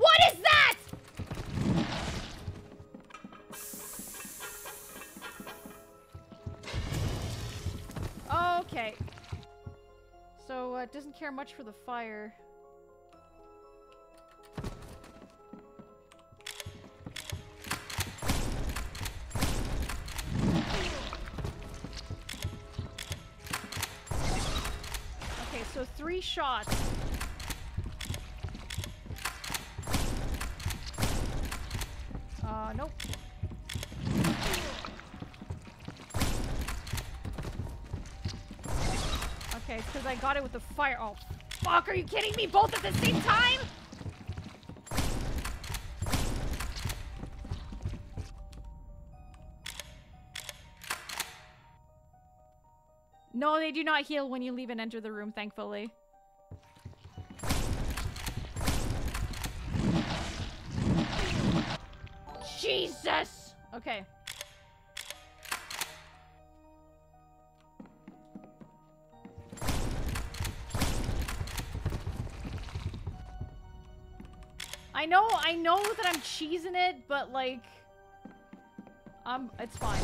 Speaker 3: What is that?
Speaker 1: Okay. So, uh, doesn't care much for the fire. Okay, so three shots. Uh, nope. Okay, it's because I got it with the fire. Oh, fuck, are you kidding me? Both at the same time? No, they do not heal when you leave and enter the room, thankfully. Jesus! Okay. Know, I know that I'm cheesing it, but like, um, it's fine.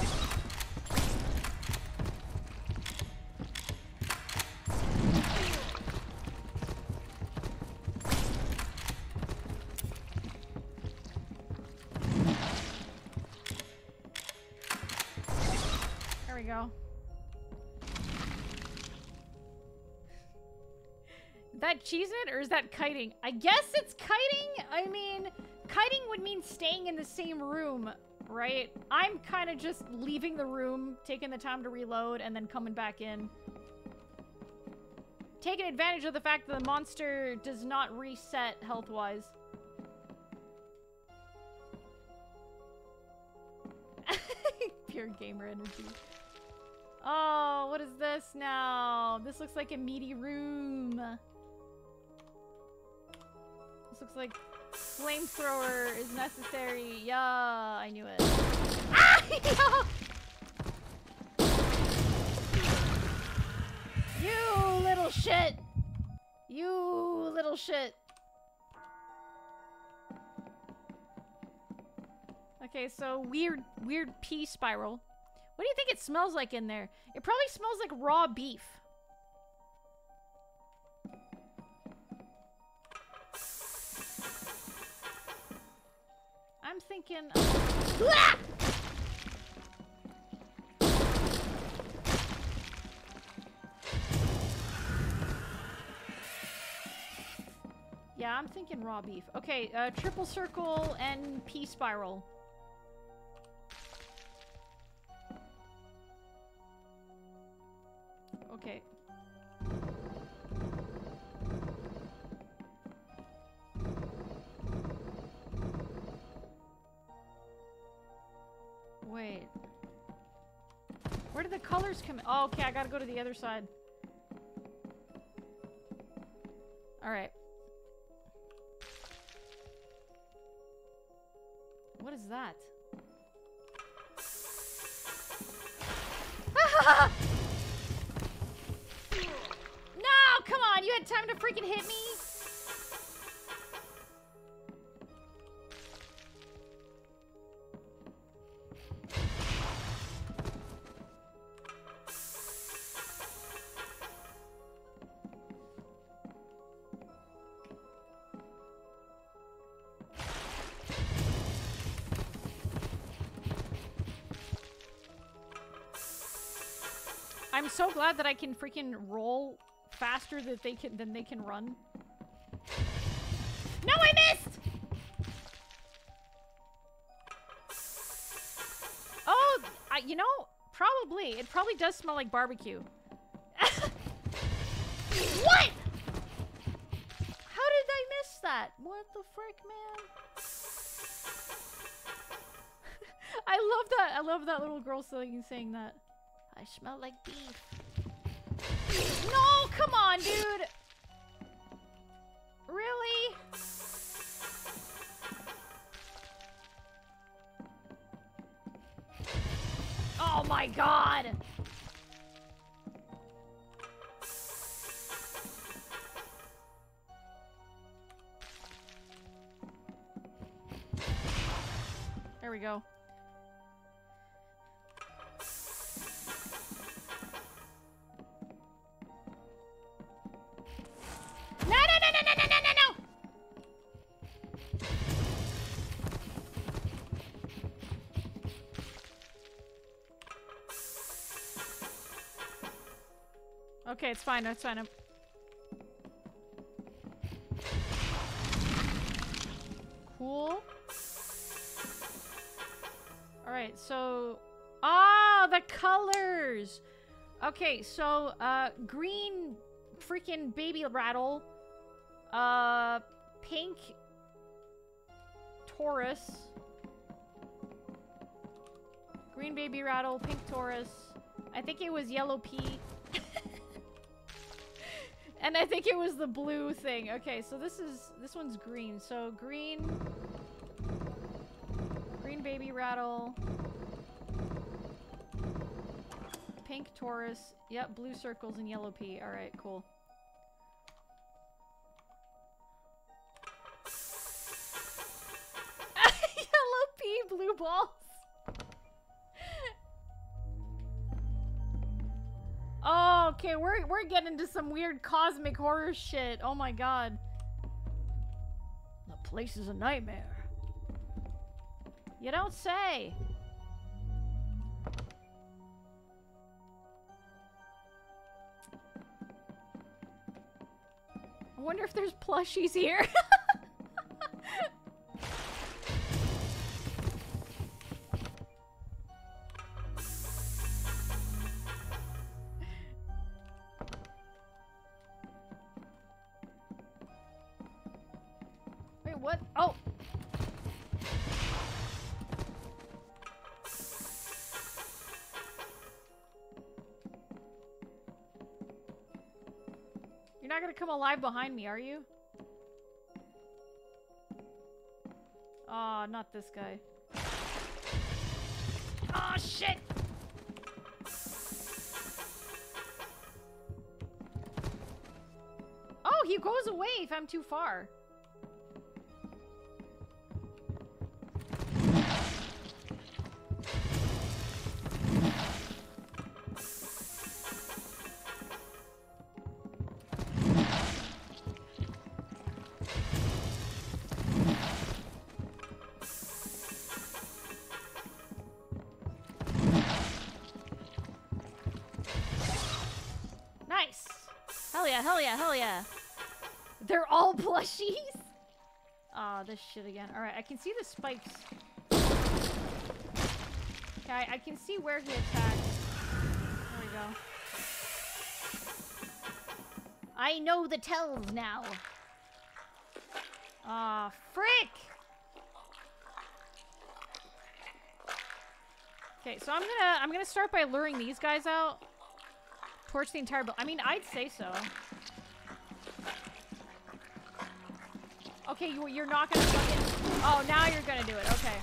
Speaker 1: Cheese it or is that kiting? I guess it's kiting. I mean, kiting would mean staying in the same room, right? I'm kind of just leaving the room, taking the time to reload, and then coming back in. Taking advantage of the fact that the monster does not reset health-wise. Pure gamer energy. Oh, what is this now? This looks like a meaty room. This looks like flamethrower is necessary. Yeah, I knew it. You little shit! You little shit! Okay, so weird, weird pea spiral. What do you think it smells like in there? It probably smells like raw beef. I'm thinking... Ah! Yeah, I'm thinking raw beef. Okay, uh, triple circle and P spiral. Okay. Colors come? Oh, okay, I gotta go to the other side. Alright. What is that? no, come on, you had time to freaking hit me? Glad that I can freaking roll faster that they can than they can run. No, I missed! Oh, I, you know, probably. It probably does smell like barbecue. what? How did I miss that? What the frick, man? I love that. I love that little girl saying, saying that. I smell like beef. No, come on, dude. Really? Oh my god. There we go. Okay, it's fine. It's fine. I'm... Cool. Alright, so... Ah, the colors! Okay, so, uh, green freaking baby rattle. Uh, pink torus. Green baby rattle, pink torus. I think it was yellow pea. And I think it was the blue thing. Okay, so this is this one's green. So green green baby rattle. Pink torus. Yep, blue circles and yellow pea. All right, cool. yellow pea, blue balls. Oh, okay, we're we're getting into some weird cosmic horror shit. Oh my god. The place is a nightmare. You don't say. I wonder if there's plushies here. come alive behind me, are you? Aw, oh, not this guy. Oh shit! Oh, he goes away if I'm too far. Plushies? Oh, this shit again. Alright, I can see the spikes. Okay, I can see where he attacked. There we go.
Speaker 3: I know the tells now.
Speaker 1: Ah, frick! Okay, so I'm gonna I'm gonna start by luring these guys out. Torch the entire building. I mean, I'd say so. Okay, you, you're not gonna fucking... Oh, now you're gonna do it. Okay.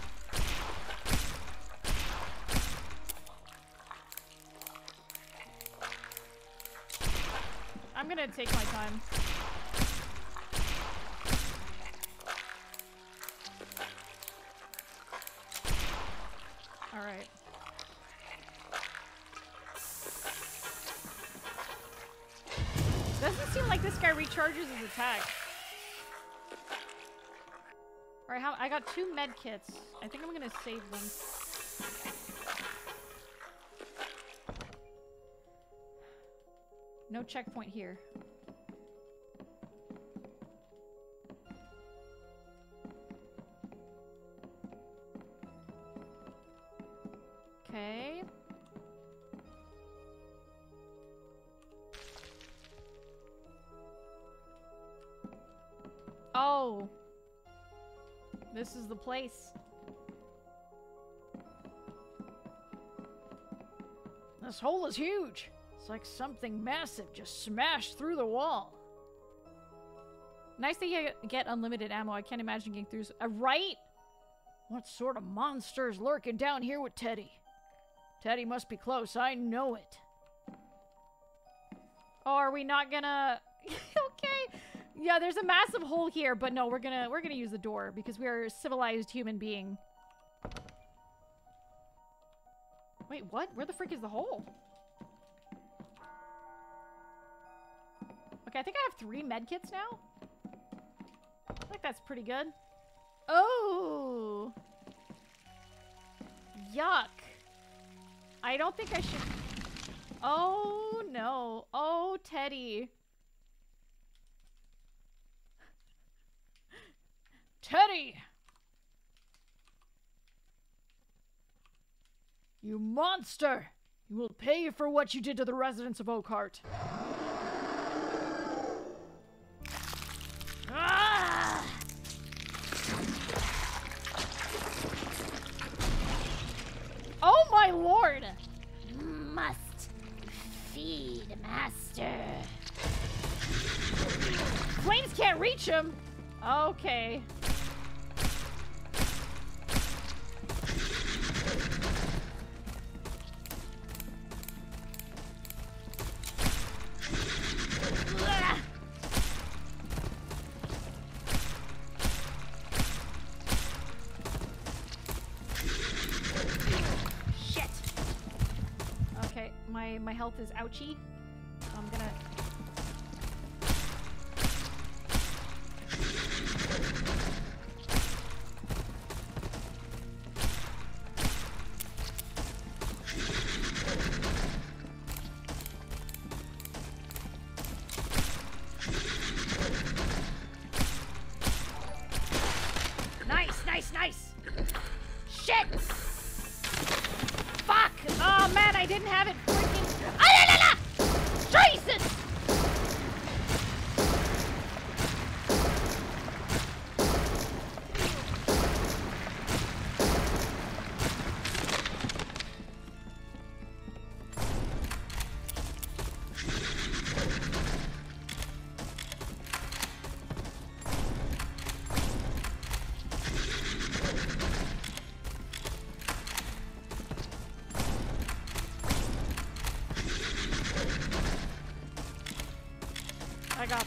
Speaker 1: I'm gonna take my time. Two med kits. I think I'm gonna save them. No checkpoint here. Place.
Speaker 4: This hole is huge. It's like something massive just smashed through the wall.
Speaker 1: Nice that you get unlimited ammo. I can't imagine getting through. Uh, right?
Speaker 4: What sort of monster is lurking down here with Teddy? Teddy must be close. I know it.
Speaker 1: Oh, are we not gonna... okay. Yeah, there's a massive hole here, but no, we're gonna we're gonna use the door because we are a civilized human being. Wait, what? Where the frick is the hole? Okay, I think I have three medkits now. I think that's pretty good. Oh! Yuck. I don't think I should... Oh, no. Oh, Teddy.
Speaker 4: Teddy! You monster! You will pay for what you did to the residents of Oakheart.
Speaker 3: Ah!
Speaker 1: Oh my lord!
Speaker 3: Must feed master.
Speaker 1: Flames can't reach him! Okay. My health is ouchy.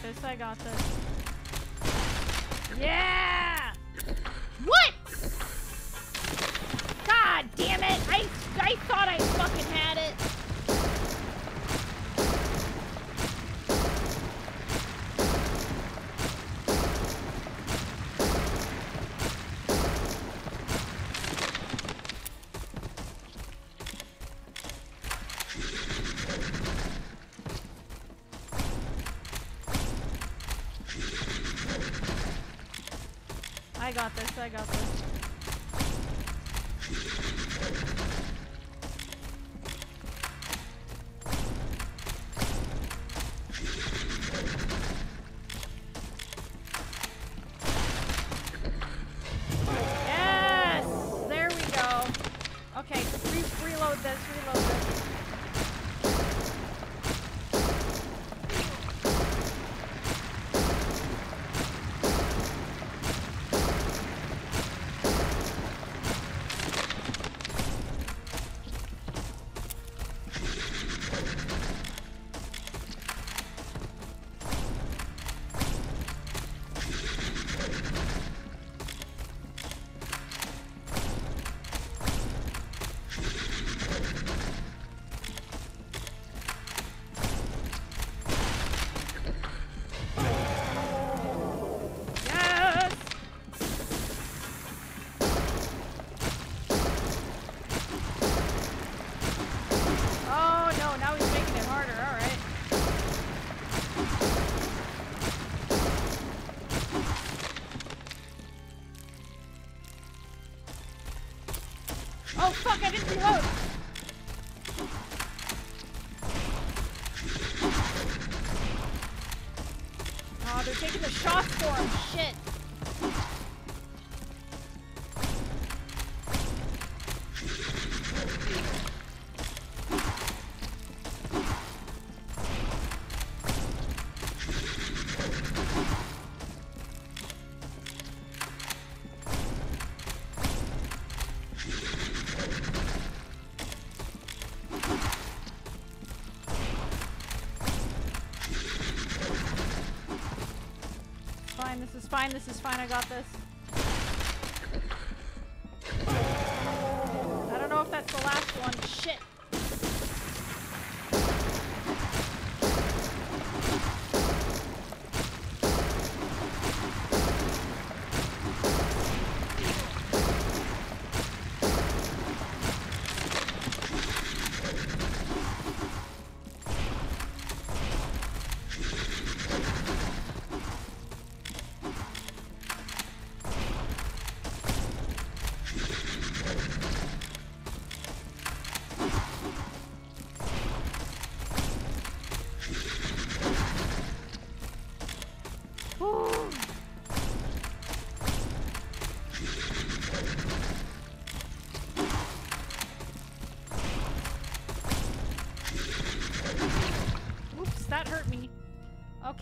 Speaker 1: This. I got this. Oh fuck, I didn't Fine, this is fine, this is fine, I got this.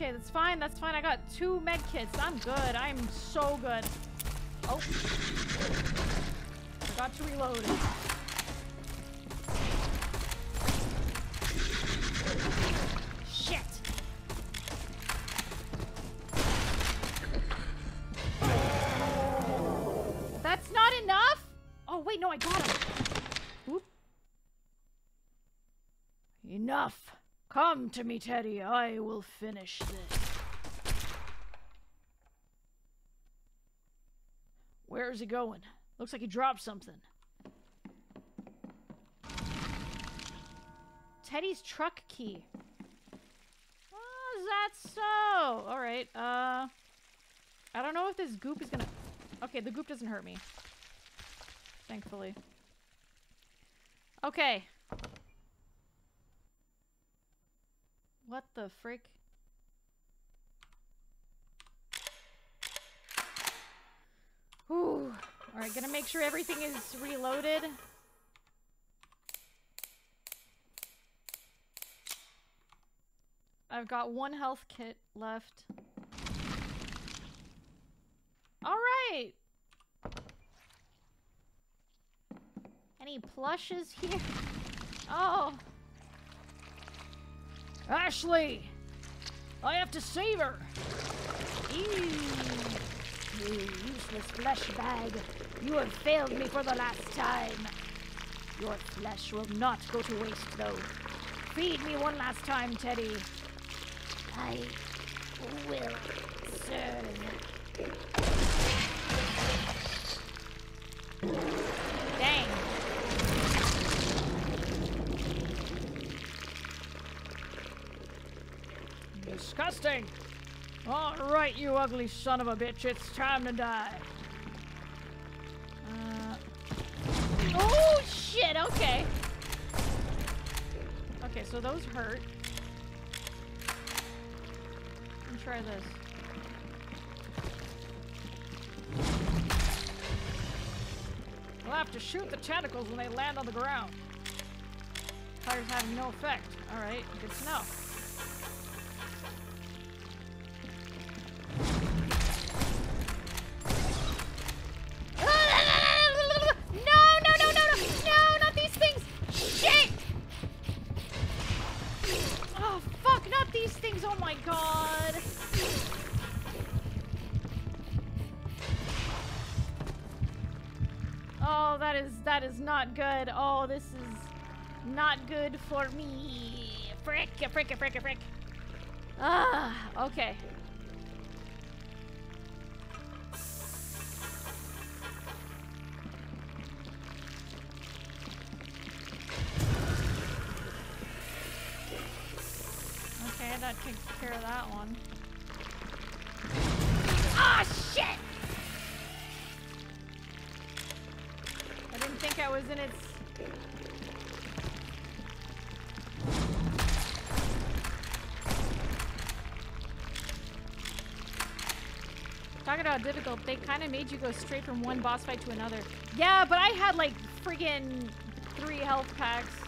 Speaker 1: Okay, that's fine, that's fine. I got two med kits. I'm good. I'm so good. Oh. Forgot to reload.
Speaker 4: Come to me, Teddy. I will finish this. Where is he going? Looks like he dropped something.
Speaker 1: Teddy's truck key. Oh, is that so? Alright, uh... I don't know if this goop is gonna... Okay, the goop doesn't hurt me. Thankfully. Okay. What the frick? Whew. Alright, gonna make sure everything is reloaded. I've got one health kit left. Alright! Any plushes here? Oh!
Speaker 4: Ashley! I have to save her. You useless flesh bag. You have failed me for the last time. Your flesh will not go to waste, though. Feed me one last time, Teddy.
Speaker 5: I will serve.
Speaker 1: Dang.
Speaker 4: Disgusting. All right, you ugly son of a bitch. It's time to die.
Speaker 1: Uh, oh shit! Okay. Okay, so those hurt. Let me try this.
Speaker 4: We'll have to shoot the tentacles when they land on the ground. Fire's having no effect. All right, good to know.
Speaker 1: Not good. Oh, this is not good for me. Frick, frick, frick, frick. Ah, okay. Okay, Talking about difficult, they kind of made you go straight from one boss fight to another. Yeah, but I had like friggin' three health packs.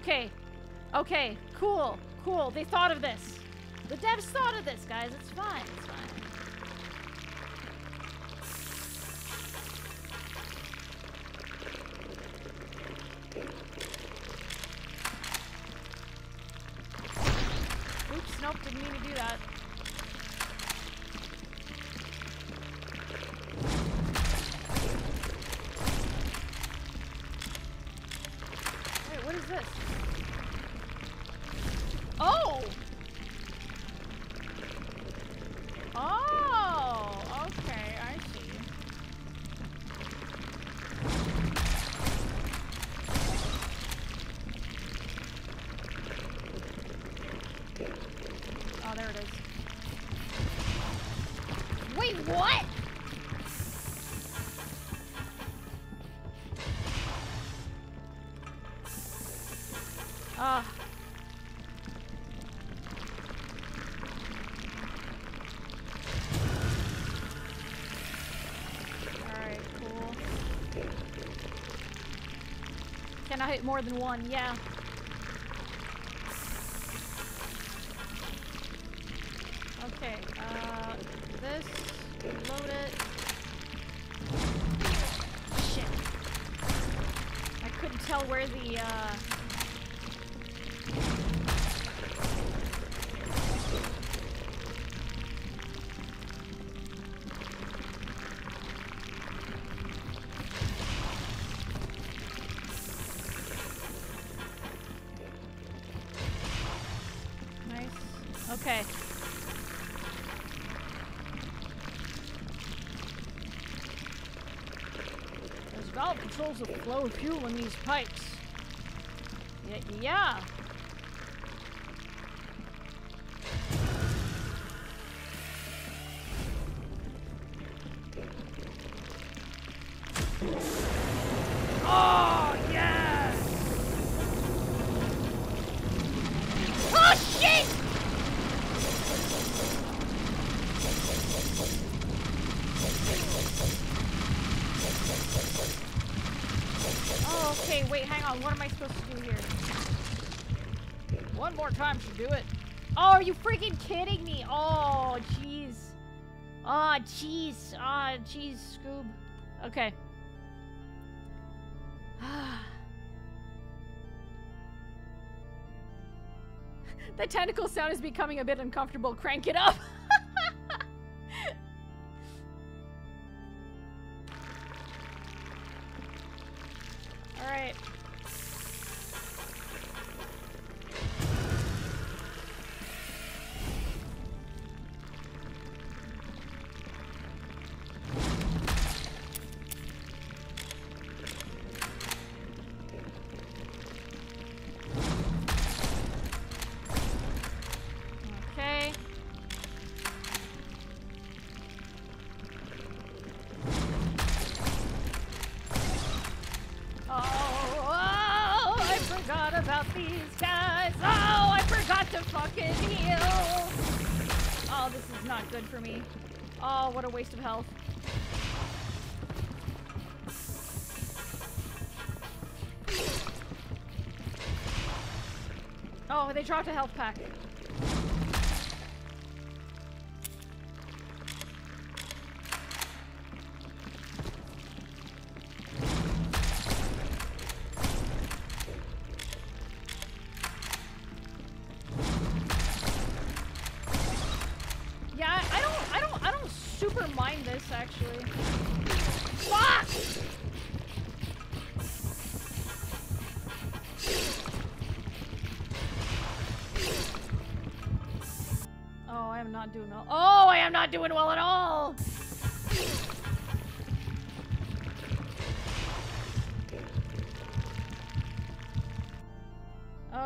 Speaker 1: Okay. Okay, cool, cool. They thought of this. The devs thought of this, guys. It's fine, I hit more than one? Yeah.
Speaker 4: Of fuel in these pipes.
Speaker 1: Y yeah. What am I supposed to do here?
Speaker 4: One more time should do it.
Speaker 1: Oh, are you freaking kidding me? Oh, jeez. Oh, jeez. Oh, jeez, Scoob. Okay. the tentacle sound is becoming a bit uncomfortable. Crank it up. All right. Health. Oh, they dropped a health pack. I am not doing well. Oh, I am not doing well at all.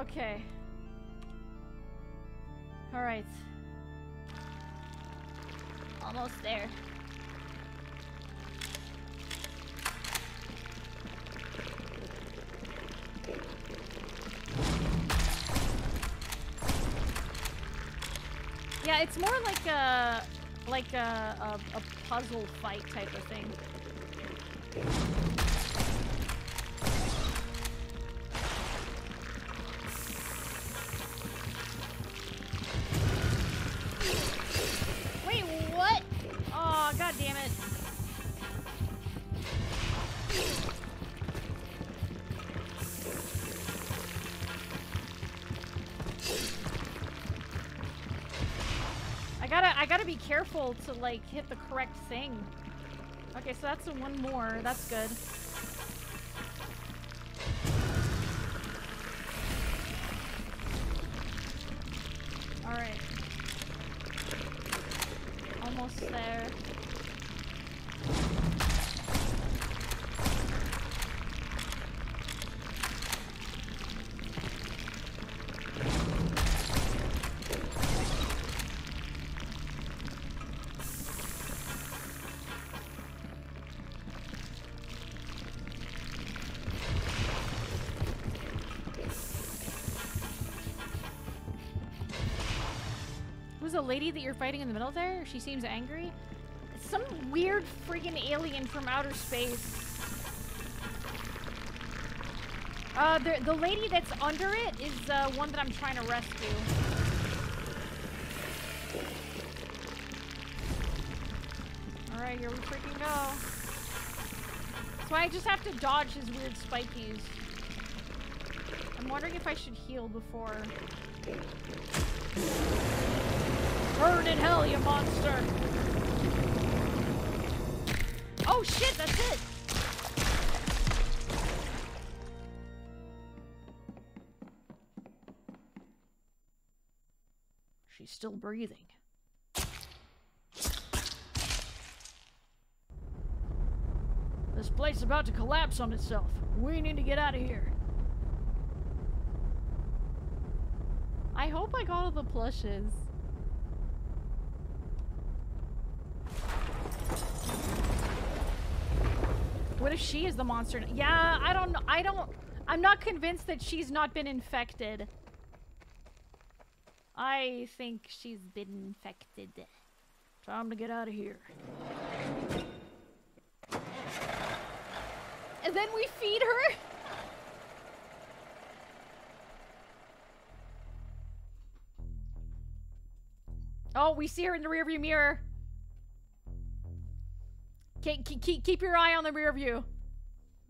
Speaker 1: Okay. It's more like a like a, a, a puzzle fight type of thing. To like hit the correct thing. Okay, so that's one more. That's good. The lady that you're fighting in the middle there? She seems angry. It's some weird friggin' alien from outer space. Uh, the, the lady that's under it is uh, one that I'm trying to rescue. Alright, here we freaking go. So I just have to dodge his weird spikies. I'm wondering if I should heal before.
Speaker 4: Burn in hell, you monster!
Speaker 1: Oh shit, that's it!
Speaker 4: She's still breathing. This place is about to collapse on itself. We need to get out of here.
Speaker 1: I hope I got all the plushes. if she is the monster? Yeah, I don't know. I don't... I'm not convinced that she's not been infected. I think she's been infected.
Speaker 4: Time to get out of here.
Speaker 1: And then we feed her? Oh, we see her in the rearview mirror. Keep, keep, keep your eye on the rear view.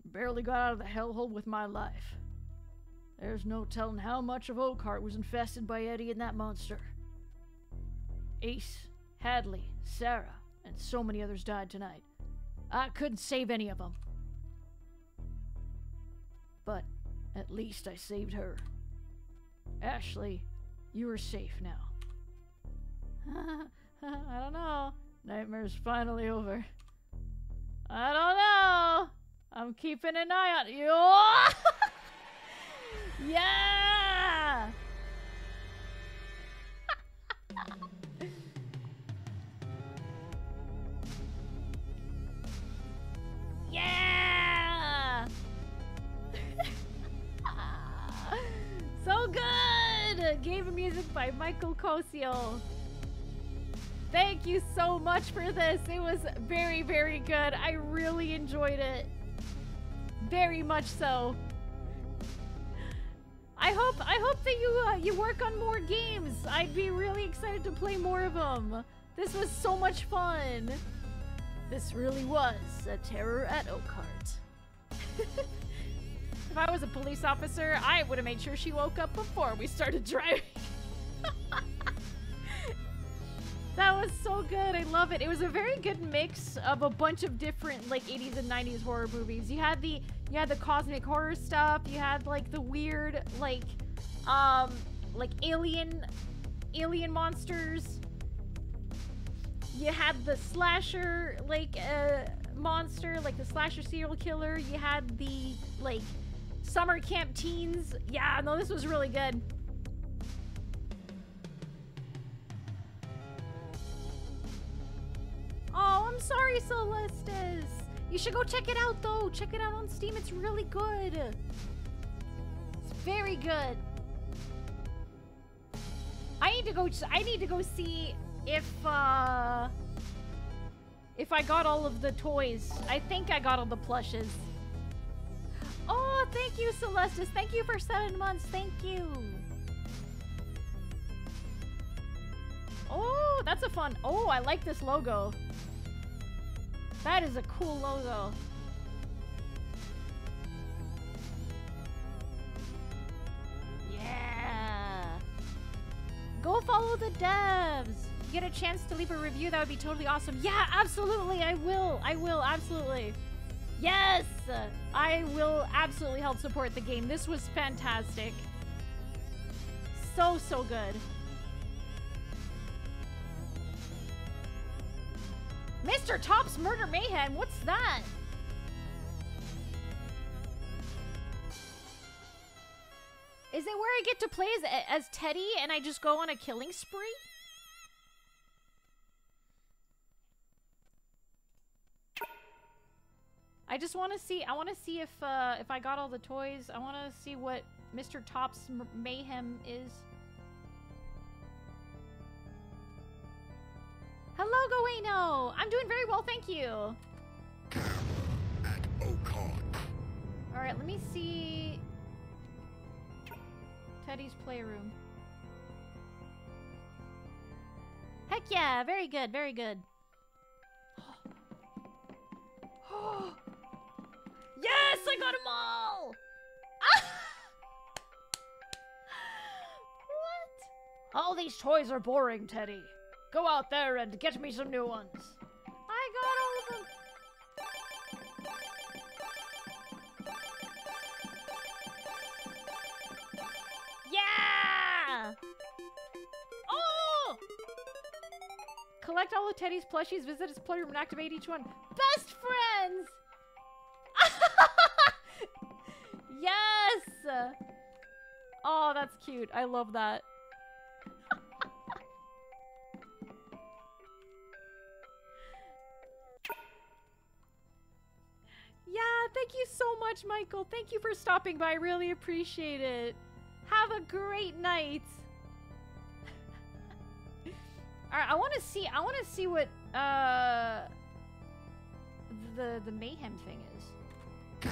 Speaker 4: Barely got out of the hellhole with my life. There's no telling how much of Oakheart was infested by Eddie and that monster. Ace, Hadley, Sarah, and so many others died tonight. I couldn't save any of them. But at least I saved her. Ashley, you are safe now. I don't know. Nightmare's finally over. I don't know. I'm keeping an eye on you. yeah! yeah! so good! Game music by Michael Cosio. Thank you so much for this. It was very, very good. I really enjoyed it. Very much so. I hope I hope that you uh, you work on more games. I'd be really excited to play more of them. This was so much fun. This really was a terror at Oakheart.
Speaker 1: if I was a police officer, I would have made sure she woke up before we started driving. That was so good. I love it. It was a very good mix of a bunch of different like 80s and 90s horror movies. You had the you had the cosmic horror stuff. You had like the weird like um like alien alien monsters. You had the slasher like uh monster, like the slasher serial killer. You had the like summer camp teens. Yeah, no, this was really good. Oh, I'm sorry, Celestis. You should go check it out, though. Check it out on Steam. It's really good. It's very good. I need to go. I need to go see if uh, if I got all of the toys. I think I got all the plushes. Oh, thank you, Celestis. Thank you for seven months. Thank you. Oh, that's a fun. Oh, I like this logo. That is a cool logo. Yeah. Go follow the devs. Get a chance to leave a review. That would be totally awesome. Yeah, absolutely. I will. I will. Absolutely. Yes. I will absolutely help support the game. This was fantastic. So, so good. Mr. Top's Murder Mayhem, what's that? Is it where I get to play as, as Teddy and I just go on a killing spree? I just want to see. I want to see if uh, if I got all the toys. I want to see what Mr. Top's mayhem is. Hello, Goeno! I'm doing very well, thank you.
Speaker 6: At
Speaker 1: Alright, let me see... Teddy's playroom. Heck yeah! Very good, very good. yes! I got them all!
Speaker 4: what? All these toys are boring, Teddy. Go out there and get me some new ones.
Speaker 1: I got all of them. Yeah! Oh! Collect all of Teddy's plushies, visit his playroom, and activate each one. Best friends! yes! Oh, that's cute. I love that. Much, Michael. Thank you for stopping by. I really appreciate it. Have a great night. All right, I want to see. I want to see what uh the the mayhem thing is.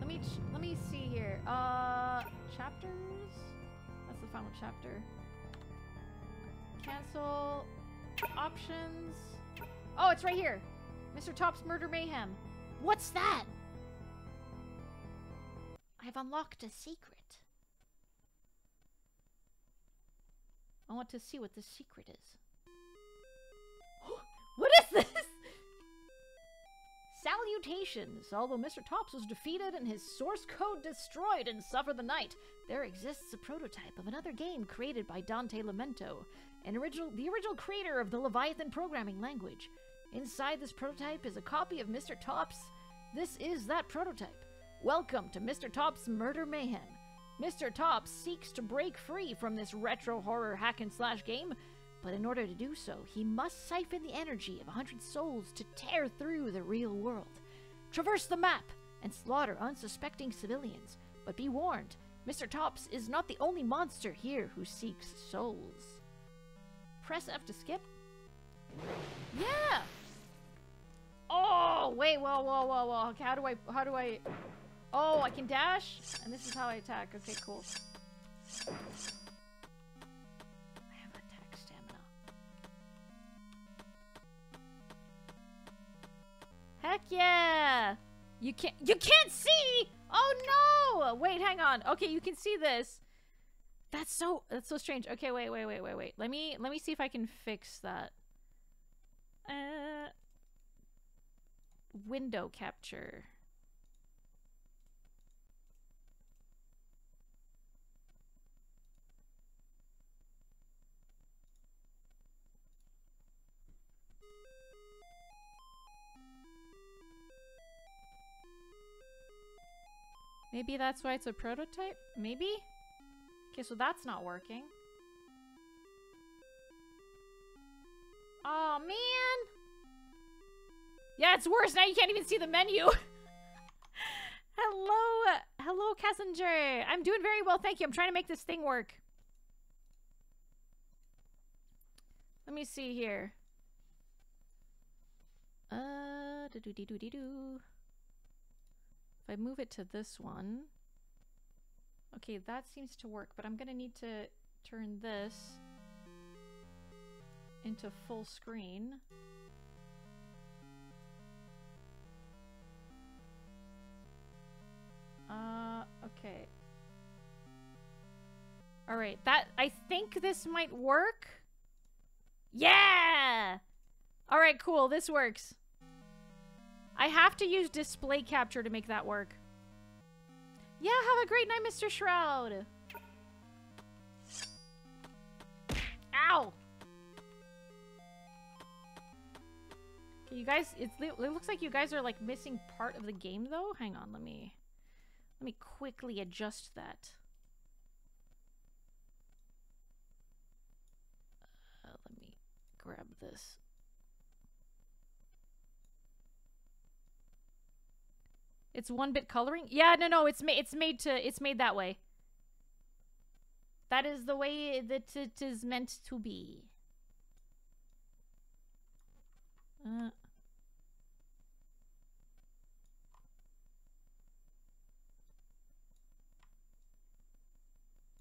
Speaker 1: Let me let me see here. Uh, chapters. That's the final chapter. Cancel. Options. Oh, it's right here. Mr. Top's Murder Mayhem. What's that?
Speaker 5: I've unlocked a secret.
Speaker 1: I want to see what the secret is. what is this? Salutations! Although Mr. Tops was defeated and his source code destroyed in Suffer the Night, there exists a prototype of another game created by Dante Lamento, an original, the original creator of the Leviathan programming language. Inside this prototype is a copy of Mr. Tops. This is that prototype. Welcome to Mr. Tops Murder Mayhem. Mr. Tops seeks to break free from this retro horror hack and slash game, but in order to do so, he must siphon the energy of a hundred souls to tear through the real world, traverse the map, and slaughter unsuspecting civilians. But be warned, Mr. Tops is not the only monster here who seeks souls. Press F to skip. Yeah. Oh wait, whoa, whoa, whoa, whoa. Okay, how do I? How do I? Oh, I can dash, and this is how I attack. Okay, cool. I have attack stamina. Heck yeah! You can't. You can't see. Oh no! Wait, hang on. Okay, you can see this. That's so. That's so strange. Okay, wait, wait, wait, wait, wait. Let me. Let me see if I can fix that. Uh. Window capture. Maybe that's why it's a prototype? Maybe? Okay, so that's not working. Oh man! Yeah, it's worse. Now you can't even see the menu. hello, hello, Cassinger. I'm doing very well, thank you. I'm trying to make this thing work. Let me see here. Uh, do do do do do. If I move it to this one. Okay, that seems to work, but I'm gonna need to turn this into full screen. Uh, okay. Alright, that- I think this might work? Yeah! Alright, cool, this works. I have to use display capture to make that work. Yeah, have a great night, Mr. Shroud! Ow! You guys, it looks like you guys are like missing part of the game though. Hang on, let me... Let me quickly adjust that. Uh, let me grab this. It's one bit coloring? Yeah, no, no, it's made it's made to it's made that way. That is the way that it is meant to be. Uh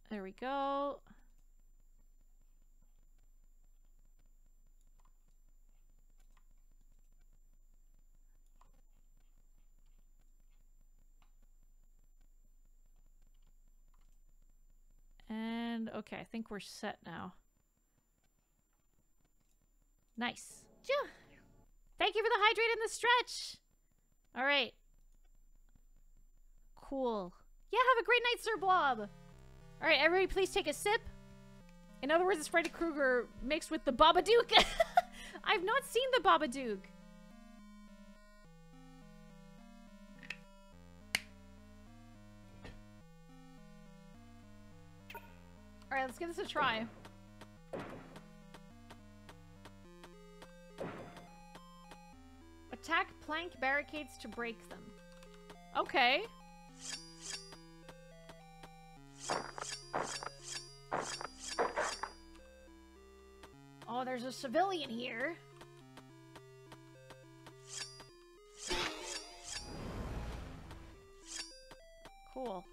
Speaker 1: There we go. And okay, I think we're set now. Nice. Phew. Thank you for the hydrate and the stretch. All right. Cool. Yeah, have a great night, Sir Blob. All right, everybody, please take a sip. In other words, it's Freddy Krueger mixed with the Babadook. I've not seen the Babadook. All right, let's give this a try. Attack plank barricades to break them. Okay. Oh, there's a civilian here. Cool.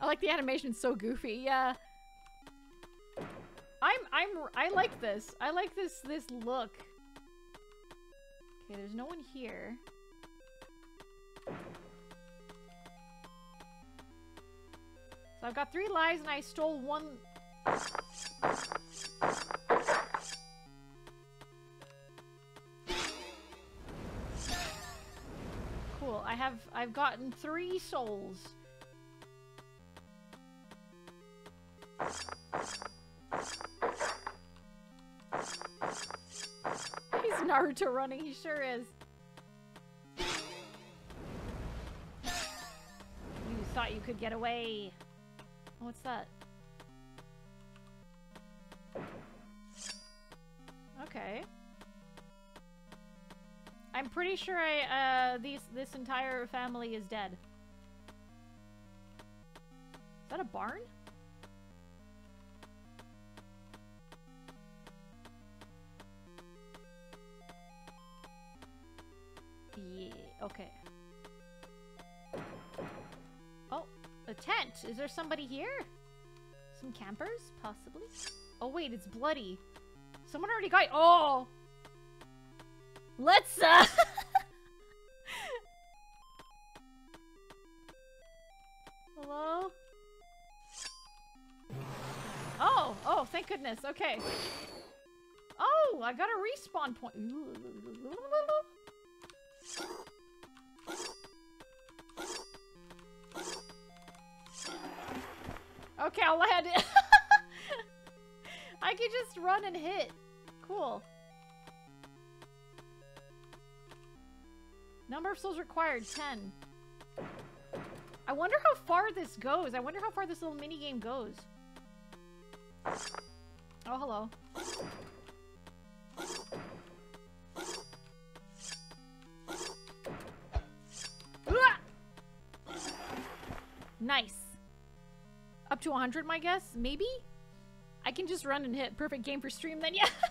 Speaker 1: I like the animation, so goofy, yeah. I'm I'm I like this. I like this this look. Okay, there's no one here. So I've got three lives and I stole one. Cool. I have I've gotten three souls. Naruto running, he sure is. You thought you could get away. What's that? Okay. I'm pretty sure I, uh, these, this entire family is dead. Is that a barn? Okay. Oh, a tent. Is there somebody here? Some campers, possibly? Oh wait, it's bloody. Someone already got- Oh! Let's, uh... Hello? Oh, oh, thank goodness. Okay. Oh, I got a respawn point. Okay, I'll add it. I can just run and hit. Cool. Number of souls required, 10. I wonder how far this goes. I wonder how far this little mini game goes. Oh, hello. To 100, my guess? Maybe? I can just run and hit. Perfect game for stream then, yeah.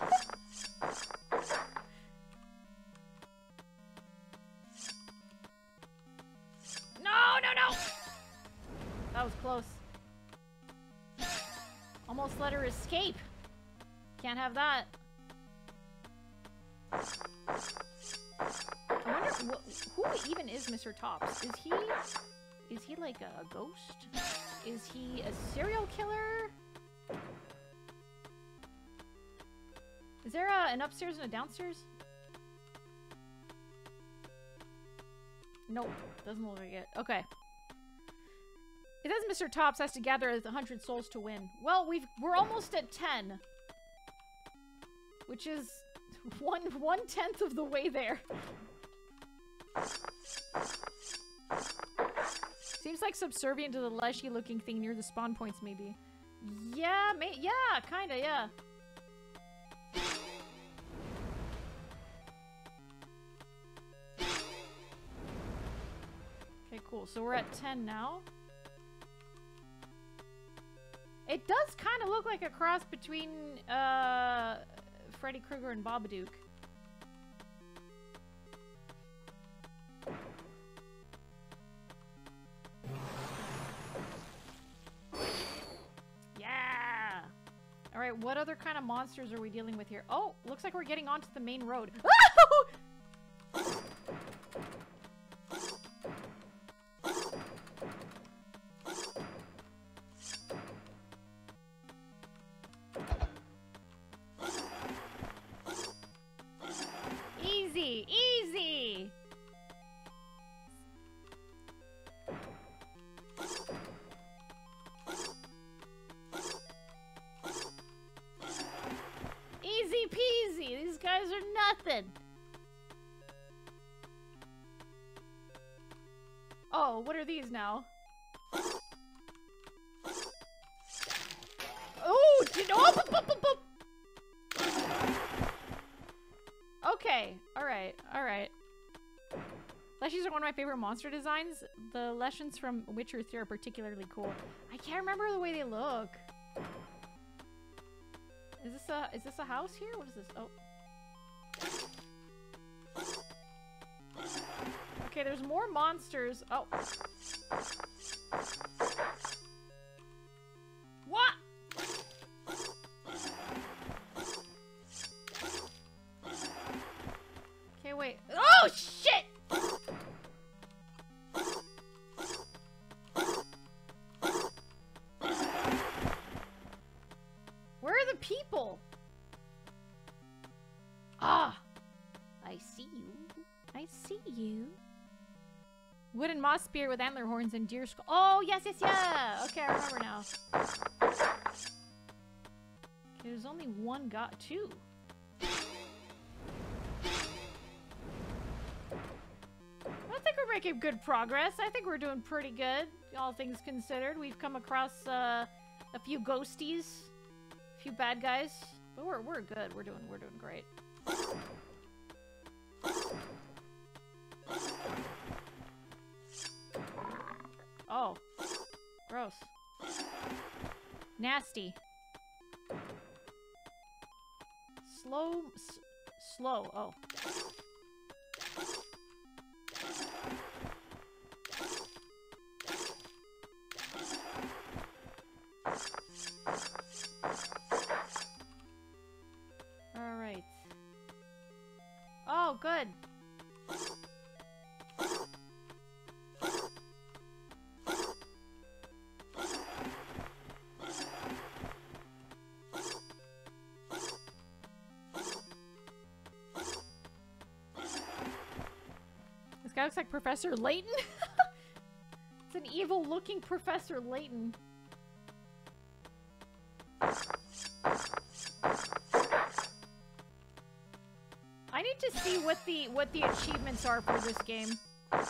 Speaker 1: no, no, no! That was close. Almost let her escape. Can't have that. I wonder wh who even is Mr. Tops? Is he is he like a ghost? Is he a serial killer? Is there a, an upstairs and a downstairs? Nope, doesn't look like it. Okay. It says Mr. Tops has to gather 100 souls to win. Well, we've we're almost at 10. Which is one one tenth of the way there. Subservient to the leshy looking thing near the spawn points, maybe. Yeah, may yeah, kinda, yeah. Okay, cool. So we're at 10 now. It does kind of look like a cross between uh, Freddy Krueger and Babadook. Monsters are we dealing with here? Oh, looks like we're getting onto the main road. these now? Oh, oh, boop, boop, boop. Okay, alright, alright. Leshies are one of my favorite monster designs. The Leshens from Witcher 3 are particularly cool. I can't remember the way they look. Is this a is this a house here? What is this? Oh. There's more monsters. Oh. Spear with antler horns and deer skull. Oh, yes, yes, yeah. Okay, I remember now. Okay, there's only one got two. I think we're making good progress. I think we're doing pretty good, all things considered. We've come across uh, a few ghosties, a few bad guys, but we're we're good. We're doing we're doing great. 60. Slow... slow. Oh. Guy looks like Professor Layton. it's an evil-looking Professor Layton. I need to see what the what the achievements are for this game. Okay,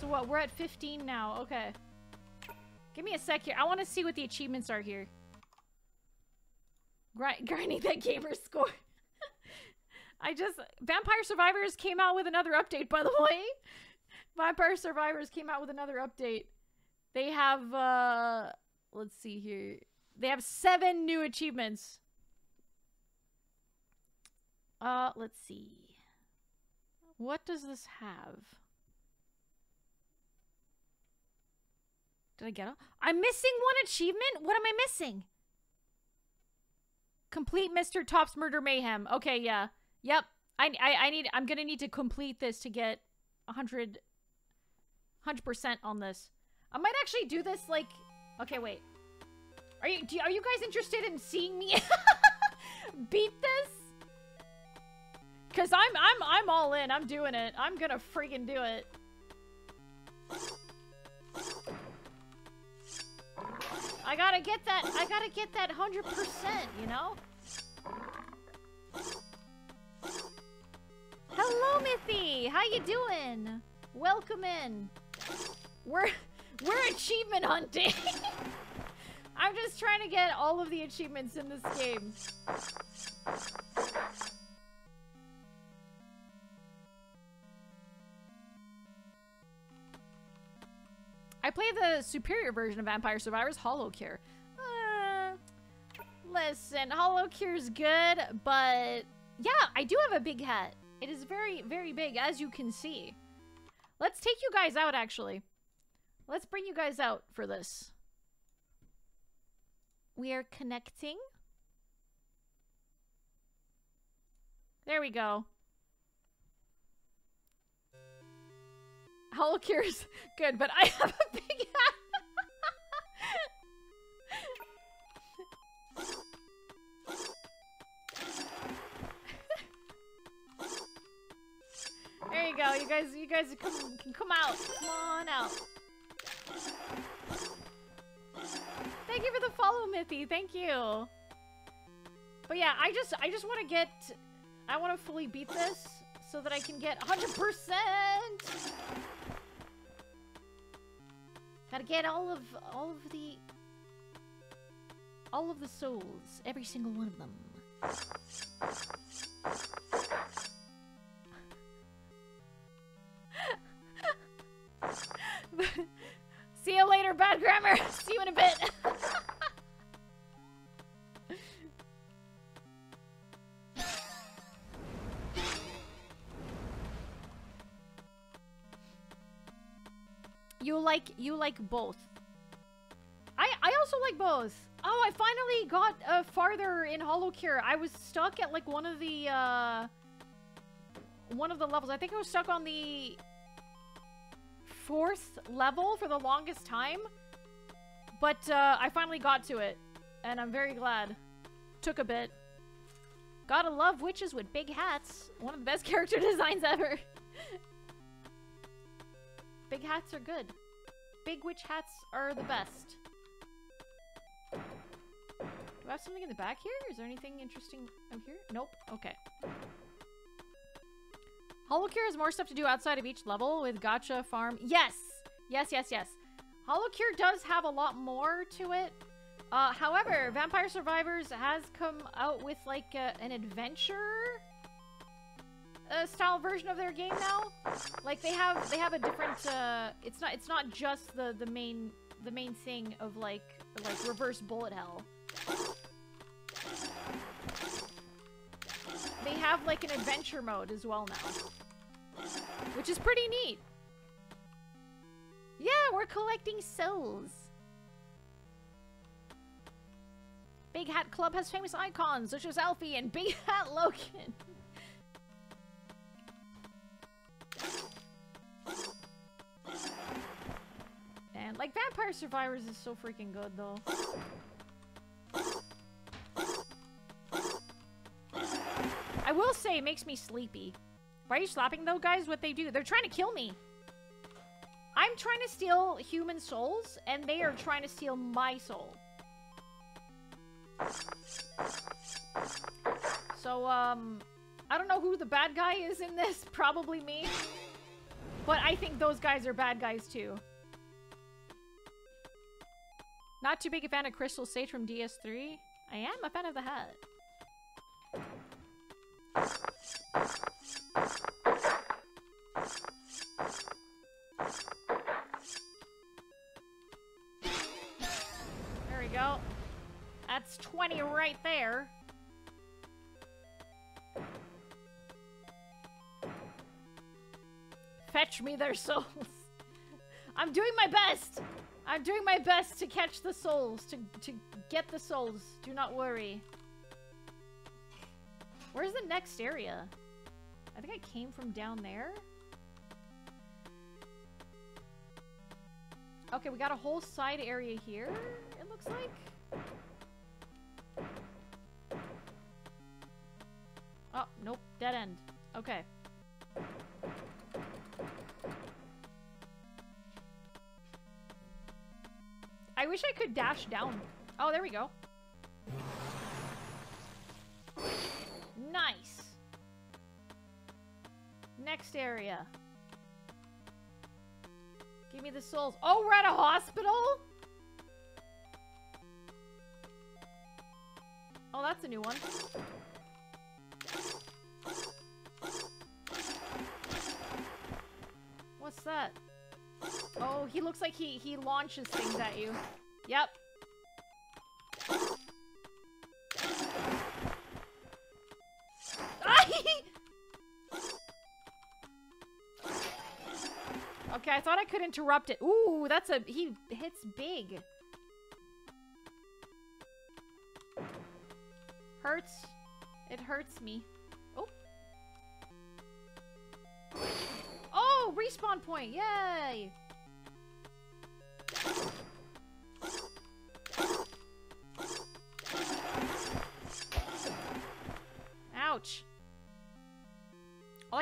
Speaker 1: so what? We're at 15 now. Okay. Give me a sec here. I want to see what the achievements are here. Grind, grinding that gamer score. I just Vampire Survivors came out with another update, by the way. Vampire Survivors came out with another update. They have uh let's see here. They have seven new achievements. Uh, let's see. What does this have? Did I get it? I'm missing one achievement? What am I missing? Complete Mr. Top's Murder Mayhem. Okay, yeah. Yep. I, I, I need, I'm gonna need to complete this to get 100, 100% on this. I might actually do this, like, okay, wait. Are you, do, are you guys interested in seeing me beat this? Cause I'm, I'm, I'm all in. I'm doing it. I'm gonna freaking do it. I gotta get that, I gotta get that 100%, you know? Hello, Mithy! How you doing? Welcome in. We're, we're achievement hunting. I'm just trying to get all of the achievements in this game. I play the superior version of Vampire Survivors, Holocure. Uh, listen, Holocure's good, but yeah, I do have a big hat. It is very, very big, as you can see. Let's take you guys out, actually. Let's bring you guys out for this. We are connecting. There we go. Holocure's good, but I have a big hat. Go. You guys, you guys come, can come out. Come on out. Thank you for the follow, Mithy. Thank you. But yeah, I just, I just want to get, I want to fully beat this so that I can get 100%. Gotta get all of, all of the, all of the souls, every single one of them. See you later, bad grammar. See you in a bit. you like you like both. I I also like both. Oh, I finally got uh, farther in Holocure. I was stuck at like one of the uh one of the levels. I think I was stuck on the fourth level for the longest time. But uh, I finally got to it, and I'm very glad. Took a bit. Gotta love witches with big hats. One of the best character designs ever. big hats are good. Big witch hats are the best. Do I have something in the back here? Is there anything interesting out here? Nope. Okay. Holocure has more stuff to do outside of each level with Gotcha Farm. Yes! Yes, yes, yes. Holocure does have a lot more to it. Uh, however, Vampire Survivors has come out with like a, an adventure uh, style version of their game now. Like they have they have a different. Uh, it's not it's not just the the main the main thing of like like reverse bullet hell. They have like an adventure mode as well now, which is pretty neat. Yeah, we're collecting souls. Big Hat Club has famous icons such as Alfie and Big Hat Logan. And like Vampire Survivors is so freaking good though. Will say it makes me sleepy. Why are you slapping though, guys? What they do? They're trying to kill me. I'm trying to steal human souls, and they are trying to steal my soul. So, um, I don't know who the bad guy is in this. Probably me. But I think those guys are bad guys too. Not too big a fan of Crystal Sage from DS3. I am a fan of the hat. There we go. That's 20 right there. Fetch me their souls. I'm doing my best. I'm doing my best to catch the souls, to, to get the souls. Do not worry. Where's the next area? I think I came from down there. Okay, we got a whole side area here, it looks like. Oh, nope. Dead end. Okay. I wish I could dash down. Oh, there we go. Nice. Next area. Give me the souls. Oh, we're at a hospital? Oh, that's a new one. What's that? Oh, he looks like he, he launches things at you. Yep. Could interrupt it. Ooh, that's a... He hits big. Hurts. It hurts me. Oh. Oh, respawn point. Yay.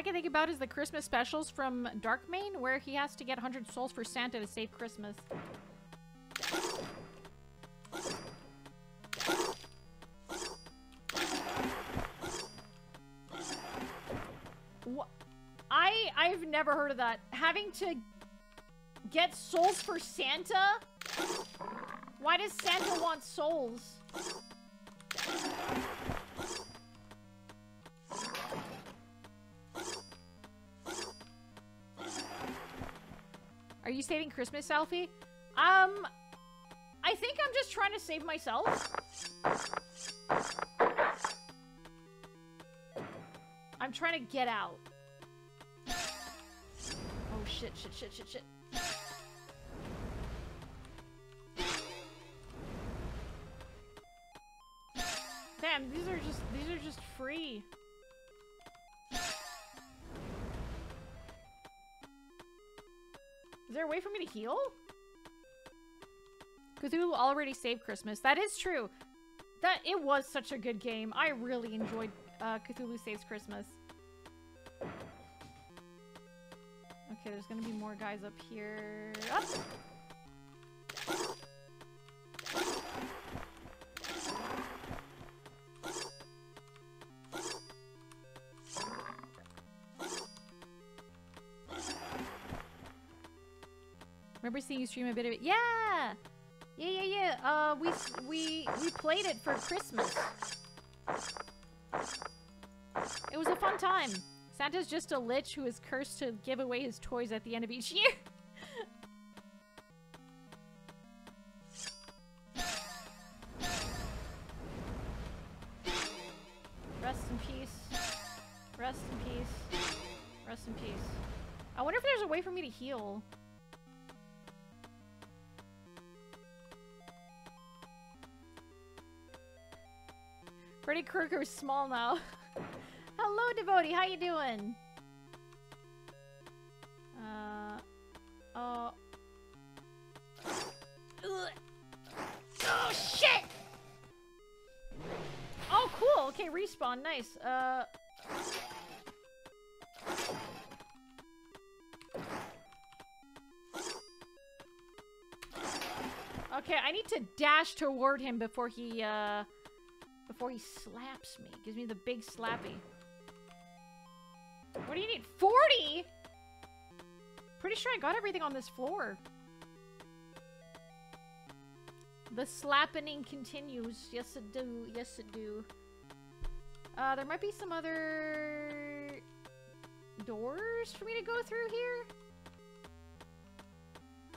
Speaker 1: Can think about is the Christmas specials from Darkmane, where he has to get 100 souls for Santa to save Christmas. Wha- I I've never heard of that. Having to get souls for Santa? Why does Santa want souls? Saving Christmas, Alfie? Um, I think I'm just trying to save myself. I'm trying to get out. Oh shit, shit, shit, shit, shit. There a way for me to heal? Cthulhu already saved Christmas. That is true. That it was such a good game. I really enjoyed uh, Cthulhu Saves Christmas. Okay, there's gonna be more guys up here. Remember seeing you stream a bit of it? Yeah! Yeah, yeah, yeah. Uh, we we we played it for Christmas. It was a fun time. Santa's just a lich who is cursed to give away his toys at the end of each year. Rest in peace. Rest in peace. Rest in peace. I wonder if there's a way for me to heal. Freddy Krueger's small now. Hello, Devotee. How you doing? Uh. Oh. Ugh. Oh shit! Oh, cool. Okay, respawn. Nice. Uh. Okay, I need to dash toward him before he, uh, before he slaps me. Gives me the big slappy. What do you need? 40? Pretty sure I got everything on this floor. The slappening continues. Yes, it do. Yes, it do. Uh, there might be some other doors for me to go through here.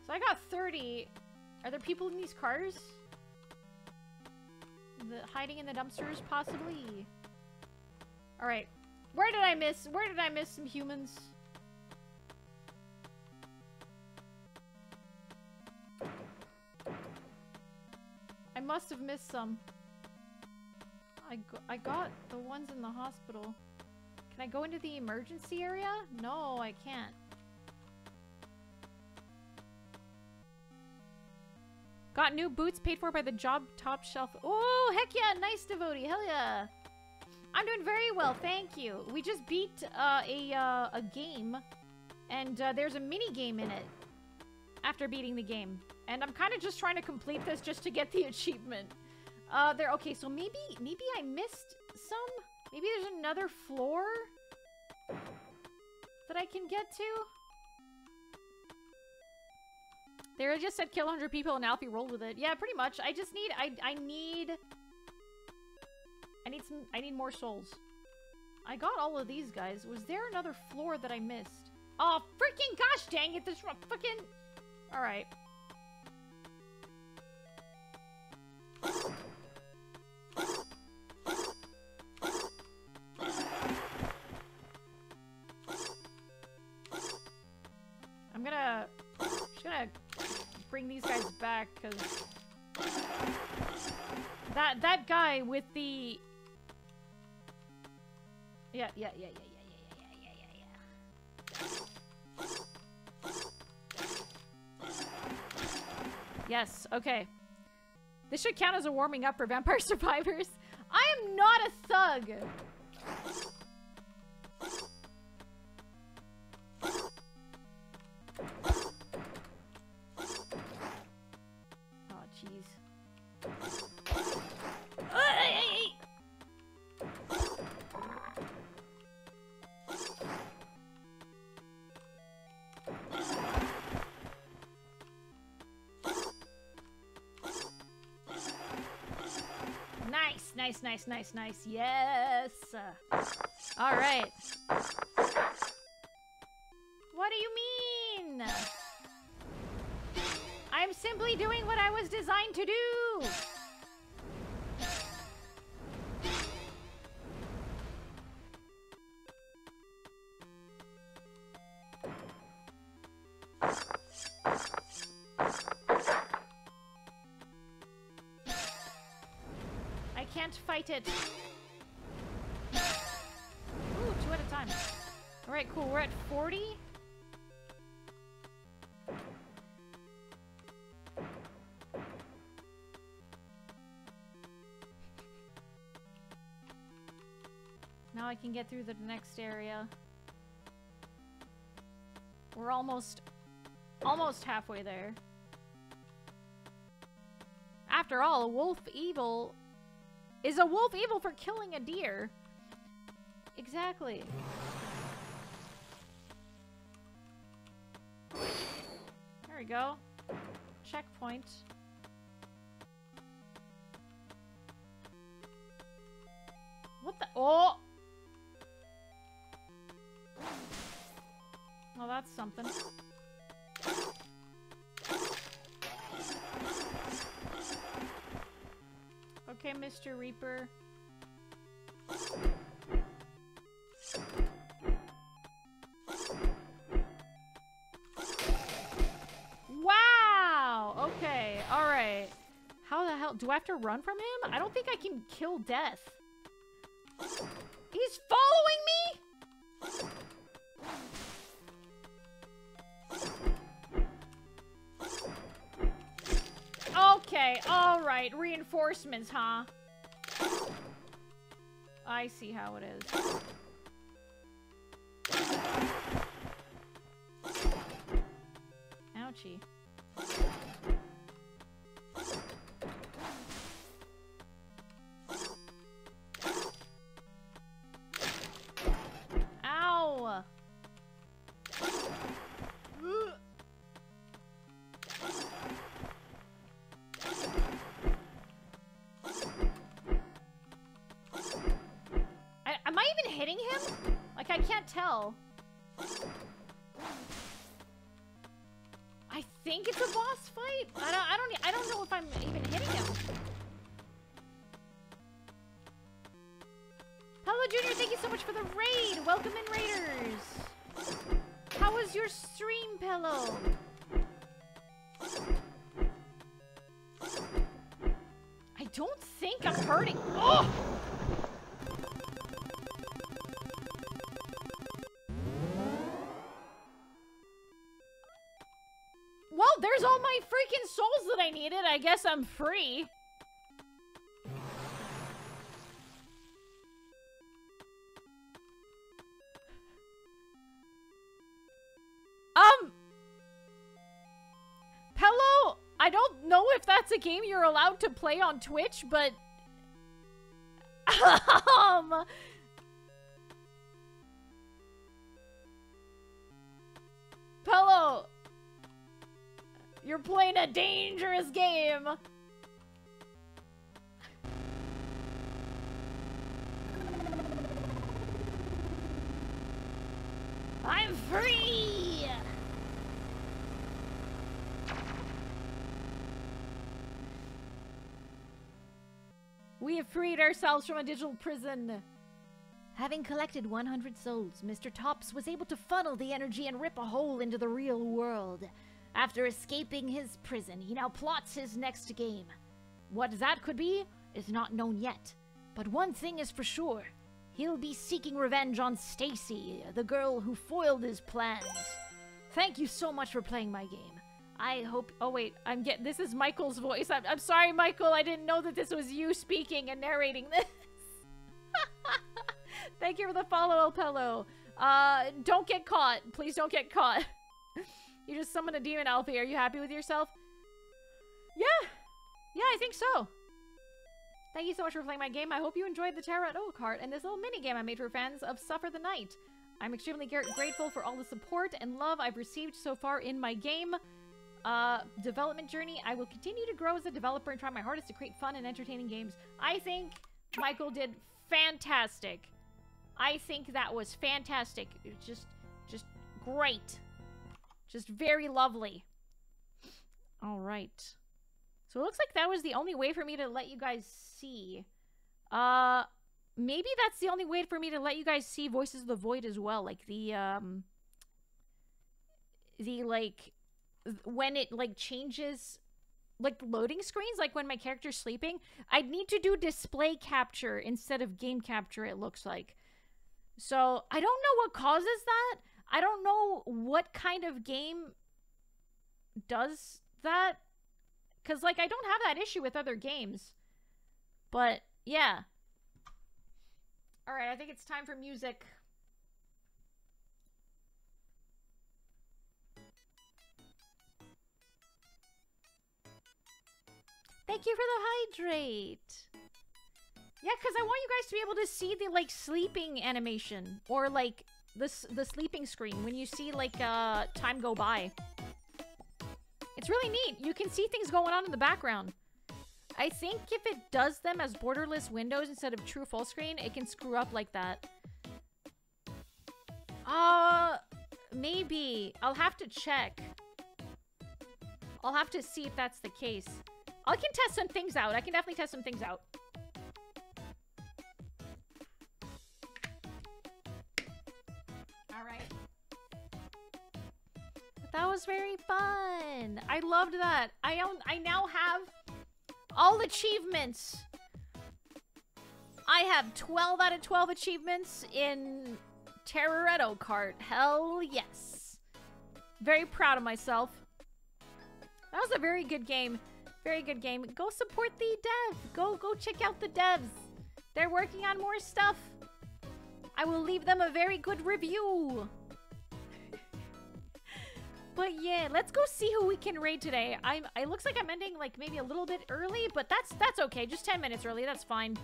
Speaker 1: So I got 30. Are there people in these cars? The hiding in the dumpsters, possibly. All right, where did I miss? Where did I miss some humans? I must have missed some. I, go I got the ones in the hospital. Can I go into the emergency area? No, I can't. Got new boots paid for by the job top shelf. Oh, heck yeah. Nice, devotee. Hell yeah. I'm doing very well, thank you. We just beat uh, a, uh, a game, and uh, there's a mini game in it after beating the game. And I'm kind of just trying to complete this just to get the achievement. Uh, there, okay, so maybe, maybe I missed some? Maybe there's another floor that I can get to? They just said kill 100 people and Alfie rolled with it. Yeah, pretty much. I just need, I, I need, I need some, I need more souls. I got all of these guys. Was there another floor that I missed? Oh, freaking gosh dang it, this fucking, alright. Guy with the yeah yeah yeah yeah yeah yeah yeah yeah yeah yeah yes okay this should count as a warming up for vampire survivors I am not a thug Nice, nice, nice. Yes. All right. What do you mean? I'm simply doing what I was designed to do. Ooh, two at a time. All right, cool. We're at 40. Now I can get through the next area. We're almost, almost halfway there. After all, a wolf evil is a wolf evil for killing a deer. Exactly. There we go. Checkpoint. Mr. Reaper. Wow! Okay, alright. How the hell? Do I have to run from him? I don't think I can kill death. Alright. Reinforcements, huh? I see how it is. Tell. All my freaking souls that I needed. I guess I'm free. Um, Pello, I don't know if that's a game you're allowed to play on Twitch, but you're playing a dangerous game. I'm free! We have freed ourselves from a digital prison. Having collected 100 souls, Mr. Tops was able to funnel the energy and rip a hole into the real world. After escaping his prison, he now plots his next game. What that could be is not known yet, but one thing is for sure. He'll be seeking revenge on Stacy, the girl who foiled his plans. Thank you so much for playing my game. I hope. Oh wait, I'm get. This is Michael's voice. I'm, I'm sorry, Michael. I didn't know that this was you speaking and narrating this. Thank you for the follow, El. Uh, don't get caught. Please don't get caught. you just summoned a demon, Alfie. Are you happy with yourself? Yeah. Yeah, I think so. Thank you so much for playing my game. I hope you enjoyed the Tarot card and this little mini game I made for fans of Suffer the Night. I'm extremely grateful for all the support and love I've received so far in my game. Uh, development journey. I will continue to grow as a developer and try my hardest to create fun and entertaining games. I think Michael did fantastic. I think that was fantastic. Just, just great. Just very lovely. All right. So it looks like that was the only way for me to let you guys see. Uh, maybe that's the only way for me to let you guys see Voices of the Void as well. Like the, um, the, like, when it, like, changes, like, loading screens, like when my character's sleeping. I'd need to do display capture instead of game capture, it looks like. So I don't know what causes that. I don't know what kind of game does that. Because, like, I don't have that issue with other games. But, yeah. All right, I think it's time for music. Thank you for the hydrate. Yeah, because I want you guys to be able to see the like sleeping animation or like the the sleeping screen when you see like uh time go by. It's really neat. You can see things going on in the background. I think if it does them as borderless windows instead of true full screen, it can screw up like that. Uh, maybe. I'll have to check. I'll have to see if that's the case. I can test some things out. I can definitely test some things out. That was very fun. I loved that. I own I now have all achievements. I have 12 out of 12 achievements in Terror at Oakheart. Hell yes. Very proud of myself. That was a very good game. Very good game. Go support the dev. Go go check out the devs. They're working on more stuff. I will leave them a very good review. But yeah, let's go see who we can raid today. I'm it looks like I'm ending like maybe a little bit early, but that's that's okay. Just 10 minutes early. That's fine.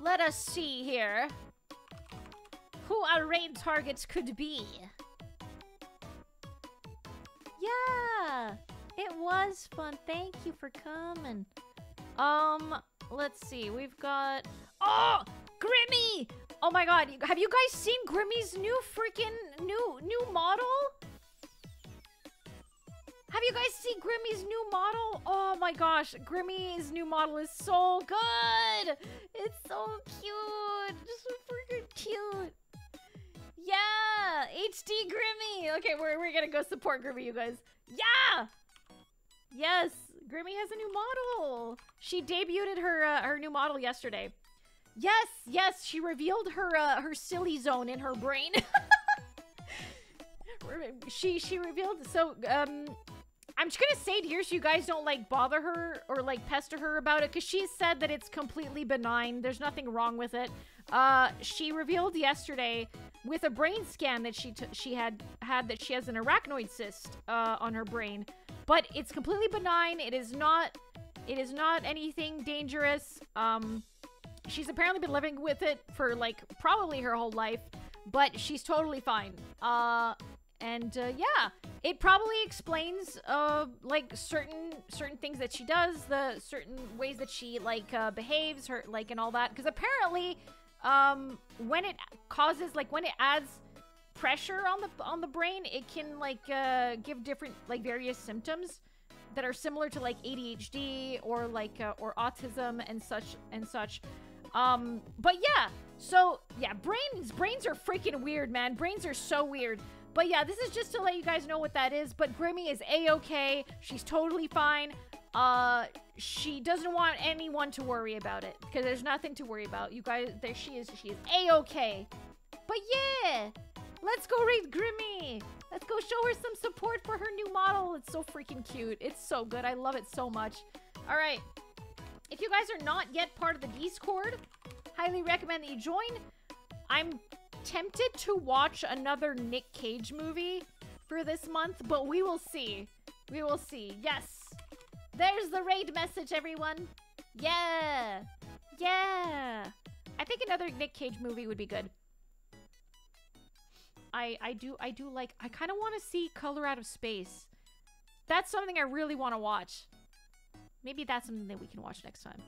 Speaker 1: Let us see here. Who our raid targets could be. Yeah, it was fun. Thank you for coming. Um, let's see. We've got oh Grimmy. Oh my God, have you guys seen Grimmy's new freaking new new model? Have you guys seen Grimmy's new model? Oh my gosh, Grimmy's new model is so good. It's so cute. Just so freaking cute. Yeah, HD Grimmy. Okay, we're, we're gonna go support Grimmy, you guys. Yeah. Yes, Grimmy has a new model. She debuted her uh, her new model yesterday. Yes, yes, she revealed her uh, her silly zone in her brain. she she revealed so um I'm just gonna say it here so you guys don't like bother her or like pester her about it because she said that it's completely benign. There's nothing wrong with it. Uh, she revealed yesterday with a brain scan that she she had had that she has an arachnoid cyst uh, on her brain, but it's completely benign. It is not it is not anything dangerous. Um, she's apparently been living with it for like probably her whole life, but she's totally fine. Uh, and uh, yeah, it probably explains uh like certain certain things that she does, the certain ways that she like uh, behaves, her like and all that. Because apparently, um, when it causes like when it adds pressure on the on the brain, it can like uh, give different like various symptoms that are similar to like ADHD or like uh, or autism and such and such. Um, but yeah, so yeah, brains brains are freaking weird, man. Brains are so weird. But yeah, this is just to let you guys know what that is. But Grimmy is a-okay. She's totally fine. Uh, she doesn't want anyone to worry about it because there's nothing to worry about. You guys, there she is. She is a-okay. But yeah, let's go raid Grimmy. Let's go show her some support for her new model. It's so freaking cute. It's so good. I love it so much. All right. If you guys are not yet part of the Discord, highly recommend that you join. I'm tempted to watch another Nick Cage movie for this month, but we will see. We will see. Yes. There's the raid message, everyone. Yeah. Yeah. I think another Nick Cage movie would be good. I I do I do like I kind of want to see Color Out of Space. That's something I really want to watch. Maybe that's something that we can watch next time.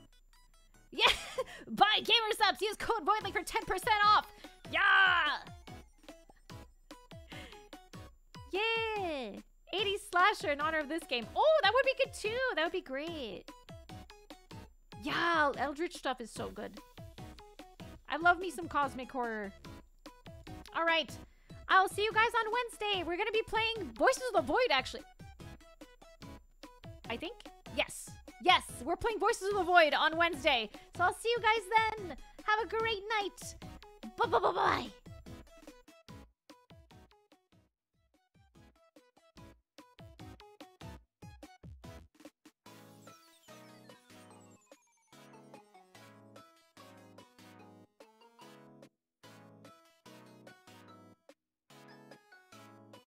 Speaker 1: Yeah! Buy Gamer Subs! Use code VOIDLINK for 10% off! Yeah! Yeah! 80 slasher in honor of this game. Oh, that would be good too! That would be great. Yeah, Eldritch stuff is so good. I love me some cosmic horror. Alright. I'll see you guys on Wednesday. We're gonna be playing Voices of the Void, actually. I think? Yes. Yes, we're playing Voices of the Void on Wednesday. So I'll see you guys then. Have a great night. Bye bye bye bye.